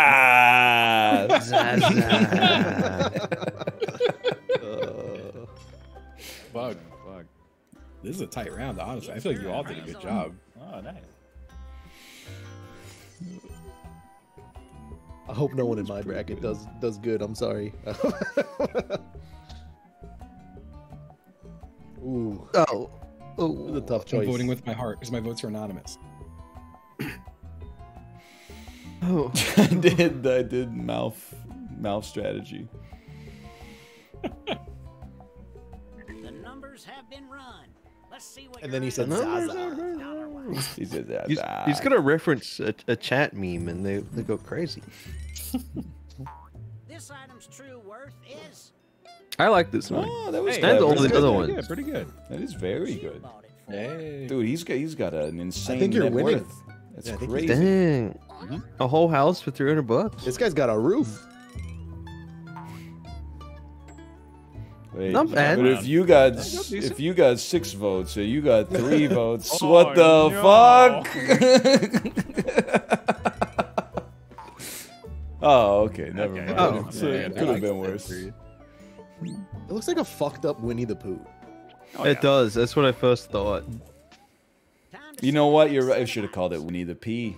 Speaker 2: Fuck.
Speaker 5: Fuck.
Speaker 2: This is a tight round, honestly. I feel like you all did a good job.
Speaker 6: Oh, nice.
Speaker 3: I hope no one in my bracket does does good. I'm sorry. Ooh,
Speaker 1: oh,
Speaker 3: this is a
Speaker 1: oh.
Speaker 3: tough
Speaker 2: I'm
Speaker 3: choice.
Speaker 2: voting with my heart because my votes are anonymous.
Speaker 1: oh.
Speaker 4: I did I did mouth mouth strategy.
Speaker 8: The numbers have been
Speaker 3: And then he said
Speaker 8: items
Speaker 3: Zaza.
Speaker 4: He said that.
Speaker 1: He's, he's gonna reference a, a chat meme and they, they go crazy.
Speaker 8: This item's true worth is.
Speaker 1: I like this one.
Speaker 4: Oh, that was
Speaker 5: Hey,
Speaker 1: And
Speaker 4: clever.
Speaker 1: all the other
Speaker 5: Pretty
Speaker 1: ones.
Speaker 5: good. Pretty good.
Speaker 4: That is very good.
Speaker 8: bought it for.
Speaker 2: Hey.
Speaker 4: Dude, he's got he's got an insane I
Speaker 3: think you're
Speaker 4: net
Speaker 3: winning.
Speaker 4: worth. That's
Speaker 3: Yeah, I think he's
Speaker 4: crazy.
Speaker 1: Mm-hmm. A whole house for 300 bucks.
Speaker 3: This guy's got a roof.
Speaker 4: Wait,
Speaker 1: Not bad.
Speaker 4: But if you got
Speaker 5: That's
Speaker 4: if you got six votes or you got three votes,
Speaker 5: Oh,
Speaker 4: what the fuck? oh, okay, never
Speaker 5: Okay.
Speaker 4: mind.
Speaker 1: Oh,
Speaker 4: So
Speaker 5: yeah,
Speaker 4: it could have been worse.
Speaker 3: It looks like a fucked up Winnie the Pooh.
Speaker 5: Oh,
Speaker 1: It
Speaker 5: yeah.
Speaker 1: does. That's what I first thought.
Speaker 4: You know what? You're right. I should have called it Winnie the Pea.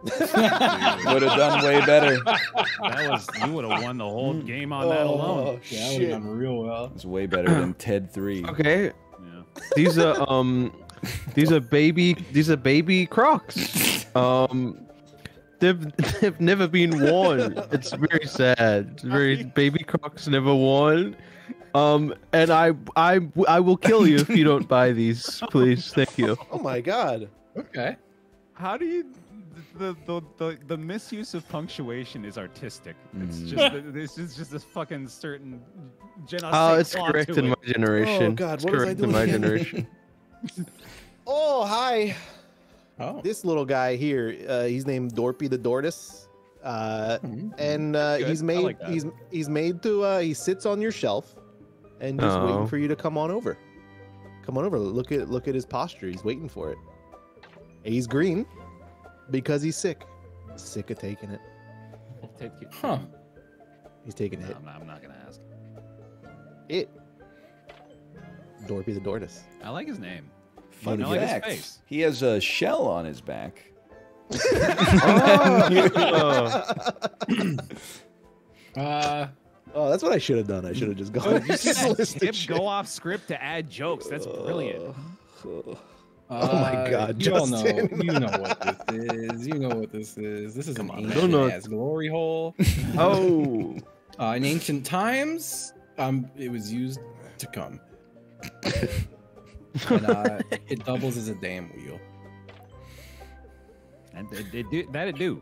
Speaker 4: would have done way better.
Speaker 5: That was you would have won the whole game on that alone.
Speaker 2: Yeah, that would have done real well.
Speaker 4: It's way better than Ted Three.
Speaker 1: Okay.
Speaker 5: Yeah.
Speaker 1: These are um these are baby these are baby crocs. Um they've they've never been worn. It's very sad. It's very baby crocs never worn. Um and I I I will kill you if you don't buy these, please. Thank you.
Speaker 3: Oh my god.
Speaker 2: Okay.
Speaker 5: How do you the, the, the, the misuse of punctuation is artistic. It's
Speaker 4: Mhm.
Speaker 5: just this is just a fucking certain. Je ne
Speaker 1: Oh, it's correct
Speaker 5: to
Speaker 1: in my generation.
Speaker 3: Oh, God,
Speaker 1: It's
Speaker 3: what was I
Speaker 1: correct in
Speaker 3: doing
Speaker 1: my generation.
Speaker 3: Oh, hi.
Speaker 2: Oh.
Speaker 3: This little guy here, uh, he's named Dorpy the Dortus. Uh,
Speaker 2: Mhm.
Speaker 3: and uh, he's made
Speaker 5: like
Speaker 3: he's he's made to uh, he sits on your shelf and just
Speaker 1: Oh.
Speaker 3: waiting for you to come on over. Come on over. Look at look at his posture. He's waiting for it. He's green because he's sick. Sick of taking it.
Speaker 5: Take it.
Speaker 2: Huh.
Speaker 3: He's taking
Speaker 5: No,
Speaker 3: it.
Speaker 5: I'm, not, I'm not gonna ask.
Speaker 3: It. Dorpy the Dortus.
Speaker 5: I like his name.
Speaker 4: Fun
Speaker 5: I like his face.
Speaker 4: he has a shell on his back.
Speaker 2: Uh,
Speaker 3: Oh, that's what I should have done. I should have just gone. Just
Speaker 5: that
Speaker 3: listed
Speaker 5: tip
Speaker 3: shit.
Speaker 5: go off script to add jokes. That's brilliant.
Speaker 3: Oh my
Speaker 2: uh,
Speaker 3: God,
Speaker 2: You all know, you know what this is. You know what this is. This is an
Speaker 5: on, man.
Speaker 2: ancient
Speaker 1: Don't know.
Speaker 2: ass glory hole.
Speaker 1: Oh,
Speaker 2: Uh, in ancient times, um, it was used to come. and uh, it doubles as a damn wheel.
Speaker 5: And it, it do, that it do.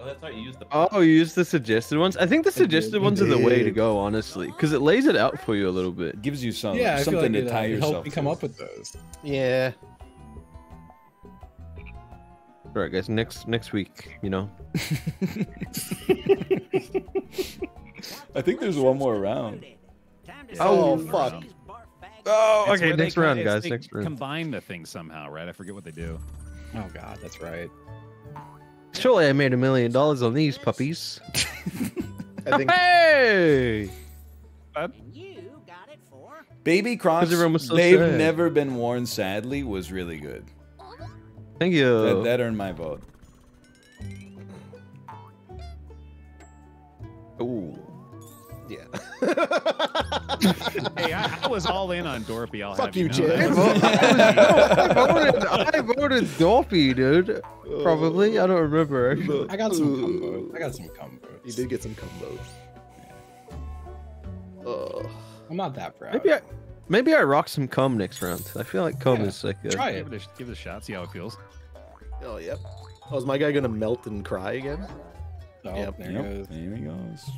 Speaker 10: Oh, that's right. You used the.
Speaker 1: oh, you use the suggested ones. I think the suggested ones are the way to go, honestly, because it lays it out for you a little bit.
Speaker 4: Gives you some
Speaker 2: yeah,
Speaker 4: something
Speaker 2: like
Speaker 4: to
Speaker 2: it, uh,
Speaker 4: tie
Speaker 2: it
Speaker 4: yourself.
Speaker 2: helped me come up with those.
Speaker 3: Yeah.
Speaker 1: All right, guys. Next next week, you know.
Speaker 4: I think there's one more round.
Speaker 8: Time to
Speaker 3: Oh, fuck.
Speaker 8: these barf bags.
Speaker 1: Oh,
Speaker 5: It's
Speaker 1: okay. Next round,
Speaker 5: it's
Speaker 1: guys.
Speaker 5: they
Speaker 1: Next round.
Speaker 5: Combine the things somehow, right? I forget what they do.
Speaker 2: Oh god, that's right.
Speaker 1: Surely I made a million dollars on these puppies.
Speaker 3: I think
Speaker 1: Hey!
Speaker 8: And you got it for.
Speaker 4: Baby Crocs,
Speaker 1: so
Speaker 4: they've
Speaker 1: sad.
Speaker 4: never been worn. Sadly, was really good.
Speaker 1: Thank you.
Speaker 4: That, that earned my vote.
Speaker 1: Ooh.
Speaker 3: yeah.
Speaker 5: Hey, I, I was all in on Dorpy. I'll
Speaker 3: Fuck
Speaker 5: have you,
Speaker 3: you,
Speaker 5: know.
Speaker 3: Jim.
Speaker 5: That
Speaker 1: I
Speaker 5: was-
Speaker 1: voted, I voted Dorpy, dude. Probably. I don't remember. actually.
Speaker 2: I got some combos. I got some combos.
Speaker 3: You did get some combos. Oh.
Speaker 2: I'm not that proud.
Speaker 1: Maybe I, maybe I rock some cum next round. I feel like cum
Speaker 2: Yeah,
Speaker 1: is like a,
Speaker 2: Try it.
Speaker 5: Give it, a, give it a shot. See how it feels.
Speaker 3: Oh, yep. Oh, is my guy gonna melt and cry again?
Speaker 2: Oh,
Speaker 3: Yep.
Speaker 2: there it
Speaker 4: Yep,
Speaker 2: goes.
Speaker 4: there he goes.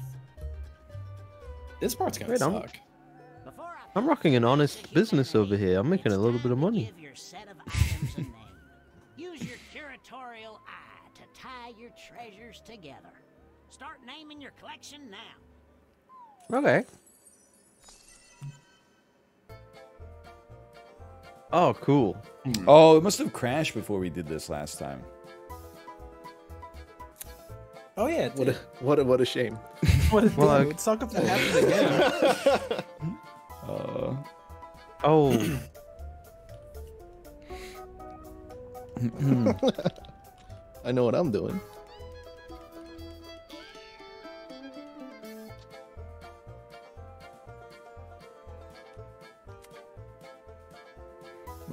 Speaker 2: This part's gonna
Speaker 1: Wait, I'm-
Speaker 2: suck.
Speaker 8: Before I
Speaker 1: I'm rocking an honest business over here. I'm making a little bit of money.
Speaker 8: Give your set of items a name. Use your curatorial eye to tie your treasures together. Start naming your collection now.
Speaker 1: Okay. Oh, cool. Hmm.
Speaker 4: Oh, it must have crashed before we did this last time.
Speaker 2: Oh yeah, it
Speaker 3: What a, what a, what a shame.
Speaker 2: What uh, it
Speaker 1: Well,
Speaker 2: did.
Speaker 1: I-
Speaker 2: It would suck if that happened again.
Speaker 4: Uh,
Speaker 1: Oh. Mm-hmm.
Speaker 3: I know what I'm doing.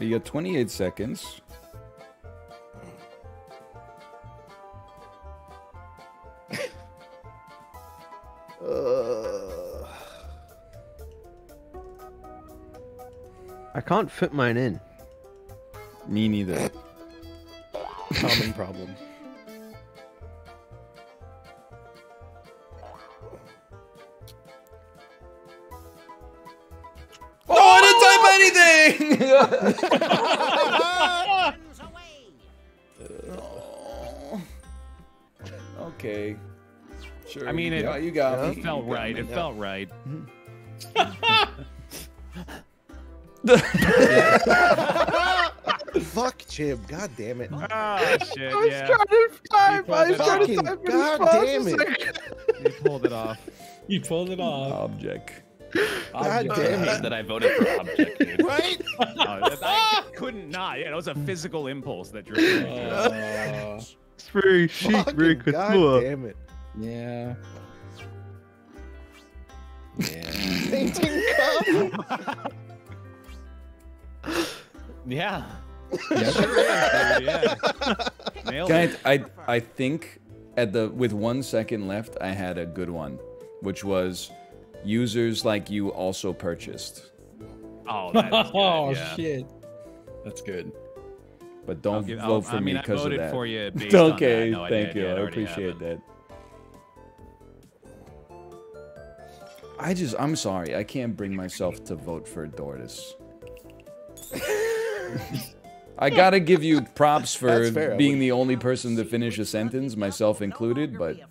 Speaker 4: You got 28 seconds.
Speaker 3: Uh,
Speaker 1: I can't fit mine in.
Speaker 4: Me neither.
Speaker 3: common problem.
Speaker 4: I didn't type anything!
Speaker 8: Hands away.
Speaker 4: okay. Sure.
Speaker 5: I mean,
Speaker 4: you
Speaker 5: it-
Speaker 4: got, you got
Speaker 5: It
Speaker 4: me.
Speaker 5: felt
Speaker 4: got
Speaker 5: right.
Speaker 4: me.
Speaker 5: It felt right.
Speaker 3: Fuck Chib. God damn it.
Speaker 5: Oh shit!
Speaker 1: I was
Speaker 5: Yeah,
Speaker 1: trying to type. I was trying to
Speaker 3: off.
Speaker 1: type.
Speaker 3: Fucking
Speaker 1: as
Speaker 3: God damn it.
Speaker 5: You pulled it off.
Speaker 2: You pulled it off.
Speaker 4: Object.
Speaker 3: God
Speaker 2: Object.
Speaker 3: damn
Speaker 6: hate
Speaker 3: it.
Speaker 6: that I voted for object, dude.
Speaker 3: Right?
Speaker 5: Oh, that- I couldn't not. Yeah, it was a physical impulse that drove me.
Speaker 2: Uh,
Speaker 1: It's very chic, very
Speaker 3: Fucking God
Speaker 1: couture.
Speaker 3: damn it.
Speaker 2: yeah. Yeah.
Speaker 3: Painting cup.
Speaker 5: Yeah.
Speaker 2: yeah.
Speaker 5: Sure is, yeah. Nailed
Speaker 4: Can
Speaker 5: it.
Speaker 4: I, I, I think at the with one second left, I had a good one, which was users like you also purchased.
Speaker 5: Oh, that is good,
Speaker 2: oh
Speaker 5: yeah.
Speaker 2: shit. That's good.
Speaker 4: But don't
Speaker 5: give-
Speaker 4: vote for
Speaker 5: I
Speaker 4: me
Speaker 5: mean, I
Speaker 4: because of that.
Speaker 5: for you based on that.
Speaker 4: okay,
Speaker 5: No,
Speaker 4: thank
Speaker 5: did.
Speaker 4: you.
Speaker 5: Yeah,
Speaker 4: I appreciate
Speaker 5: happened.
Speaker 4: that. I just, I'm sorry. I can't bring myself to vote for Dortus. I gotta give you props for
Speaker 3: That's fair, I
Speaker 4: being the only person to finish a sentence, myself included, but
Speaker 8: Be a frog,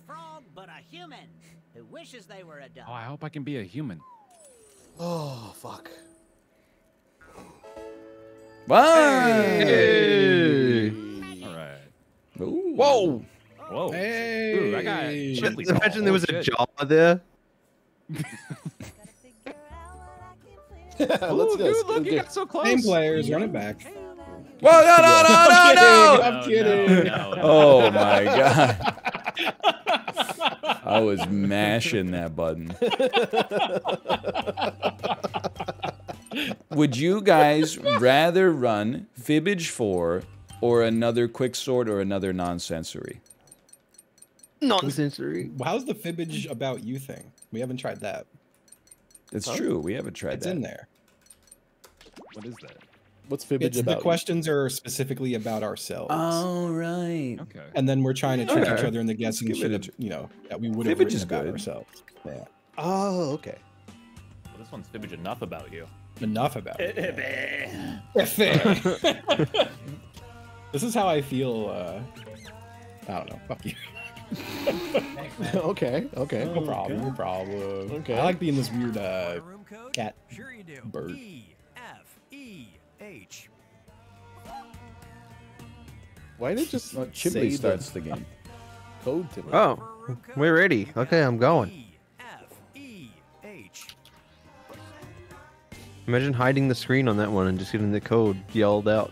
Speaker 8: but a human who wishes they were a dog.
Speaker 5: Oh, I hope I can be a human.
Speaker 3: Oh fuck.
Speaker 4: Bye.
Speaker 5: All right.
Speaker 4: Ooh.
Speaker 1: Whoa!
Speaker 5: Whoa.
Speaker 2: Hey.
Speaker 5: Ooh, I got Chiblee doll.
Speaker 1: Imagine there was a
Speaker 5: Shit.
Speaker 1: Java there.
Speaker 3: Let's
Speaker 5: Ooh,
Speaker 3: go.
Speaker 5: dude, look, you got so close.
Speaker 2: Same players, run it back.
Speaker 4: Whoa, no, no, no, no, no!
Speaker 2: I'm
Speaker 5: No,
Speaker 2: kidding.
Speaker 5: no, no.
Speaker 4: Oh my god. I was mashing that button. Would you guys rather run Fibbage 4 or another Quixort or another non-sensory?
Speaker 1: Nonsensory.
Speaker 2: How's the fibbage about you thing? We haven't tried that.
Speaker 4: It's true, we haven't tried
Speaker 2: It's
Speaker 4: that.
Speaker 2: It's in there.
Speaker 5: What is that?
Speaker 3: What's Fibbage
Speaker 2: It's
Speaker 3: about?
Speaker 2: the questions are specifically about ourselves.
Speaker 4: Oh, right.
Speaker 5: Okay.
Speaker 2: and then we're trying to trick each
Speaker 1: Okay.
Speaker 2: other into guessing
Speaker 4: give
Speaker 2: shit,
Speaker 4: it a
Speaker 2: you know, that we would have
Speaker 4: Fibbage
Speaker 2: written
Speaker 4: is
Speaker 2: about
Speaker 4: good.
Speaker 2: ourselves. Yeah.
Speaker 3: Oh, okay.
Speaker 6: Well, this one's fibbage enough about you.
Speaker 2: Enough about it. this is how I feel. Uh, I don't know. Fuck you.
Speaker 3: okay. Okay.
Speaker 2: No problem. No problem.
Speaker 3: Okay.
Speaker 2: I like being this weird uh, cat
Speaker 10: Sure you do.
Speaker 2: bird.
Speaker 10: E F E H.
Speaker 3: Why did it just
Speaker 4: Oh,
Speaker 3: say
Speaker 4: starts the game.
Speaker 3: code to me?
Speaker 1: Oh, we're ready. Okay, I'm going.
Speaker 10: F H.
Speaker 1: Imagine hiding the screen on that one and just getting the code yelled out.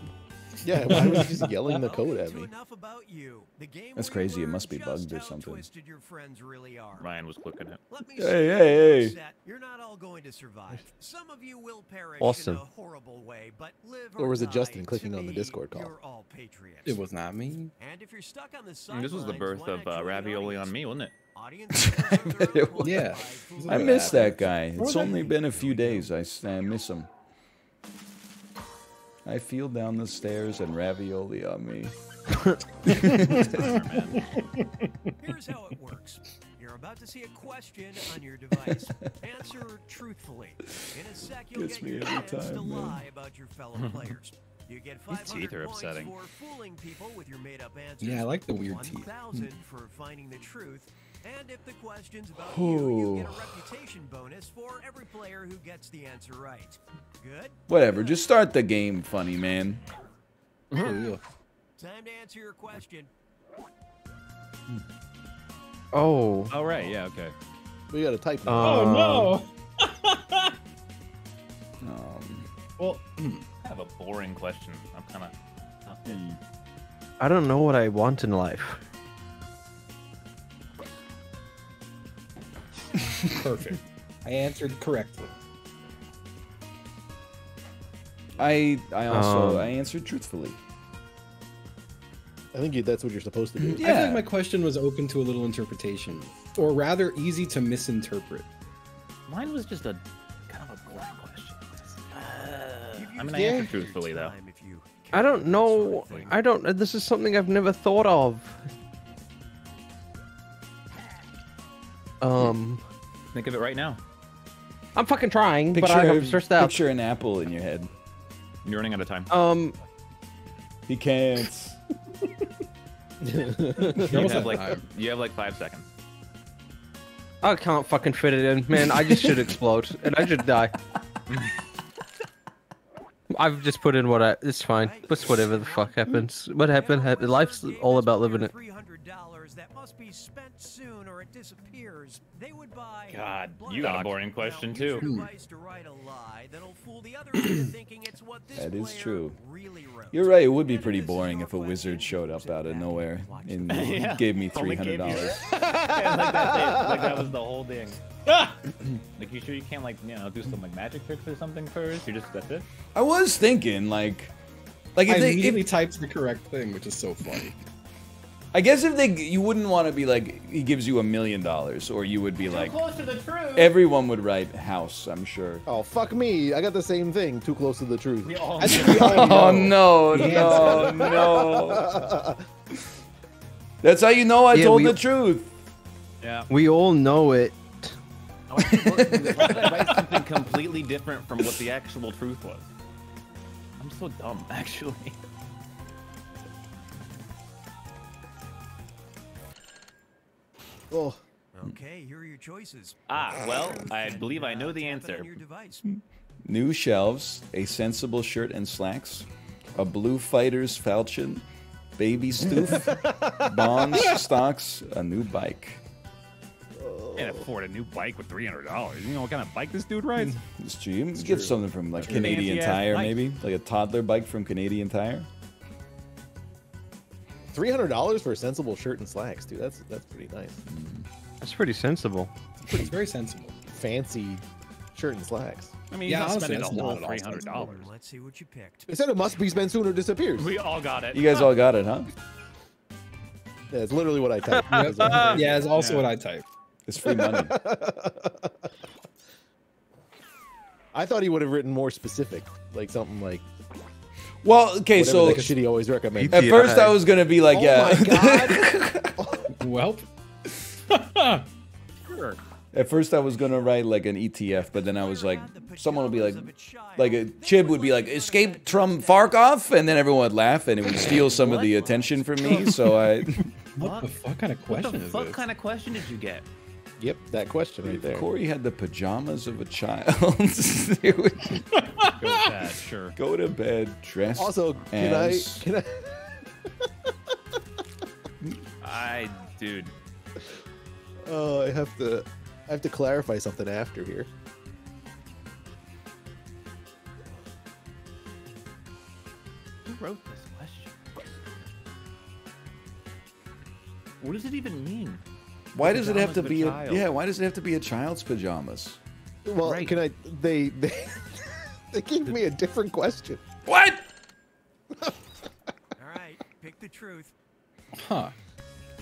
Speaker 3: Yeah, why was he just yelling the code at me?
Speaker 10: enough about you. The game
Speaker 4: That's crazy, it must be bugged or something.
Speaker 10: Your friends really are.
Speaker 6: Ryan was clicking it.
Speaker 10: Let me
Speaker 4: Hey,
Speaker 10: say
Speaker 4: hey,
Speaker 10: right
Speaker 4: hey.
Speaker 10: from the set, You're not all going to survive. Some of you will perish
Speaker 1: Awesome.
Speaker 10: in a horrible way, but live
Speaker 3: Or was it. Justin
Speaker 10: To
Speaker 3: clicking on the Discord call?
Speaker 10: You're all patriots.
Speaker 2: It was not me.
Speaker 10: And if you're stuck on the
Speaker 6: And this was the birth of uh, ravioli
Speaker 10: audience?
Speaker 6: on me, wasn't it?
Speaker 10: Audience members are
Speaker 4: It was.
Speaker 2: Yeah.
Speaker 4: I miss
Speaker 2: that.
Speaker 4: that guy. It's only been a few days. I, I miss him. I feel down the stairs and ravioli on me.
Speaker 10: Here's how it works. You're about to see a question on your device. Answer truthfully. In a sec, you'll
Speaker 4: Gets
Speaker 10: get
Speaker 4: me
Speaker 10: your
Speaker 4: every
Speaker 10: chance to
Speaker 4: time, man.
Speaker 10: lie about your fellow players. You get
Speaker 6: These
Speaker 10: 500
Speaker 6: teeth are upsetting.
Speaker 10: for fooling people with your made-up answers.
Speaker 2: Yeah, I like the weird teeth.
Speaker 10: 1,000 for finding the truth. And if the question's about you, you get a reputation bonus for every player who gets the answer right. Good?
Speaker 4: Whatever, just start the game, funny man.
Speaker 10: Time to answer your question.
Speaker 1: Oh.
Speaker 5: Oh, right. Yeah, okay.
Speaker 3: We gotta type. now.
Speaker 2: Oh no.
Speaker 4: Um,
Speaker 2: Well,
Speaker 6: I have a boring question. I'm kind of.
Speaker 1: I don't know what I want in life.
Speaker 2: perfect. I answered correctly.
Speaker 4: I I also
Speaker 1: Um,
Speaker 4: I answered truthfully.
Speaker 3: I think you, that's what you're supposed to do.
Speaker 2: I feel like my question was open to a little interpretation, or rather easy to misinterpret.
Speaker 6: Mine was just a kind of a boring question.
Speaker 10: Give
Speaker 6: I mean, I
Speaker 10: yourself
Speaker 6: answered truthfully though.
Speaker 10: if you
Speaker 1: I don't know. I don't. This is something I've never thought of. Um,
Speaker 6: Think of it right now.
Speaker 1: I'm fucking trying,
Speaker 4: Picture,
Speaker 1: but I'm stressed out.
Speaker 4: picture an apple in your head.
Speaker 6: You're running out of time.
Speaker 1: Um,
Speaker 4: He can't.
Speaker 6: You have like
Speaker 2: time.
Speaker 6: you have like five seconds.
Speaker 1: I can't fucking fit it in, man. I just should explode and I should die. I've just put in what I. It's fine. It's whatever the fuck happens. What happened? happened. Life's all about living it.
Speaker 10: $300 that must be spent soon or it disappears. They would buy
Speaker 6: God,
Speaker 10: blood
Speaker 6: you got a boring question too.
Speaker 10: use your device to write a lie that'll fool the other thinking it's what this
Speaker 4: That is true.
Speaker 10: really wrote.
Speaker 4: You're right. It would be pretty boring if a wizard showed up out of nowhere and
Speaker 6: Yeah.
Speaker 4: gave me
Speaker 6: Only
Speaker 4: three hundred
Speaker 6: gave you-
Speaker 4: dollars.
Speaker 6: yeah, like that, like that was the whole thing. like you sure you can't like you know do some like magic tricks or something first? You just that's it.
Speaker 4: I was thinking like, like
Speaker 2: I
Speaker 4: if they,
Speaker 2: immediately
Speaker 4: if,
Speaker 2: typed the correct thing, which is so funny.
Speaker 4: I guess if they, you wouldn't want to be like he gives you a million dollars, or you would be like
Speaker 6: Close to the truth.
Speaker 4: everyone would write house. I'm sure.
Speaker 3: Oh fuck me! I got the same thing. Too close to the truth.
Speaker 6: We all
Speaker 2: I think we all
Speaker 4: Oh
Speaker 2: know.
Speaker 4: no,
Speaker 2: The
Speaker 4: no, no! That's how you know I
Speaker 1: Yeah,
Speaker 4: told
Speaker 1: we-
Speaker 4: the truth.
Speaker 5: Yeah.
Speaker 1: We all know it.
Speaker 6: Why did I write something completely different from what the actual truth was? I'm so dumb, actually.
Speaker 3: Oh,
Speaker 10: Okay, here are your choices.
Speaker 6: Ah, well, I believe I
Speaker 10: uh,
Speaker 6: know the
Speaker 10: tap it on
Speaker 6: answer.
Speaker 4: New shelves, a sensible shirt and slacks, a blue fighter's falchion, baby stoof, bonds, stocks, a new bike.
Speaker 5: Can't afford a new bike with three hundred dollars. You know what kind of bike this dude rides?
Speaker 4: It's cheap. Get something from like Canadian Tire, maybe like a toddler bike from Canadian Tire.
Speaker 3: Three hundred dollars for a sensible shirt and slacks, dude. That's that's pretty nice.
Speaker 1: That's pretty sensible.
Speaker 2: It's very sensible.
Speaker 3: Fancy shirt and slacks.
Speaker 5: I mean,
Speaker 2: Yeah,
Speaker 5: he's not
Speaker 2: honestly,
Speaker 5: spending
Speaker 2: that's
Speaker 5: a whole
Speaker 2: not at all
Speaker 5: three hundred dollars.
Speaker 10: Let's see what you picked.
Speaker 3: It said it must be spent soon or disappears.
Speaker 5: We all got it.
Speaker 4: You guys all got it, huh?
Speaker 3: Yeah, it's literally what I typed.
Speaker 2: Yep. yeah, it's also
Speaker 5: Yeah.
Speaker 2: what I type.
Speaker 4: It's free money.
Speaker 3: I thought he would have written more specific, like something like
Speaker 4: Well, okay,
Speaker 3: whatever
Speaker 4: so
Speaker 3: the shit he always recommends.
Speaker 4: at first I was gonna be like,
Speaker 3: oh
Speaker 4: yeah.
Speaker 3: my god!
Speaker 2: Well,
Speaker 5: Sure.
Speaker 4: At first, I was gonna write like an ETF, but then I was like, someone would be like, like a Chib would be like, "Escape from Tarkov," and then everyone would laugh, and it would steal some of the attention from me. So I,
Speaker 2: what the fuck kind of
Speaker 6: What
Speaker 2: question
Speaker 6: the
Speaker 2: is
Speaker 6: fuck
Speaker 2: this?
Speaker 6: kind of question did you get?
Speaker 3: Yep, that question right there.
Speaker 4: Kory had the pajamas of a child.
Speaker 5: Go with that. Sure.
Speaker 4: Go to bed dressed.
Speaker 3: Also, can
Speaker 4: as-
Speaker 3: I? Can I?
Speaker 6: I, dude.
Speaker 3: Oh, I have to. I have to clarify something after here.
Speaker 6: Who wrote this question? What does it even mean?
Speaker 4: Why does it have to be? A, yeah, why does it have to be a child's pajamas?
Speaker 3: Well,
Speaker 6: Right.
Speaker 3: can I? They they they gave me a different question.
Speaker 4: What?
Speaker 10: All right, pick the truth.
Speaker 2: Huh.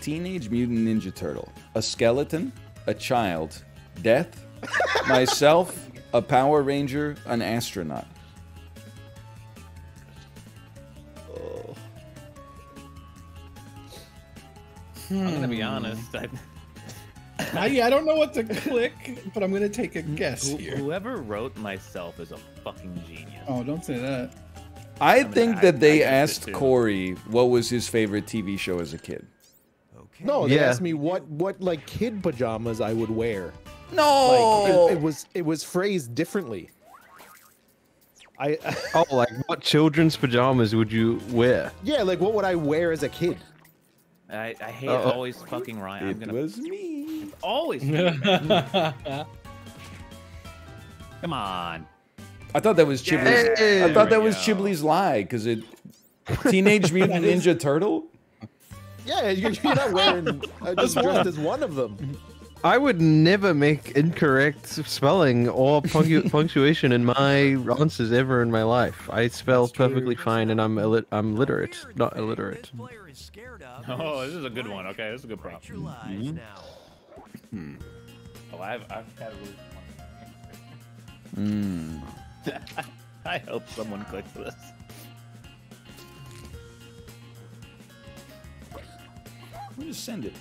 Speaker 4: Teenage Mutant Ninja Turtle, a skeleton, a child, death, myself, a Power Ranger, an astronaut.
Speaker 6: I'm gonna be hmm. honest. I,
Speaker 2: I, I don't know what to click, but I'm gonna take a guess
Speaker 6: who-
Speaker 2: here.
Speaker 6: whoever wrote myself is a fucking genius.
Speaker 2: Oh, don't say that.
Speaker 4: I
Speaker 6: mean,
Speaker 4: think
Speaker 6: I-
Speaker 4: that they
Speaker 6: I
Speaker 4: asked. Kory what was his favorite TV show as a kid.
Speaker 10: Okay.
Speaker 3: No, they
Speaker 1: Yeah.
Speaker 3: asked me what what like kid pajamas I would wear.
Speaker 4: No.
Speaker 3: Like it, it was it was phrased differently. I
Speaker 1: Oh, like what children's pajamas would you wear?
Speaker 3: yeah, like what would I wear as a kid?
Speaker 6: I, I hate
Speaker 1: Uh-oh.
Speaker 6: always fucking Ryan. I'm
Speaker 4: it
Speaker 6: gonna
Speaker 4: was me.
Speaker 6: always. me. Come on.
Speaker 4: I thought that was Chiblee's.
Speaker 1: Hey,
Speaker 4: I thought that was
Speaker 6: go.
Speaker 4: Chiblee's lie because it. Teenage Mutant Ninja Turtle.
Speaker 3: Yeah, you're, you're not wearing. Uh, I just dressed as one of them.
Speaker 1: I would never make incorrect spelling or punctu- punctuation in my answers ever in my life. I spell perfectly fine, and I'm illit- I'm literate, not illiterate.
Speaker 6: Oh, this is a good one. Okay, this is a good prop.
Speaker 10: Write your lies now.
Speaker 6: Oh, I've, I've had a really
Speaker 4: Mm.
Speaker 6: I hope someone clicks this.
Speaker 4: We'll just send it.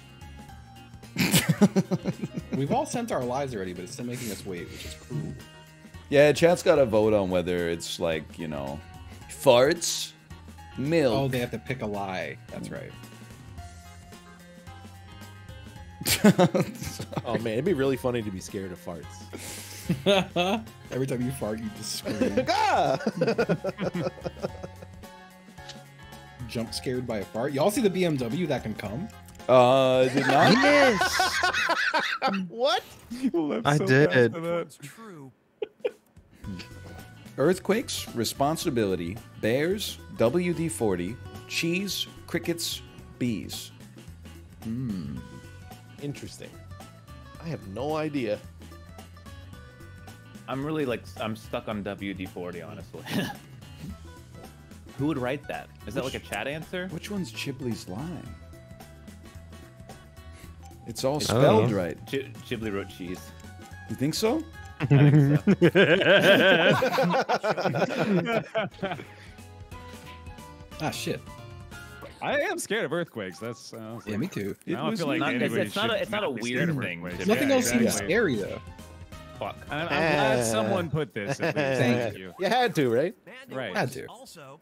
Speaker 2: We've all sent our lives already, but it's still making us wait, which is cool.
Speaker 4: Yeah, chat's got to vote on whether it's like you know, farts, milk.
Speaker 2: Oh, they have to pick a lie. That's right.
Speaker 3: Oh man, it'd be really funny to be scared of farts.
Speaker 2: Every time you fart, you just scream. Jump scared by a fart. Y'all see the BMW that can come?
Speaker 4: uh, did not.
Speaker 1: Yes,
Speaker 3: what?
Speaker 1: I did.
Speaker 10: That's true.
Speaker 4: Earthquakes, responsibility, bears, WD forty, cheese, crickets, bees.
Speaker 3: Interesting. I have no idea.
Speaker 6: I'm really like I'm stuck on WD-40 honestly. Who would write that? Is that like a chat answer?
Speaker 4: Which one's Chiblee's lie? It's all
Speaker 1: don't
Speaker 4: spelled
Speaker 1: know.
Speaker 4: right.
Speaker 6: Ghib- Ghibli wrote cheese.
Speaker 4: You think so?
Speaker 6: I think so.
Speaker 2: Ah, shit.
Speaker 5: I am scared of earthquakes. That's uh,
Speaker 2: Yeah, me too.
Speaker 5: I don't feel like
Speaker 6: not- it's- it's not a- it's not a weird
Speaker 5: scared
Speaker 6: thing to
Speaker 2: Nothing
Speaker 6: Yeah,
Speaker 2: else seems scary though.
Speaker 6: Fuck.
Speaker 5: I'm, I'm glad someone put this. At least.
Speaker 2: Thank
Speaker 5: Thank you.
Speaker 3: You had to, right?
Speaker 5: Right.
Speaker 2: Had to.
Speaker 10: Also,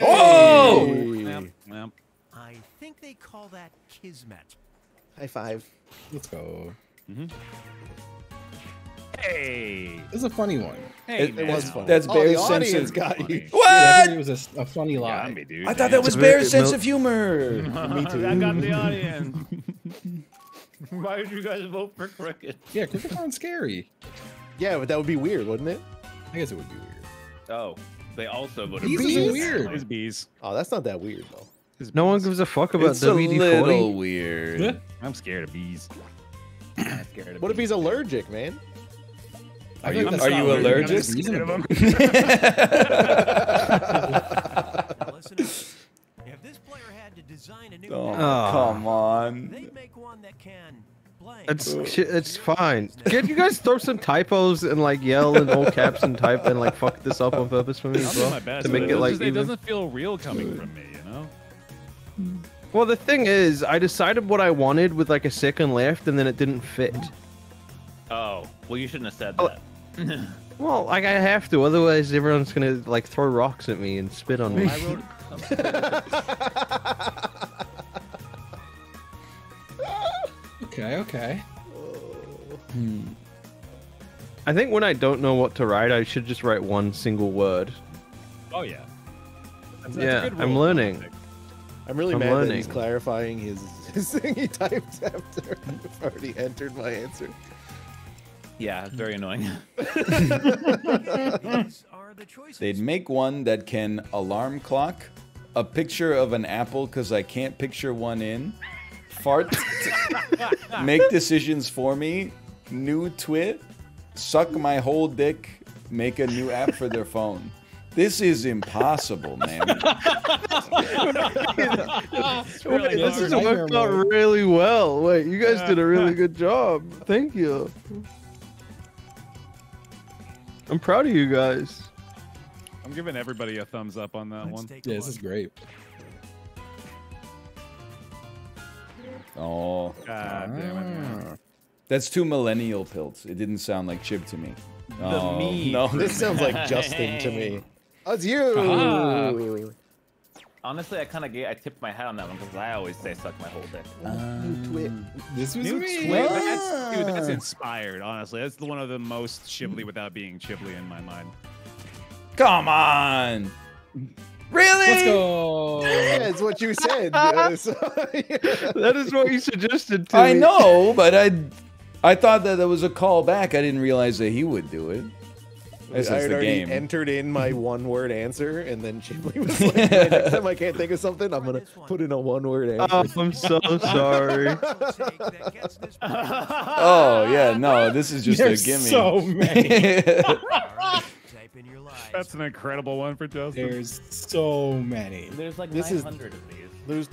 Speaker 4: Oh!
Speaker 5: Yep, yep.
Speaker 10: I think they call that kismet.
Speaker 3: High five.
Speaker 2: Let's go.
Speaker 5: Hey.
Speaker 2: This is a funny one.
Speaker 5: Hey,
Speaker 4: It-
Speaker 3: It was oh, fun.
Speaker 4: That's
Speaker 3: oh,
Speaker 4: Baer's
Speaker 3: the
Speaker 4: sense
Speaker 3: audience
Speaker 4: of-
Speaker 3: got you.
Speaker 2: Yeah, I
Speaker 4: What?
Speaker 2: think it was a, s- a funny
Speaker 5: Yeah,
Speaker 2: lie.
Speaker 5: me, dude.
Speaker 4: I thought that was
Speaker 1: It's
Speaker 4: Baer's sense of humor.
Speaker 3: Me too.
Speaker 6: I got the audience. Why did you guys vote for cricket?
Speaker 2: Yeah, Cricket sounds scary.
Speaker 3: Yeah, but that would be weird, wouldn't it?
Speaker 2: I guess it would be weird.
Speaker 6: Oh, they also voted
Speaker 2: Bees
Speaker 6: for
Speaker 2: weird.
Speaker 5: His bees.
Speaker 3: Oh, that's not that weird though.
Speaker 5: His
Speaker 1: No one gives a fuck about
Speaker 4: It's a
Speaker 1: WD
Speaker 4: little
Speaker 1: forty.
Speaker 4: weird.
Speaker 2: Yeah.
Speaker 5: I'm scared of bees. I'm scared of
Speaker 3: What if he's allergic, man?
Speaker 2: I
Speaker 4: Are you-
Speaker 2: like
Speaker 4: are you allergic?
Speaker 2: That's reasonable.
Speaker 10: Now listen. If this player had to design a new
Speaker 4: Oh,
Speaker 10: map,
Speaker 4: come on.
Speaker 10: they'd make one that can.
Speaker 1: It's it's fine. Can you guys throw some typos and like yell in all caps and type and like fuck this up on purpose for me as well to make
Speaker 5: it,
Speaker 1: it like
Speaker 5: just, it doesn't feel real coming from me, you know.
Speaker 1: Well, the thing is, I decided what I wanted with like a second left, and then it didn't fit.
Speaker 6: Oh, well, you shouldn't have said
Speaker 1: Oh.
Speaker 6: that.
Speaker 1: Well, like I have to, otherwise everyone's gonna like throw rocks at me and spit on me.
Speaker 6: I wrote.
Speaker 2: Okay, okay. Hmm.
Speaker 1: I think when I don't know what to write, I should just write one single word.
Speaker 5: Oh yeah. That's, that's a
Speaker 1: Yeah,
Speaker 5: good
Speaker 1: I'm learning.
Speaker 5: think.
Speaker 3: I'm really
Speaker 1: I'm
Speaker 3: mad that he's clarifying his, his thing he typed after I've already entered my answer.
Speaker 6: Yeah, very annoying.
Speaker 10: These are the choices.
Speaker 4: They'd make one that can alarm clock, a picture of an apple because I can't picture one in, fart, make decisions for me, new twit, suck my whole dick, make a new app for their phone. This is impossible, man.
Speaker 5: Really
Speaker 1: this has worked out really well. Wait, you guys did a really good job. Thank you. I'm proud of you guys.
Speaker 5: I'm giving everybody a thumbs up on that
Speaker 10: Let's
Speaker 5: one.
Speaker 10: take
Speaker 2: Yeah, this is great.
Speaker 4: Oh,
Speaker 5: God damn it. man.
Speaker 4: that's too millennial pills. It didn't sound like Chib to me. oh,
Speaker 6: me.
Speaker 4: no.
Speaker 3: This sounds like Justin to me. Oh, it's you.
Speaker 5: Ah.
Speaker 6: Honestly, I kind of I tipped my hat on that one because I always say suck my whole dick.
Speaker 3: New twit.
Speaker 2: This was
Speaker 5: New
Speaker 2: me.
Speaker 5: Wait, that's, dude, that's inspired. Honestly, that's the one of the most Chiblee without being Chiblee in my mind.
Speaker 4: Come on. Really?
Speaker 2: Let's go.
Speaker 3: Yeah, it's what you said. uh, so-
Speaker 1: That is what you suggested to
Speaker 4: I
Speaker 1: me.
Speaker 4: know, but I, I thought that there was a call back. I didn't realize that he would do it. This
Speaker 3: I had
Speaker 4: the
Speaker 3: already
Speaker 4: game.
Speaker 3: entered in my one-word answer, and then Chiblee was like, "Next time I can't think of something, I'm gonna put in a one-word oh, answer."
Speaker 1: Oh, I'm so sorry.
Speaker 10: Take that gets this
Speaker 4: Oh yeah, no, this is just
Speaker 2: There's
Speaker 4: a gimme.
Speaker 2: so many.
Speaker 10: Type in your lies.
Speaker 5: That's an incredible one for Justin.
Speaker 2: There's so many.
Speaker 6: There's like
Speaker 3: This is-
Speaker 6: 900 of these.
Speaker 3: There's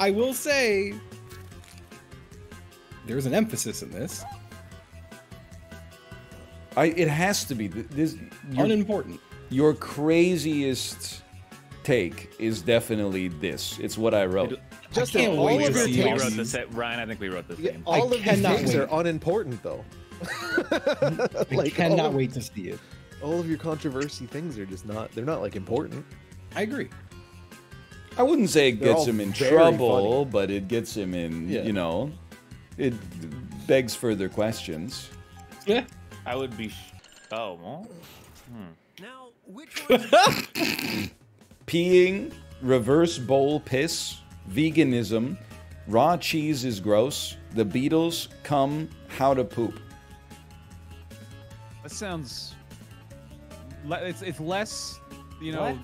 Speaker 2: I will say there's an emphasis in this.
Speaker 4: I, it has to be. This your,
Speaker 2: Unimportant.
Speaker 4: your craziest take is definitely this. It's what I wrote.
Speaker 3: Justin.
Speaker 2: can't
Speaker 3: All
Speaker 2: wait
Speaker 3: of
Speaker 2: to
Speaker 3: your
Speaker 2: see
Speaker 6: We
Speaker 2: all
Speaker 6: wrote
Speaker 3: takes,
Speaker 2: these.
Speaker 6: Ryan, I think we wrote this.
Speaker 3: yeah, all
Speaker 2: I
Speaker 3: of these
Speaker 2: cannot
Speaker 3: things
Speaker 2: wait.
Speaker 3: are unimportant, though.
Speaker 2: I cannot
Speaker 3: of,
Speaker 2: wait to see it.
Speaker 3: all of your controversy things are just not. They're not like important.
Speaker 2: I agree.
Speaker 4: I wouldn't say it
Speaker 3: They're
Speaker 4: gets him in
Speaker 3: very
Speaker 4: trouble, but it gets him in.
Speaker 3: Yeah.
Speaker 4: You know, it begs further questions.
Speaker 2: Yeah.
Speaker 6: I would be. Sh- oh, well. Hmm.
Speaker 10: Now, which one?
Speaker 4: Peeing, reverse bowl piss, veganism, raw cheese is gross. The Beatles come. How to poop.
Speaker 5: That sounds. le- It's it's less, you know,
Speaker 6: What?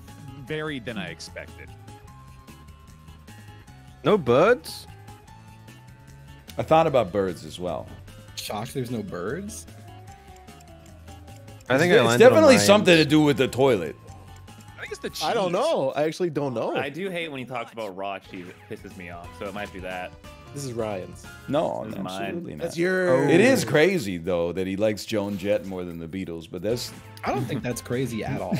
Speaker 5: varied than I expected.
Speaker 1: No birds?
Speaker 4: I thought about birds as well.
Speaker 2: Shocked there's no birds.
Speaker 1: I think I
Speaker 4: it's
Speaker 1: landed
Speaker 4: definitely something to do with the toilet.
Speaker 5: I think it's the cheese.
Speaker 3: I don't know. I actually don't know.
Speaker 6: I do hate when he talks about raw cheese. It pisses me off. So it might be that.
Speaker 3: This is Ryan's.
Speaker 4: No,
Speaker 6: This is mine.
Speaker 4: absolutely not.
Speaker 3: That's your. Oh.
Speaker 4: It is crazy though that he likes Joan Jett more than the Beatles, but that's
Speaker 2: I don't think that's crazy at all.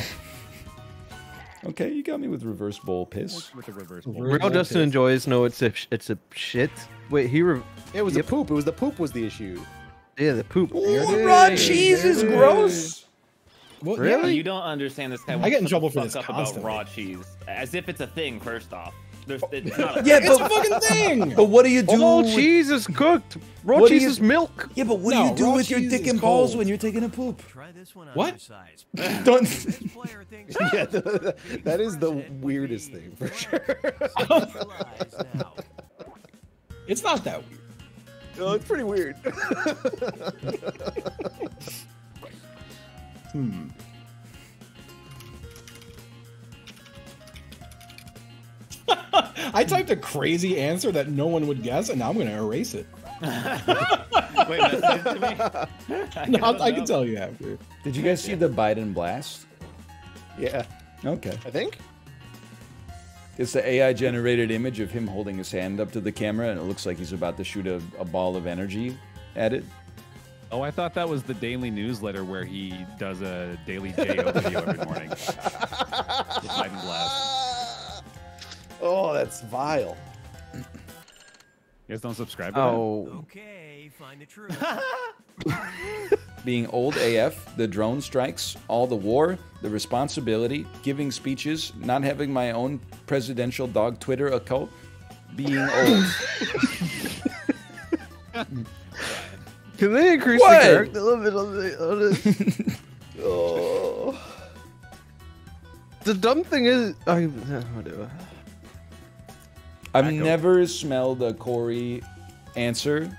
Speaker 4: okay. You got me with reverse bowl piss.
Speaker 5: With the reverse bowl.
Speaker 1: Real Justin enjoys. No, it's a it's a shit. Wait, he re-
Speaker 3: It was
Speaker 1: Yep.
Speaker 3: the poop. It was the poop was the issue.
Speaker 1: Yeah the poop.
Speaker 4: Ooh, raw cheese is gross.
Speaker 2: Well,
Speaker 1: Really?
Speaker 6: You don't understand this guy.
Speaker 2: I get in trouble for
Speaker 6: fuck
Speaker 2: this
Speaker 6: up about raw cheese, as if it's a thing. First off, There's, it's not a
Speaker 4: Yeah,
Speaker 2: It's a
Speaker 4: but,
Speaker 2: fucking thing.
Speaker 4: but what do you do?
Speaker 1: Raw
Speaker 4: with-
Speaker 1: cheese is cooked. Raw
Speaker 4: What
Speaker 1: cheese
Speaker 4: you-
Speaker 1: is milk.
Speaker 4: Yeah, but what
Speaker 2: No,
Speaker 4: do you do with your dick and balls
Speaker 2: cold.
Speaker 4: when you're taking a poop?
Speaker 10: Try this one on
Speaker 2: What?
Speaker 10: size.
Speaker 4: Don't.
Speaker 10: This player thinks
Speaker 3: yeah, that is the weirdest thing for sure.
Speaker 2: It's not that weird.
Speaker 3: No, it's pretty weird.
Speaker 2: Hmm. I typed a crazy answer that no one would guess, and now I'm going to erase it.
Speaker 6: Wait, message it to me.
Speaker 2: No,
Speaker 6: don't
Speaker 2: I can tell you after.
Speaker 4: Did you guys see the Biden blast?
Speaker 3: yeah,
Speaker 4: Okay.
Speaker 3: I think.
Speaker 4: It's the AI generated image of him holding his hand up to the camera, and it looks like he's about to shoot a, a ball of energy at it.
Speaker 5: Oh, I thought that was the daily newsletter where he does a daily JO video every morning. Biden blast.
Speaker 3: Oh, that's vile.
Speaker 5: You guys don't subscribe to that?
Speaker 1: Oh,
Speaker 10: Okay, find the truth.
Speaker 4: Being old AF, the drone strikes, all the war, the responsibility, giving speeches, not having my own presidential dog Twitter account, being old.
Speaker 1: can they increase
Speaker 4: What?
Speaker 1: the character limit on the? On the... oh. The dumb thing is, I whatever.
Speaker 4: I've never smelled a Kory answer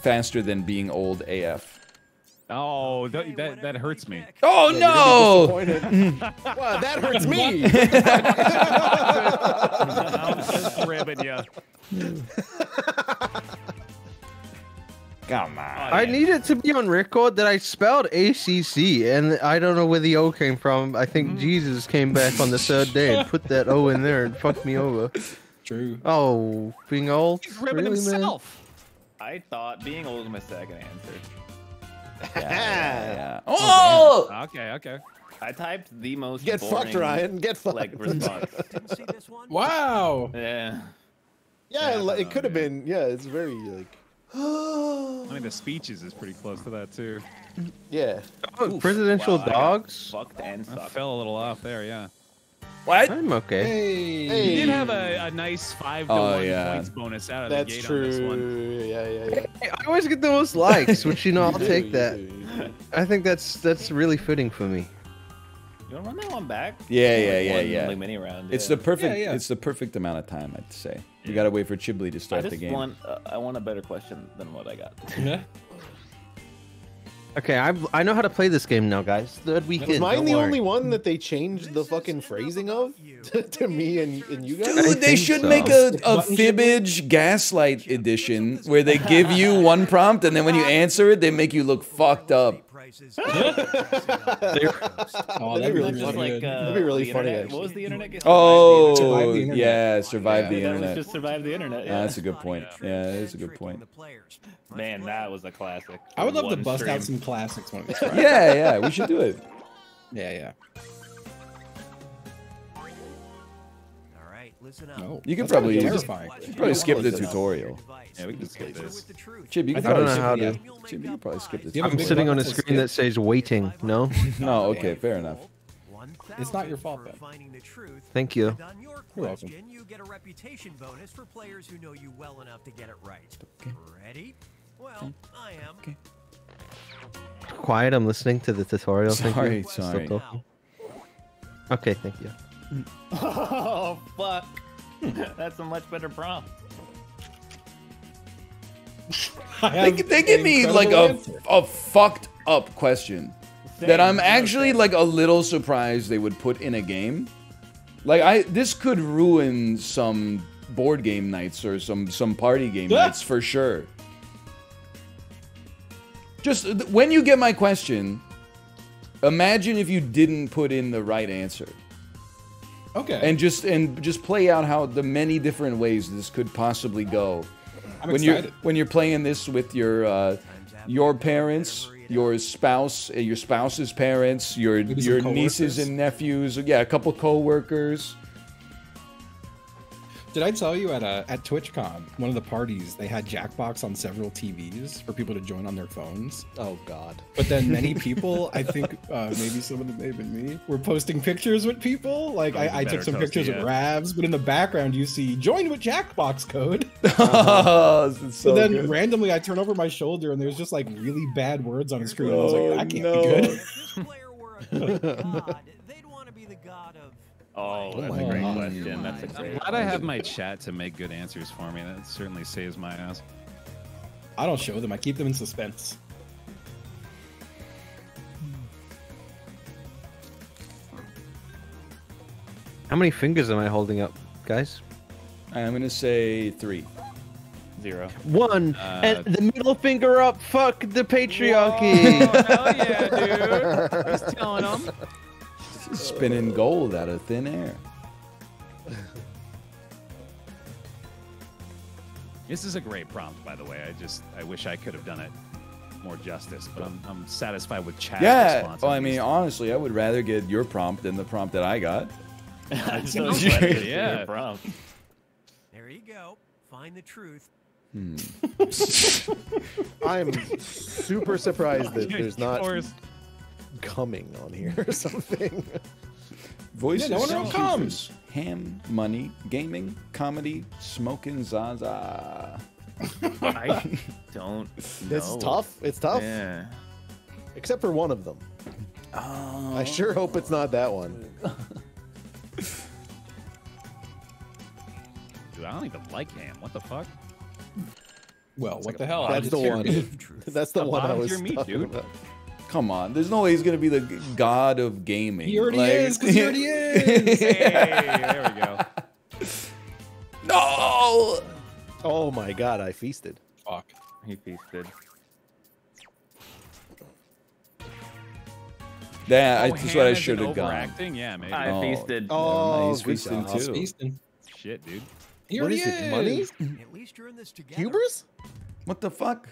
Speaker 4: faster than being old AF.
Speaker 5: Oh, that, that, oh, that hurts me.
Speaker 4: Oh no!
Speaker 3: Disappointed. wow, that hurts me.
Speaker 5: I'm just ribbing you.
Speaker 4: Come on.
Speaker 1: I need it to be on record that I spelled ACC, and I don't know where the O came from. I think mm. Jesus came back on the third day and put that O in there and fucked me over.
Speaker 2: True.
Speaker 1: Oh, being old?
Speaker 5: He's ribbing
Speaker 1: Really, man?
Speaker 5: himself.
Speaker 6: I thought being old was my second answer.
Speaker 4: Yeah. Oh!
Speaker 5: oh okay, okay.
Speaker 6: I typed the most
Speaker 3: Get
Speaker 6: boring,
Speaker 3: fucked, Ryan. Get fucked.
Speaker 6: like response.
Speaker 10: Didn't see this one?
Speaker 2: Wow.
Speaker 6: yeah.
Speaker 3: yeah, li- it could have been. Yeah, it's very like.
Speaker 5: I mean, the speeches is pretty close to that too.
Speaker 3: Yeah.
Speaker 1: Oh, presidential
Speaker 6: Wow, I got
Speaker 1: dogs?
Speaker 6: Fucked and
Speaker 5: I fell a little off there, yeah.
Speaker 4: What?
Speaker 1: I'm okay.
Speaker 2: Hey.
Speaker 3: Hey.
Speaker 5: You did have a, a nice five to
Speaker 4: Oh,
Speaker 5: one
Speaker 4: yeah.
Speaker 5: points bonus out of
Speaker 3: That's
Speaker 5: the gate on this one.
Speaker 3: true. Yeah, yeah, yeah.
Speaker 1: Hey, I always get the most likes, which you know I'll
Speaker 3: do,
Speaker 1: take that.
Speaker 3: do.
Speaker 1: I think that's that's really fitting for me.
Speaker 6: You want to run that one back?
Speaker 4: Yeah,
Speaker 6: Like
Speaker 4: yeah, yeah,
Speaker 6: one,
Speaker 4: yeah.
Speaker 6: Like mini round.
Speaker 4: It's
Speaker 6: yeah.
Speaker 4: the perfect.
Speaker 2: Yeah, yeah.
Speaker 4: It's the perfect amount of time, I'd say. You gotta wait for Chiblee to
Speaker 6: I
Speaker 4: start
Speaker 6: just
Speaker 4: the game.
Speaker 6: want. Uh, I want a better question than what I got.
Speaker 2: Yeah.
Speaker 1: Okay, I I know how to play this game now, guys. Third weekend.
Speaker 3: Was mine the
Speaker 1: worry.
Speaker 3: only one that they changed the fucking phrasing of to me and, and you guys?
Speaker 4: Dude, they should
Speaker 1: so.
Speaker 4: make a, a fibbage gaslight edition where they give you one prompt and then when you answer it, they make you look fucked up.
Speaker 10: Prices.
Speaker 2: Oh,
Speaker 3: That'd
Speaker 2: that'd
Speaker 3: be
Speaker 2: be
Speaker 3: really
Speaker 2: really
Speaker 3: funny.
Speaker 6: like uh,
Speaker 3: That'd be really funny,
Speaker 6: internet- What was the internet? game?
Speaker 4: Oh,
Speaker 2: Survive the internet.
Speaker 4: yeah, survive the
Speaker 6: Yeah, that was
Speaker 4: internet.
Speaker 6: just survive the internet.
Speaker 4: Ah,
Speaker 6: Yeah.
Speaker 4: that's a good point. Yeah, that is a good point.
Speaker 6: Man, that was a classic.
Speaker 2: I would love to
Speaker 6: One
Speaker 2: bust out some classics one of these. Fridays.
Speaker 4: Yeah, yeah, we should do it.
Speaker 2: Yeah, yeah. No.
Speaker 4: You can
Speaker 2: that's
Speaker 4: probably-
Speaker 2: kinda
Speaker 4: just-
Speaker 2: terrifying.
Speaker 4: Probably skip the tutorial.
Speaker 5: Yeah, we can skip this.
Speaker 4: Chib, you
Speaker 2: I don't
Speaker 4: probably
Speaker 1: know
Speaker 4: skip,
Speaker 1: how to.
Speaker 4: Chib, you could probably skip the
Speaker 2: You have a
Speaker 1: I'm sitting on a screen that says waiting. No,
Speaker 4: No, okay, fair enough.
Speaker 2: It's not your fault,
Speaker 10: for finding the truth.
Speaker 1: thank you.
Speaker 10: On your
Speaker 2: You're welcome.
Speaker 10: you get a reputation bonus for players who know you well enough to get it right. Okay. Ready? Well, I am.
Speaker 4: Okay.
Speaker 1: Quiet. I'm listening to the tutorial. Thank
Speaker 4: Sorry,
Speaker 1: you.
Speaker 4: sorry.
Speaker 1: Okay, thank you.
Speaker 6: Oh fuck! That's a much better prompt.
Speaker 4: They, they give me like a, a fucked up question that I'm actually like a little surprised they would put in a game. Like I, this could ruin some board game nights or some some party game nights for sure. Just when you get my question, imagine if you didn't put in the right answer
Speaker 2: Okay.
Speaker 4: and just and just play out how the many different ways this could possibly go.
Speaker 2: I'm
Speaker 4: when you're
Speaker 2: excited.
Speaker 4: when you're playing this with your uh, your parents, your spouse, uh, your spouse's parents, your
Speaker 2: Maybe
Speaker 4: your nieces and nephews, yeah, a couple coworkers.
Speaker 2: Did I tell you at uh, at TwitchCon, one of the parties, they had Jackbox on several TVs for people to join on their phones.
Speaker 3: Oh God.
Speaker 2: But then many people, I think uh, maybe some of them may have been me, were posting pictures with people. Like
Speaker 5: Oh,
Speaker 2: I, I took some pictures
Speaker 5: of
Speaker 2: with. Ravs, but in the background you see join with Jackbox code.
Speaker 4: oh, this is
Speaker 2: So,
Speaker 4: so
Speaker 2: then
Speaker 4: good.
Speaker 2: randomly I turn over my shoulder and there's just like really bad words on the screen. I was
Speaker 4: Oh,
Speaker 2: like, that can't
Speaker 4: no.
Speaker 2: be good.
Speaker 10: of.
Speaker 6: Oh, that's
Speaker 3: my
Speaker 6: a great
Speaker 3: God.
Speaker 6: question. That's a
Speaker 5: I'm glad I have my chat to make good answers for me. That certainly saves my ass.
Speaker 2: I don't show them. I keep them in suspense.
Speaker 1: How many fingers am I holding up, guys?
Speaker 4: I'm gonna say three.
Speaker 6: Zero.
Speaker 1: One.
Speaker 5: Uh,
Speaker 1: and the middle finger up. Fuck the patriarchy.
Speaker 5: hell yeah, dude! He's telling them.
Speaker 4: Spinning gold out of thin air.
Speaker 5: This is a great prompt, by the way. I just I wish I could have done it more justice, but I'm, I'm satisfied with chat
Speaker 4: Yeah.
Speaker 5: response.
Speaker 4: Well,
Speaker 5: at
Speaker 4: I mean,
Speaker 5: least.
Speaker 4: honestly, I would rather get your prompt than the prompt that I got.
Speaker 6: I'm so
Speaker 5: sounds
Speaker 6: glad
Speaker 5: like
Speaker 6: to
Speaker 5: it,
Speaker 6: hear
Speaker 5: yeah.
Speaker 6: your prompt.
Speaker 10: There you go. Find the truth. Hmm.
Speaker 3: I'm super surprised that there's not
Speaker 5: Yours.
Speaker 3: Coming on here or something.
Speaker 4: Voices,
Speaker 2: Yeah, no one else
Speaker 4: computers, ham, money, gaming, comedy, smoking Zaza.
Speaker 6: I don't. Know.
Speaker 3: It's
Speaker 6: know.
Speaker 3: tough. It's tough.
Speaker 6: Yeah.
Speaker 3: Except for one of them. Oh. I sure hope it's not that one.
Speaker 5: Dude, I don't even like ham. What the fuck?
Speaker 2: Well, what the hell?
Speaker 3: That's the one. That's the
Speaker 5: The
Speaker 3: one I
Speaker 5: bottom
Speaker 3: was
Speaker 5: tier meat,
Speaker 3: talking
Speaker 5: dude.
Speaker 3: about.
Speaker 4: Come on, there's no way he's gonna be the god of gaming.
Speaker 2: He already
Speaker 4: Like-
Speaker 2: is, because he already is.
Speaker 5: Hey, there we go.
Speaker 4: no.
Speaker 3: Oh my god, I feasted.
Speaker 2: Fuck.
Speaker 6: He feasted.
Speaker 4: Yeah, I,
Speaker 5: Oh,
Speaker 4: that's what I should have gone.
Speaker 5: overacting? Yeah, maybe.
Speaker 6: I
Speaker 4: Oh.
Speaker 6: feasted.
Speaker 3: Oh,
Speaker 4: he's
Speaker 3: good
Speaker 4: feasting
Speaker 3: job.
Speaker 4: too.
Speaker 2: Feasting.
Speaker 5: Shit, dude.
Speaker 2: He
Speaker 3: What
Speaker 2: already
Speaker 3: is it? Money?
Speaker 10: At least you're in this together.
Speaker 3: Hubers?
Speaker 4: What the fuck?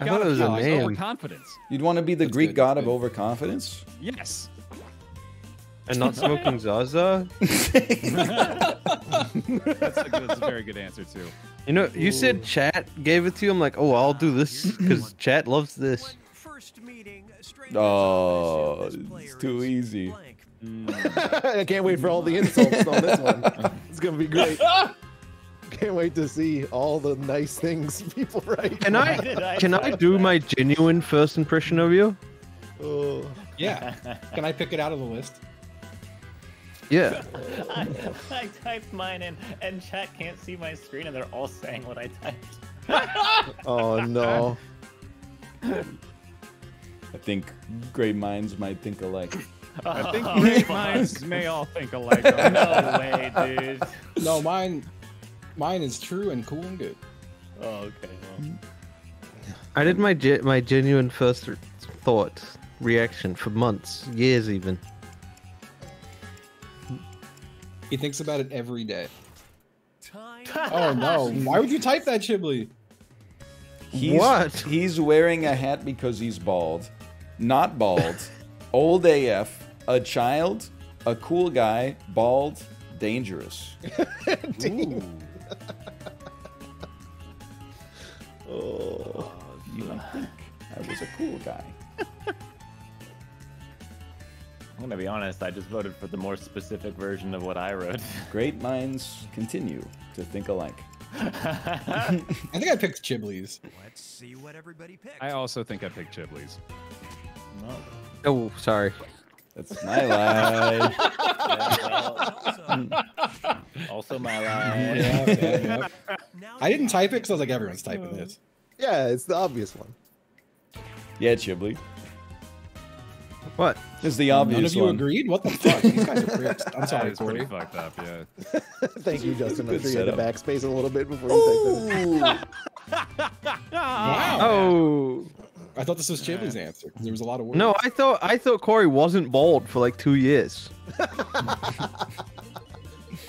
Speaker 1: I thought it was a
Speaker 5: Oh,
Speaker 1: name.
Speaker 5: Overconfidence.
Speaker 4: You'd want to be the
Speaker 2: That's
Speaker 4: Greek
Speaker 2: good,
Speaker 4: god of overconfidence?
Speaker 5: Yes.
Speaker 1: And not smoking Zaza.
Speaker 5: That's a, that's a very good answer too.
Speaker 1: You know, you said chat gave it to you. I'm like, oh, I'll do ah, this because chat loves this.
Speaker 10: First meeting,
Speaker 4: Oh,
Speaker 10: always
Speaker 4: it's too easy.
Speaker 10: Mm.
Speaker 3: I can't wait for all the insults on this one. It's gonna be great. Can't wait to see all the nice things people write.
Speaker 1: Can I
Speaker 6: I
Speaker 1: can I do my genuine first impression of you?
Speaker 3: Oh.
Speaker 2: Yeah. Can I pick it out of the list?
Speaker 1: Yeah.
Speaker 6: I, I typed mine in, and chat can't see my screen, and they're all saying what I typed.
Speaker 3: Oh no.
Speaker 4: I think great minds might think alike.
Speaker 5: I think
Speaker 6: Oh,
Speaker 5: great minds may all think alike.
Speaker 6: Oh, no way, dude.
Speaker 2: No, mine mine is true and cool and good.
Speaker 6: Oh, okay. Well.
Speaker 1: I did my ge- my genuine first r- thought reaction for months, years even.
Speaker 2: He thinks about it every day. Oh no. Why would you type that, Chiblee?
Speaker 4: He's,
Speaker 1: What?
Speaker 4: He's wearing a hat because he's bald, not bald, old AF, a child, a cool guy, bald, dangerous.
Speaker 3: Oh.
Speaker 4: You don't think I was a cool guy?
Speaker 6: I'm gonna be honest. I just voted for the more specific version of what I wrote.
Speaker 4: Great minds continue to think alike.
Speaker 2: I think I picked Chiblee's.
Speaker 10: Let's see what everybody picked.
Speaker 5: I also think I picked Chiblee's.
Speaker 1: Oh, sorry.
Speaker 4: That's my life.
Speaker 6: also my line.
Speaker 2: Yeah, yeah, yeah. I didn't type it because I was like, everyone's typing this.
Speaker 3: Yeah, it's the obvious one.
Speaker 4: Yeah, Chiblee.
Speaker 1: What?
Speaker 4: It's the obvious
Speaker 2: None
Speaker 4: obvious
Speaker 2: of you
Speaker 4: one.
Speaker 2: agreed? What the fuck? These guys are pricks. I'm sorry,
Speaker 5: is pretty fucked up. Yeah.
Speaker 3: Thank you, Justin. I'm sure you had to backspace a little bit before you typed
Speaker 2: Wow.
Speaker 1: Oh
Speaker 2: I thought this was Chiblee's answer. 'cause There was a lot of words.
Speaker 1: no, I thought I thought Kory wasn't bald for like two years.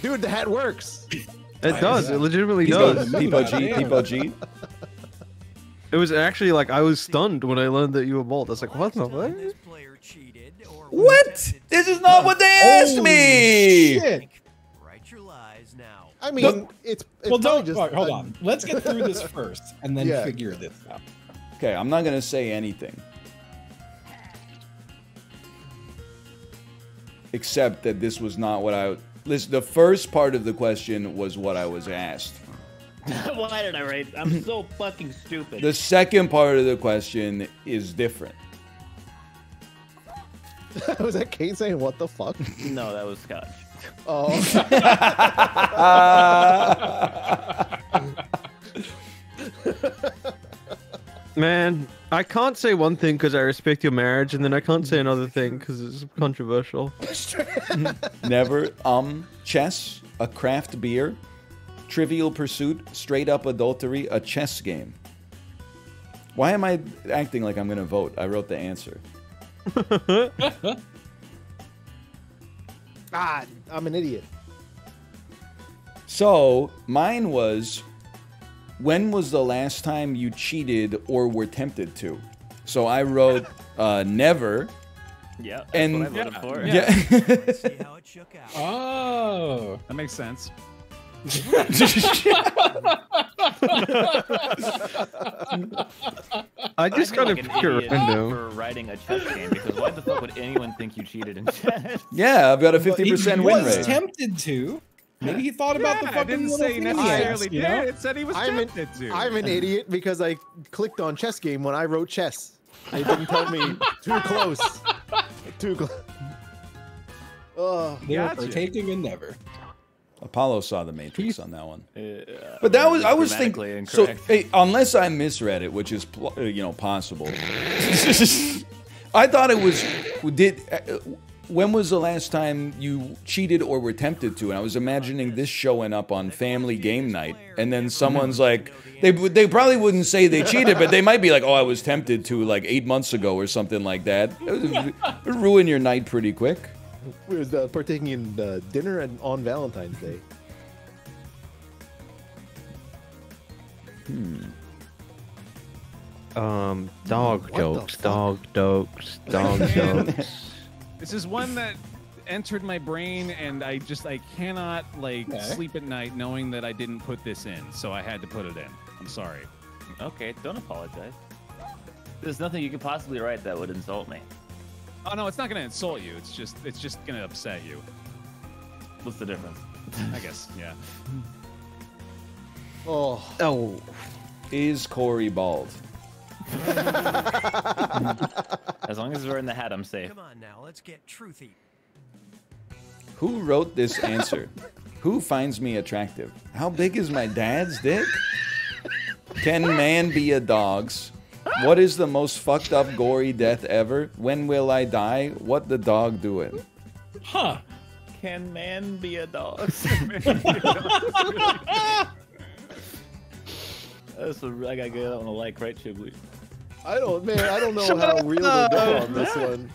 Speaker 3: Dude, the hat works.
Speaker 1: It does. It legitimately
Speaker 2: He's
Speaker 1: does.
Speaker 2: the
Speaker 4: People
Speaker 2: move
Speaker 4: G,
Speaker 2: out,
Speaker 4: people
Speaker 2: damn.
Speaker 4: G.
Speaker 1: It was actually like I was stunned when I learned that you were bald. I was like, what the what?
Speaker 10: This player cheated or
Speaker 4: What? This is not what they asked me.
Speaker 3: Shit.
Speaker 10: Write your lies now.
Speaker 3: I mean, it's, it's
Speaker 2: Well, don't.
Speaker 3: just
Speaker 2: all right, hold on. Let's get through this first, and then
Speaker 3: Yeah.
Speaker 2: figure this out.
Speaker 4: Okay, I'm not gonna say anything. Except that this was not what I. Listen, the first part of the question was what I was asked.
Speaker 6: Why did I write? I'm so fucking stupid.
Speaker 4: The second part of the question is different.
Speaker 3: was that Kate saying what the fuck?
Speaker 6: No, that was Scotch.
Speaker 3: Oh,
Speaker 1: Man, I can't say one thing because I respect your marriage, and then I can't say another thing because it's controversial.
Speaker 4: Never. Um. Chess. A craft beer. Trivial Pursuit. Straight up adultery. A chess game. Why am I acting like I'm gonna vote? I wrote the answer.
Speaker 3: ah, I'm an idiot.
Speaker 4: So mine was when was the last time you cheated or were tempted to? So I wrote uh, never.
Speaker 6: Yeah,
Speaker 4: And-
Speaker 6: what I voted for.
Speaker 4: Yeah.
Speaker 10: See how it shook out.
Speaker 2: Oh.
Speaker 5: That makes sense.
Speaker 1: I just
Speaker 6: I
Speaker 1: got
Speaker 6: like
Speaker 1: to
Speaker 6: an
Speaker 1: pick a
Speaker 6: idiot
Speaker 1: random.
Speaker 6: for writing a chess game because why the fuck would anyone think you cheated in chess?
Speaker 4: yeah, I've got a
Speaker 2: But he
Speaker 4: 50% win rate.
Speaker 2: was
Speaker 4: rate.
Speaker 2: tempted to. Maybe he thought about the
Speaker 5: Yeah, I
Speaker 2: fucking
Speaker 5: didn't say
Speaker 2: thing he
Speaker 5: necessarily
Speaker 2: asked,
Speaker 5: did.
Speaker 2: you know?
Speaker 5: It said he was
Speaker 3: I'm an,
Speaker 5: tempted to.
Speaker 3: I'm an idiot because I clicked on chess game when I wrote chess. It didn't tell me too close. Too close. Oh,
Speaker 2: They were
Speaker 5: Gotcha.
Speaker 2: partaking in never.
Speaker 4: Apollo saw the Matrix on that one.
Speaker 6: Uh,
Speaker 4: But that was I was
Speaker 6: grammatically
Speaker 4: thinking. So hey, unless I misread it, which is pl- uh, you know possible, I thought it was did. When was the last time you cheated or were tempted to? And I was imagining this showing up on Family Game Night, and then someone's like, they they probably wouldn't say they cheated, but they might be like, oh, I was tempted to like eight months ago or something like that. It would, ruin your night pretty quick.
Speaker 3: we was uh, partaking in uh, dinner and on Valentine's Day. Hmm.
Speaker 1: Um, dog
Speaker 3: What
Speaker 1: jokes, dog jokes, dog jokes.
Speaker 5: This is one that entered my brain, and I just I cannot like
Speaker 2: Okay.
Speaker 5: sleep at night knowing that I didn't put this in, so I had to put it in. I'm sorry.
Speaker 6: Okay, don't apologize. There's nothing you could possibly write that would insult me.
Speaker 5: Oh no, it's not gonna insult you. It's just it's just gonna upset you.
Speaker 6: What's the difference?
Speaker 5: I guess. Yeah.
Speaker 3: Oh,
Speaker 1: Oh,
Speaker 4: Is Kory bald?
Speaker 6: As long as we're in the hat, I'm safe.
Speaker 10: Come on now, let's get truthy.
Speaker 4: Who wrote this answer? Who finds me attractive? How big is my dad's dick? Can man be a dog's? What is the most fucked up gory death ever? When will I die? What the dog doing?
Speaker 2: Huh.
Speaker 6: Can man be a dog? That's a, I gotta get that one a like, right, Chiblee?
Speaker 3: I don't, man. I don't know how real they go on this one.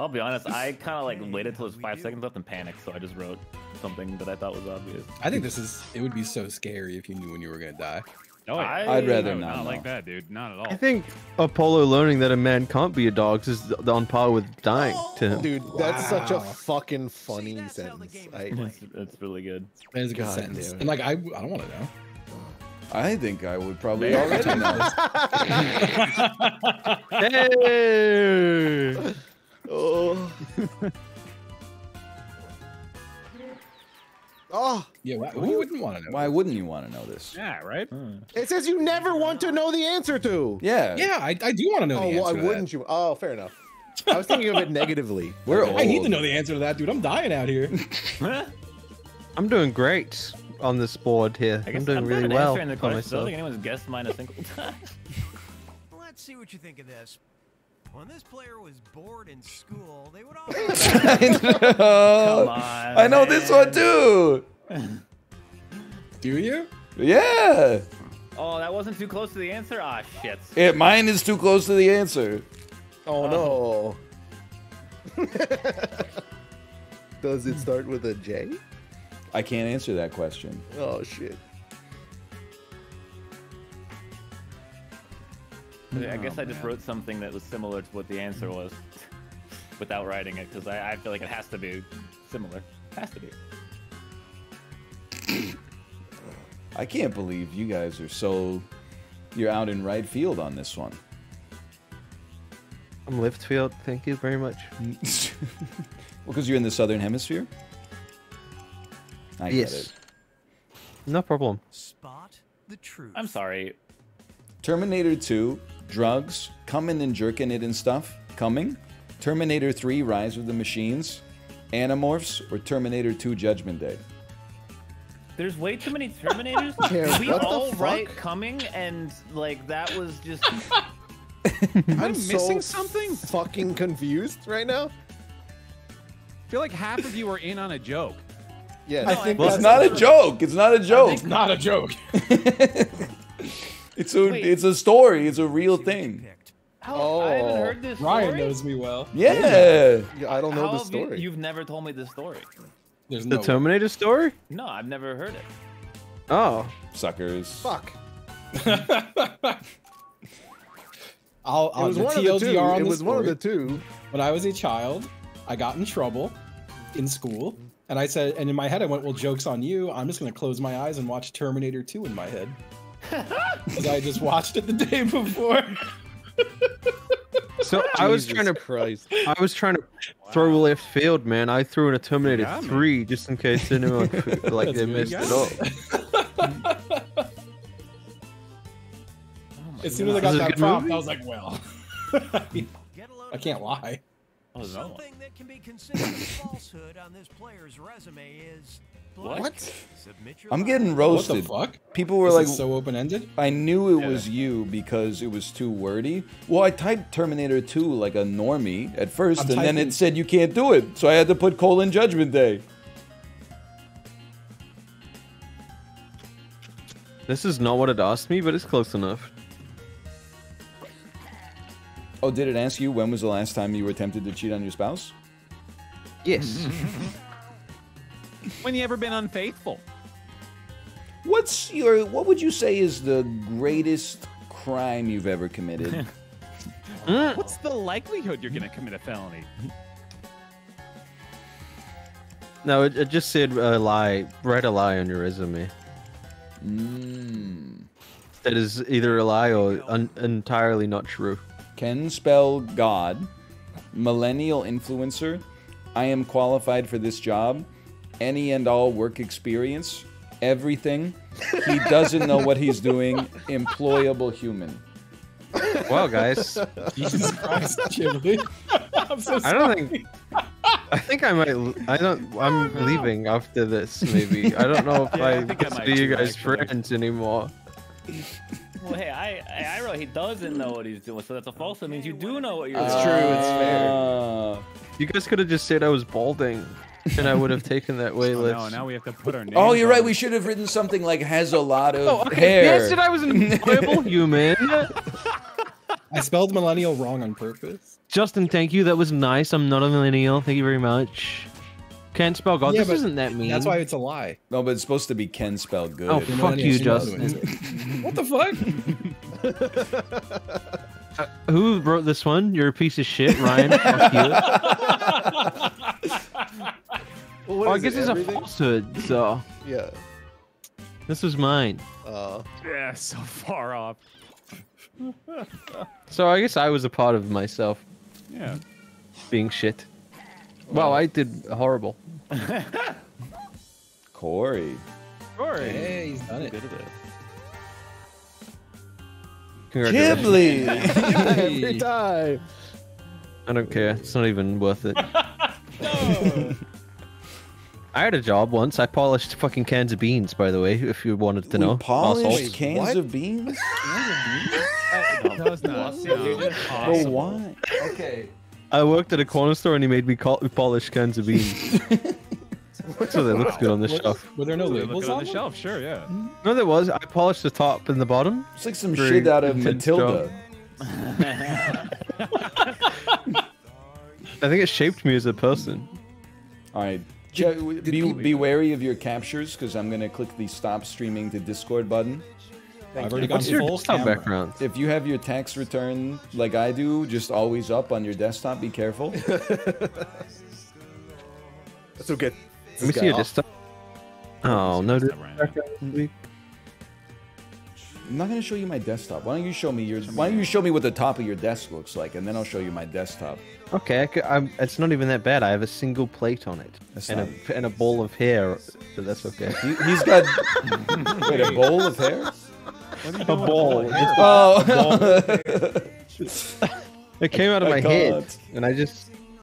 Speaker 6: I'll be honest, I kind of like waited till there's five seconds left and panicked, so I just wrote something that I thought was obvious.
Speaker 2: I think this is. It would be so scary if you knew when you were gonna die.
Speaker 5: Oh, yeah.
Speaker 6: I-
Speaker 4: I'd rather
Speaker 5: I would
Speaker 4: not.
Speaker 5: not like that, dude. Not at all.
Speaker 1: I think Apollo learning that a man can't be a dog is on par with dying to him.
Speaker 3: Dude, that's such a fucking funny
Speaker 10: that's how the
Speaker 3: sentence.
Speaker 10: game
Speaker 3: I,
Speaker 10: played.
Speaker 6: It's, it's really good.
Speaker 2: That is a good
Speaker 3: God
Speaker 2: sentence.
Speaker 3: damn it.
Speaker 2: And like, I, I don't want to know.
Speaker 4: I think I would probably already know.
Speaker 1: Hey!
Speaker 3: oh. oh,
Speaker 2: Yeah, why, who wouldn't want to know?
Speaker 4: Why wouldn't you want to know this?
Speaker 5: Yeah. Right. Hmm.
Speaker 3: it says you never want to know the answer to.
Speaker 4: Yeah.
Speaker 2: Yeah, I, I do want to know
Speaker 3: Oh,
Speaker 2: the
Speaker 3: why
Speaker 2: answer. to
Speaker 3: wouldn't you? Oh, fair enough. I was thinking of it negatively.
Speaker 4: We're
Speaker 2: that. I need to know the answer to that, dude. I'm dying out here.
Speaker 1: I'm doing great on this board here.
Speaker 6: I
Speaker 1: I'm doing
Speaker 6: I'm
Speaker 1: really well
Speaker 6: answering the
Speaker 1: for
Speaker 6: question. I don't think anyone's guessed mine a single time.
Speaker 10: Let's see what you think of this. When this player was bored in school, they would all.
Speaker 6: Come on.
Speaker 4: I know this one too.
Speaker 2: Do you?
Speaker 4: Yeah.
Speaker 6: Oh, that wasn't too close to the answer? Ah, shit.
Speaker 4: It, mine is too close to the answer.
Speaker 3: Oh no. Does it start with a J?
Speaker 4: I can't answer that question.
Speaker 3: Oh shit.
Speaker 6: I guess oh, I just wrote something that was similar to what the answer was, without writing it, because I, I feel like it has to be similar. It Has to be.
Speaker 4: I can't believe you guys are so. You're out in right field on this one.
Speaker 1: I'm left field. Thank you very much.
Speaker 4: well, because you're in the southern hemisphere. I
Speaker 1: yes.
Speaker 4: get it.
Speaker 1: No problem.
Speaker 10: Spot the truth.
Speaker 6: I'm sorry.
Speaker 4: Terminator 2, drugs, coming and jerking it and stuff, coming. Terminator 3, Rise of the Machines, Animorphs, or Terminator 2, Judgment Day.
Speaker 6: There's way too many Terminators.
Speaker 3: Yeah,
Speaker 6: we
Speaker 3: what the
Speaker 6: all
Speaker 3: fuck?
Speaker 6: write coming, and like that was just.
Speaker 3: I'm
Speaker 5: I'm missing
Speaker 3: so
Speaker 5: something.
Speaker 3: fucking confused right now.
Speaker 5: I feel like half of you are in on a joke.
Speaker 3: Yeah.
Speaker 2: I think
Speaker 4: Well, it's not a joke. It's not a joke.
Speaker 2: It's not a joke.
Speaker 4: It's a
Speaker 6: Wait.
Speaker 4: it's a story. It's a real thing.
Speaker 10: Picked.
Speaker 6: How, I haven't
Speaker 3: Oh.
Speaker 6: heard this
Speaker 2: Ryan
Speaker 6: story.
Speaker 2: knows me well.
Speaker 4: Yeah.
Speaker 3: Yeah, I don't know
Speaker 6: How
Speaker 3: the
Speaker 6: have you-
Speaker 3: story.
Speaker 6: you've never told me this story.
Speaker 2: There's
Speaker 1: The
Speaker 2: no.
Speaker 1: Terminator story?
Speaker 6: No, I've never heard it.
Speaker 1: Oh.
Speaker 4: Suckers.
Speaker 3: Fuck.
Speaker 2: I'll,
Speaker 3: It
Speaker 2: I'll
Speaker 3: was
Speaker 2: the
Speaker 3: one of the two.
Speaker 2: on
Speaker 3: It
Speaker 2: the
Speaker 3: was one of the two.
Speaker 2: When I was a child, I got in trouble in school, and I said, and in my head, I went, "Well, jokes on you. I'm just gonna close my eyes and watch Terminator 2 in my head." Because I just watched it the day before.
Speaker 1: So I was trying to
Speaker 3: Christ.
Speaker 1: I was trying to throw left field, man. I threw in a Terminator
Speaker 5: got me.
Speaker 1: 3 just in case anyone like they
Speaker 2: That's
Speaker 1: messed
Speaker 2: good.
Speaker 1: it up.
Speaker 2: as soon as I got
Speaker 1: Is it
Speaker 2: that prompt,
Speaker 1: movie?
Speaker 2: I was like, "Well,
Speaker 10: Get a load
Speaker 2: I can't lie."
Speaker 6: Oh, no.
Speaker 10: Something that can be considered a falsehood on this player's resume is.
Speaker 6: What?
Speaker 10: Submit your
Speaker 4: I'm
Speaker 10: lie.
Speaker 4: getting
Speaker 2: What the
Speaker 4: roasted.
Speaker 2: fuck?
Speaker 4: People were
Speaker 2: This
Speaker 4: like,
Speaker 2: so open ended.
Speaker 4: I knew it was you because it was too wordy. Well, I typed Terminator 2 like a normie at 1st
Speaker 2: I'm
Speaker 4: and then it said you can't do it. So I had to put colon Judgment Day.
Speaker 1: This is not what it asked me, but it's close enough.
Speaker 4: Oh, did it ask you when was the last time you were tempted to cheat on your spouse?
Speaker 1: Yes.
Speaker 5: When you ever been unfaithful?
Speaker 4: What's your what would you say is the greatest crime you've ever committed?
Speaker 5: What's the likelihood you're gonna commit a felony?
Speaker 1: no, it, it just said a lie. Write a lie on your resume.
Speaker 4: mm.
Speaker 1: That is either a lie or un- entirely not true.
Speaker 4: Can spell God, millennial influencer, I am qualified for this job, any and all work experience, everything. He doesn't know what he's doing, employable human.
Speaker 1: Well, guys,
Speaker 2: Jesus Christ, Jimmy. I'm so
Speaker 1: I don't think. I think I might. l- I don't. Oh, I'm leaving after this. Maybe I don't know if
Speaker 6: Yeah,
Speaker 1: I,
Speaker 6: I think I
Speaker 1: consider you guys
Speaker 6: actually.
Speaker 1: friends anymore.
Speaker 6: Well, hey, I, I, I wrote he doesn't know what he's doing, so that's a false. That means you do know what you're doing.
Speaker 1: It's true, it's fair.
Speaker 4: Ah.
Speaker 1: You guys could have just said I was balding, and I would have taken that way
Speaker 5: Oh, no, now we have to put our names.
Speaker 4: Oh, you're right. We should have written something like has a lot of
Speaker 1: Oh, okay.
Speaker 4: hair.
Speaker 1: Yes, said I was an employable human.
Speaker 2: I spelled millennial wrong on purpose.
Speaker 1: Justin, thank you. That was nice. I'm not a millennial. Thank you very much. Can't spell God.
Speaker 2: Yeah,
Speaker 1: this isn't that mean.
Speaker 2: That's why it's a lie.
Speaker 4: No, but it's supposed to be Ken spelled good.
Speaker 1: Oh,
Speaker 2: You're
Speaker 1: fuck you,
Speaker 2: you're not doing
Speaker 1: Justin.
Speaker 2: what the fuck?
Speaker 1: Who wrote this one? You're a piece of shit, Ryan. fuck you.
Speaker 3: Well, what
Speaker 1: Oh, I guess
Speaker 3: it,
Speaker 1: it's
Speaker 3: everything?
Speaker 1: a falsehood. So
Speaker 3: Yeah.
Speaker 1: this was mine.
Speaker 3: Uh,
Speaker 5: Yeah, so far off.
Speaker 1: So I guess I was a part of myself
Speaker 5: Yeah.
Speaker 1: being shit. Wow, I did horrible.
Speaker 4: Kory.
Speaker 5: Rory.
Speaker 2: Hey, he's done it.
Speaker 6: Good at it.
Speaker 1: Congratulations.
Speaker 4: Chiblee.
Speaker 3: every time.
Speaker 1: I don't care. It's not even worth it. No. I had a job once. I polished fucking cans of beans, by the way, if you wanted to know.
Speaker 4: Polished cans
Speaker 3: what?
Speaker 4: of beans?
Speaker 5: That was not sound
Speaker 4: For
Speaker 5: awesome.
Speaker 4: what? Okay.
Speaker 1: I worked at a corner store and he made me call- polish cans of beans. so they looked good on the
Speaker 2: Were-
Speaker 1: shelf.
Speaker 2: Were there no
Speaker 5: They look
Speaker 2: labels
Speaker 5: on
Speaker 2: on
Speaker 5: the
Speaker 2: them?
Speaker 5: shelf, sure, yeah. Mm-hmm.
Speaker 1: No, there was. I polished the top and the bottom.
Speaker 4: It's like some
Speaker 1: Very
Speaker 4: shit out of Matilda.
Speaker 1: I think it shaped me as a person.
Speaker 4: All right. Che- be, be wary of your captures because I'm gonna click the stop streaming to Discord button.
Speaker 2: I've already
Speaker 1: What's
Speaker 2: gone
Speaker 1: your
Speaker 2: full
Speaker 1: desktop
Speaker 2: camera.
Speaker 1: background?
Speaker 4: If you have your tax return like I do, just always up on your desktop, be careful.
Speaker 3: That's okay.
Speaker 1: Let me see your desktop. Oh no,
Speaker 5: Desktop right
Speaker 4: I'm not gonna show you my desktop. Why don't you show me your? Why don't you show me what the top of your desk looks like, and then I'll show you my desktop.
Speaker 1: Okay, I c- I'm, it's not even that bad. I have a single plate on it
Speaker 4: That's
Speaker 1: and
Speaker 4: not-
Speaker 1: a and a ball of hair. So that's okay.
Speaker 4: He, he's got wait a bowl of hair.
Speaker 5: What are you
Speaker 1: A
Speaker 5: doing
Speaker 1: ball.
Speaker 4: Oh,
Speaker 1: It came out of
Speaker 4: I
Speaker 1: my head, and I just